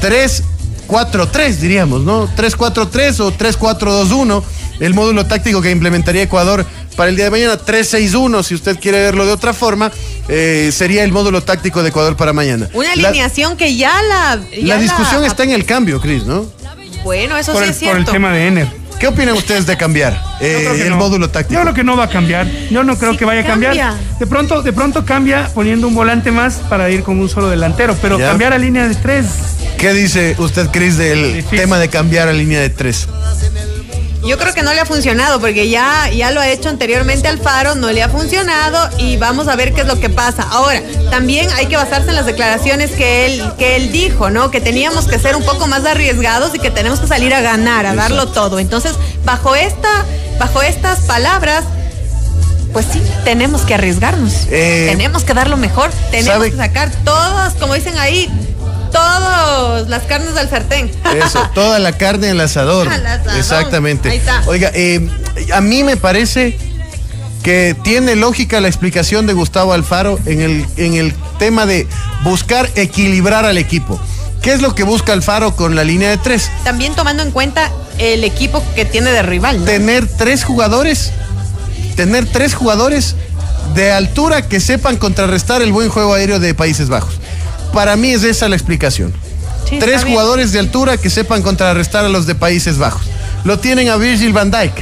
S6: 3, 4, 3, diríamos, ¿no? 3, 4, 3 o 3, 4, 2, 1. El módulo táctico que implementaría Ecuador para el día de mañana, 3, 6, 1, si usted quiere verlo de otra forma, eh, sería el módulo táctico de Ecuador para mañana.
S5: Una
S6: La-
S5: alineación que ya la. ya
S6: La discusión está en el cambio, Cris, ¿no?
S5: Bueno, eso
S4: Por
S5: sí
S4: el,
S5: es
S4: por el
S5: cierto.
S4: tema de Ener.
S6: ¿Qué opinan ustedes de cambiar eh, el
S4: no.
S6: módulo táctico?
S4: Yo creo que no va a cambiar. Yo no creo
S5: Sí
S4: que vaya a cambiar.
S5: cambia.
S4: De pronto, de pronto cambia poniendo un volante más para ir con un solo delantero. Pero
S6: Ya.
S4: cambiar a línea de tres.
S6: ¿Qué dice usted, Cris, del tema de cambiar a línea de tres?
S5: Yo creo que no le ha funcionado porque ya, ya lo ha hecho anteriormente Alfaro, no le ha funcionado y vamos a ver qué es lo que pasa. Ahora, también hay que basarse en las declaraciones que él, que él dijo, ¿no? Que teníamos que ser un poco más arriesgados y que tenemos que salir a ganar, a darlo todo. Entonces, bajo esta, bajo estas palabras, pues sí, tenemos que arriesgarnos.
S6: Eh,
S5: tenemos que dar lo mejor. Tenemos
S6: ¿sabe?
S5: que sacar todas, como dicen ahí, todas las carnes del sartén.
S6: Eso, toda la carne al asador.
S5: Al.
S6: Exactamente.
S5: Ahí está.
S6: Oiga, eh, a mí me parece que tiene lógica la explicación de Gustavo Alfaro en el, en el tema de buscar equilibrar al equipo. ¿Qué es lo que busca Alfaro con la línea de tres?
S5: También tomando en cuenta el equipo que tiene de rival. ¿no?
S6: Tener tres jugadores, tener tres jugadores de altura que sepan contrarrestar el buen juego aéreo de Países Bajos. Para mí es esa la explicación.
S5: Sí,
S6: Tres jugadores de altura que sepan contrarrestar a los de Países Bajos. Lo tienen a Virgil van Dijk.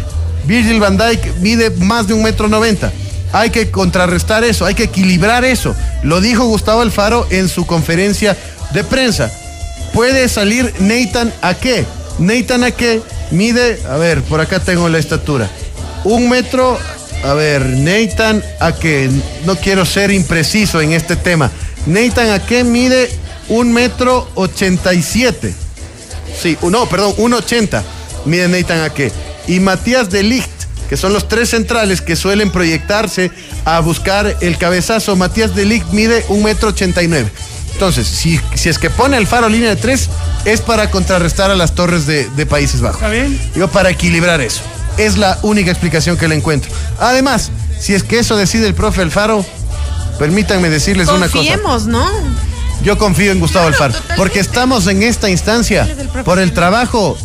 S6: Virgil van Dijk mide más de un metro noventa. Hay que contrarrestar eso, hay que equilibrar eso. Lo dijo Gustavo Alfaro en su conferencia de prensa. Puede salir Nathan Ake. Nathan Ake mide, a ver, por acá tengo la estatura. Un metro, a ver, Nathan Ake. No quiero ser impreciso en este tema. Nathan Ake mide un metro ochenta y siete. Sí, no, perdón, 1.80 mide Nathan Ake. Y Matías de Ligt, que son los tres centrales que suelen proyectarse a buscar el cabezazo. Matías de Ligt mide 1.89 Entonces, si, si es que pone el faro línea de tres, es para contrarrestar a las torres de, de Países Bajos.
S4: ¿Está bien?
S6: Digo, para equilibrar eso. Es la única explicación que le encuentro. Además, si es que eso decide el profe Alfaro, permítanme decirles una cosa.
S5: Confiemos, ¿no?
S6: Yo confío en Gustavo Alfaro, porque estamos en esta instancia por el trabajo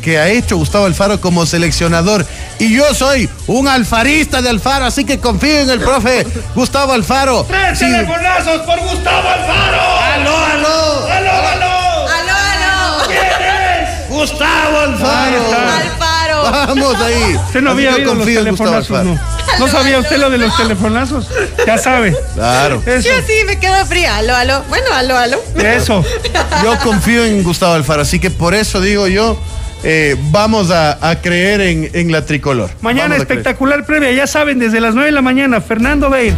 S6: que ha hecho Gustavo Alfaro como seleccionador. Y yo soy un alfarista de Alfaro, así que confío en el profe Gustavo Alfaro.
S4: ¡Tres
S6: Sí.
S4: telefonazos por Gustavo Alfaro!
S6: ¡Aló, aló!
S4: ¡Aló, aló!
S5: ¡Aló, aló!
S4: ¿Quién es?
S6: ¡Gustavo. Alfaro. Vamos ahí.
S4: Usted no
S6: Así
S4: había
S6: yo
S4: oído los
S6: confío en Gustavo
S4: telefonazos,
S6: Alfaro.
S4: ¿no? ¿No sabía usted lo de los telefonazos? Ya sabe.
S6: Claro.
S4: Eso.
S5: Yo sí me quedo fría. Aló, aló. Bueno, aló, aló.
S4: Eso.
S6: Yo confío en Gustavo Alfaro, así que por eso digo yo, eh, vamos a, a creer en, en la tricolor.
S4: Mañana
S6: Vamos
S4: espectacular previa, ya saben, desde las 9 de la mañana, Fernando Beir.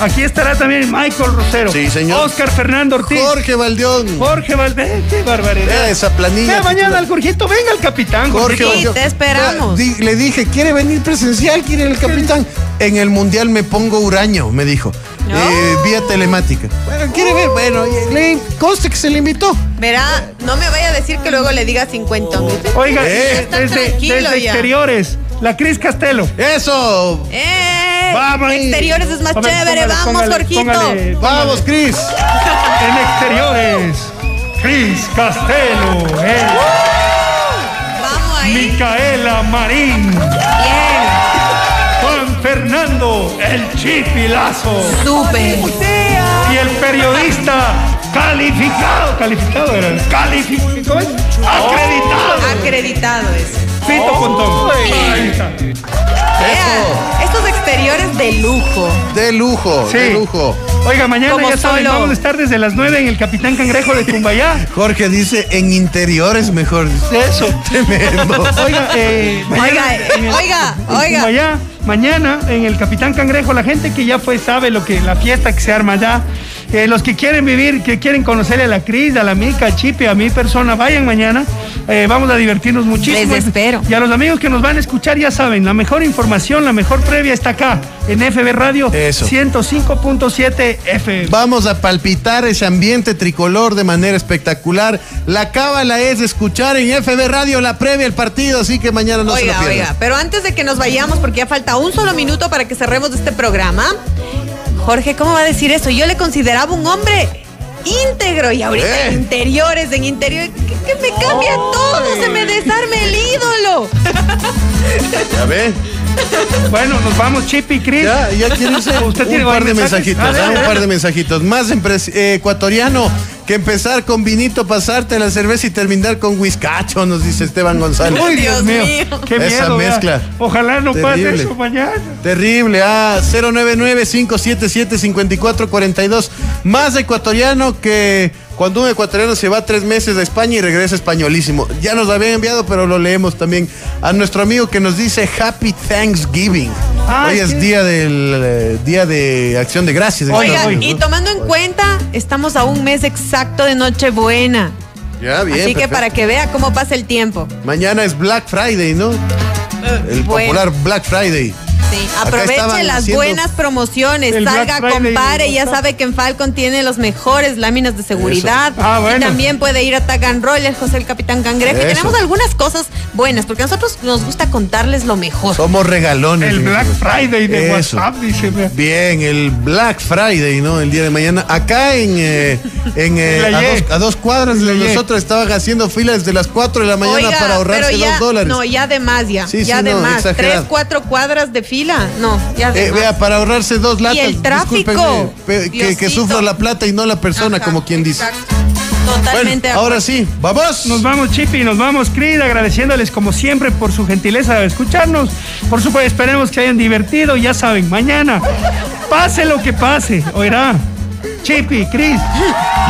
S4: Aquí estará también Michael Rosero.
S6: Sí, señor.
S4: Oscar Fernando Ortiz.
S6: Jorge Valdeón.
S4: Jorge Valdés. Qué barbaridad.
S6: Vea esa planilla.
S4: Vea mañana al Jorgito, venga el capitán.
S6: Jorge
S5: Sí,
S6: Valdeón.
S5: te esperamos.
S6: Di- le dije, ¿quiere venir presencial? ¿Quiere el capitán? En el mundial me pongo huraño, me dijo. Eh, vía telemática. Bueno, ¿quiere ver? Bueno, le conste que se le invitó.
S5: Verá, no me vaya a decir que luego le diga 50 mil.
S4: Oiga,
S6: Eh,
S4: desde, desde
S5: ya.
S4: exteriores, la Cris Castelo.
S6: ¡Eso!
S5: ¡Eh!
S6: Vamos.
S5: Exteriores es más
S4: ver,
S5: chévere.
S4: póngale,
S5: Vamos,
S4: póngale,
S5: Jorgito.
S4: póngale.
S6: ¡Vamos, Cris!
S4: En exteriores, Cris Castelo. eh. Micaela Marín. Juan Fernando, el Chipilazo.
S5: Súper.
S4: Y el periodista calificado, calificado era, calificado, acreditado.
S5: Acreditado es.
S4: Fito Pontón. Ahí está.
S5: Vean, estos exteriores de lujo.
S6: De lujo, de lujo.
S4: Oiga, mañana
S5: Como
S4: ya saben,
S5: solo.
S4: vamos a estar desde las 9 en el Capitán Cangrejo de Cumbayá.
S6: Jorge dice en interiores mejor.
S4: Eso.
S6: Tremendo.
S4: Oiga, eh, mañana
S5: Oiga, eh,
S4: en el-
S5: oiga,
S4: en
S5: oiga.
S4: Cumbayá, mañana en el Capitán Cangrejo, la gente que ya fue sabe lo que la fiesta que se arma allá. Eh, los que quieren vivir, que quieren conocerle a la Cris, a la Mica, a Chipe, a mi persona, vayan mañana. Eh, vamos a divertirnos muchísimo.
S5: Les espero.
S4: Y a los amigos que nos van a escuchar, ya saben, la mejor información, la mejor previa está acá, en FB Radio
S6: Eso.
S4: 105.7 FM.
S6: Vamos a palpitar ese ambiente tricolor de manera espectacular. La cábala es escuchar en FB Radio la previa del partido, así que mañana no se
S5: oiga,
S6: lo pierdan.
S5: oiga, pero antes de que nos vayamos, porque ya falta un solo minuto para que cerremos este programa, Jorge, ¿cómo va a decir eso? Yo le consideraba un hombre íntegro y ahorita
S6: Eh.
S5: en interiores, en interior, que, que me cambia todo, se me desarme el ídolo.
S6: Ya ve.
S4: Bueno, nos vamos, Chip y Cris.
S6: Ya, ya quiere irse.
S4: Usted
S6: un
S4: tiene
S6: par de
S4: mensajes?
S6: mensajitos, ah,
S4: a
S6: un par de mensajitos. Más eh, ecuatoriano que empezar con vinito, pasarte la cerveza y terminar con whiskacho, nos dice Esteban González.
S4: Uy, Dios, mío. Qué
S6: Esa
S4: miedo.
S6: mezcla.
S4: Ojalá no pase eso mañana.
S6: Terrible, ah, 099-577-5442. Más ecuatoriano que cuando un ecuatoriano se va tres meses a España y regresa españolísimo. Ya nos lo habían enviado, pero lo leemos también. A nuestro amigo que nos dice Happy Thanksgiving.
S4: Ah,
S6: Hoy
S4: es
S6: día del eh, día de acción de gracias.
S4: Oiga,
S5: y tomando en cuenta, estamos a un mes exacto de Nochebuena.
S6: Ya, bien.
S5: Así que para que vea cómo pasa el tiempo.
S6: Mañana es Black Friday, ¿no? El
S5: bueno.
S6: popular Black Friday.
S5: Sí,
S6: Acá
S5: aproveche
S6: estaban
S5: las buenas promociones,
S4: el
S5: salga, compare, ya sabe que en Falcon tiene los mejores láminas de seguridad.
S4: Ah, bueno.
S5: Y también puede ir a Tag and Roller, José el Capitán Cangrejo. Y tenemos algunas cosas buenas, porque a nosotros nos gusta contarles lo mejor.
S6: Somos regalones.
S4: El Black. Friday de
S6: Eso.
S4: WhatsApp, dice. vea.
S6: Bien, el Black Friday, ¿no? El día de mañana. Acá en, eh, en, eh, a, dos, a dos cuadras de nosotros estaban haciendo filas desde las 4 de la mañana
S5: Oiga,
S6: para ahorrarse
S5: ya,
S6: dos dólares.
S5: No, ya de más, ya.
S6: Sí,
S5: ya
S6: sí,
S5: de
S6: no,
S5: más.
S6: exagerado.
S5: Tres, cuatro cuadras de fila. No, ya de
S6: Eh, vea, para ahorrarse dos latas.
S5: el tráfico.
S6: que, que sufra la plata y no la persona,
S5: Ajá,
S6: como quien dice.
S5: exacto. Totalmente de
S6: Bueno, ahora sí, vamos.
S4: Nos vamos, Chipi, nos vamos, Creed, agradeciéndoles como siempre por su gentileza de escucharnos. Por supuesto, esperemos que hayan divertido. Ya saben, mañana, pase lo que pase, oirá. Chipi, Cris,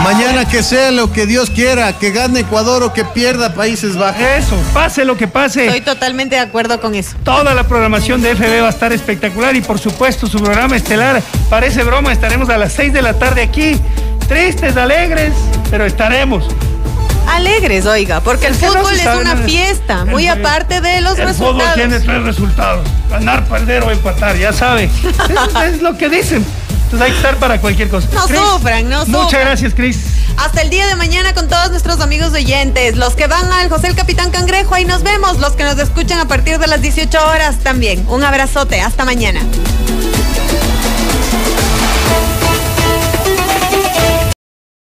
S6: Mañana que sea lo que Dios quiera, que gane Ecuador o que pierda Países Bajos.
S4: eso, pase lo que pase.
S5: Estoy totalmente de acuerdo con eso.
S4: Toda la programación de FB va a estar espectacular y por supuesto su programa estelar parece broma. Estaremos a las 6 de la tarde aquí. Tristes, alegres, pero estaremos.
S5: Alegres, oiga, porque el
S4: no
S5: fútbol es una fiesta,
S4: El-
S5: muy aparte de los
S4: El fútbol
S5: resultados.
S4: tiene tres resultados: ganar, perder o empatar, ya sabe. Eso es lo que dicen. Entonces hay que estar para cualquier cosa.
S5: No
S4: Chris,
S5: sufran, no sufran.
S4: Muchas gracias, Cris.
S5: Hasta el día de mañana con todos nuestros amigos oyentes. Los que van al José el Capitán Cangrejo, ahí nos vemos. Los que nos escuchan a partir de las 18 horas también. Un abrazote. Hasta mañana.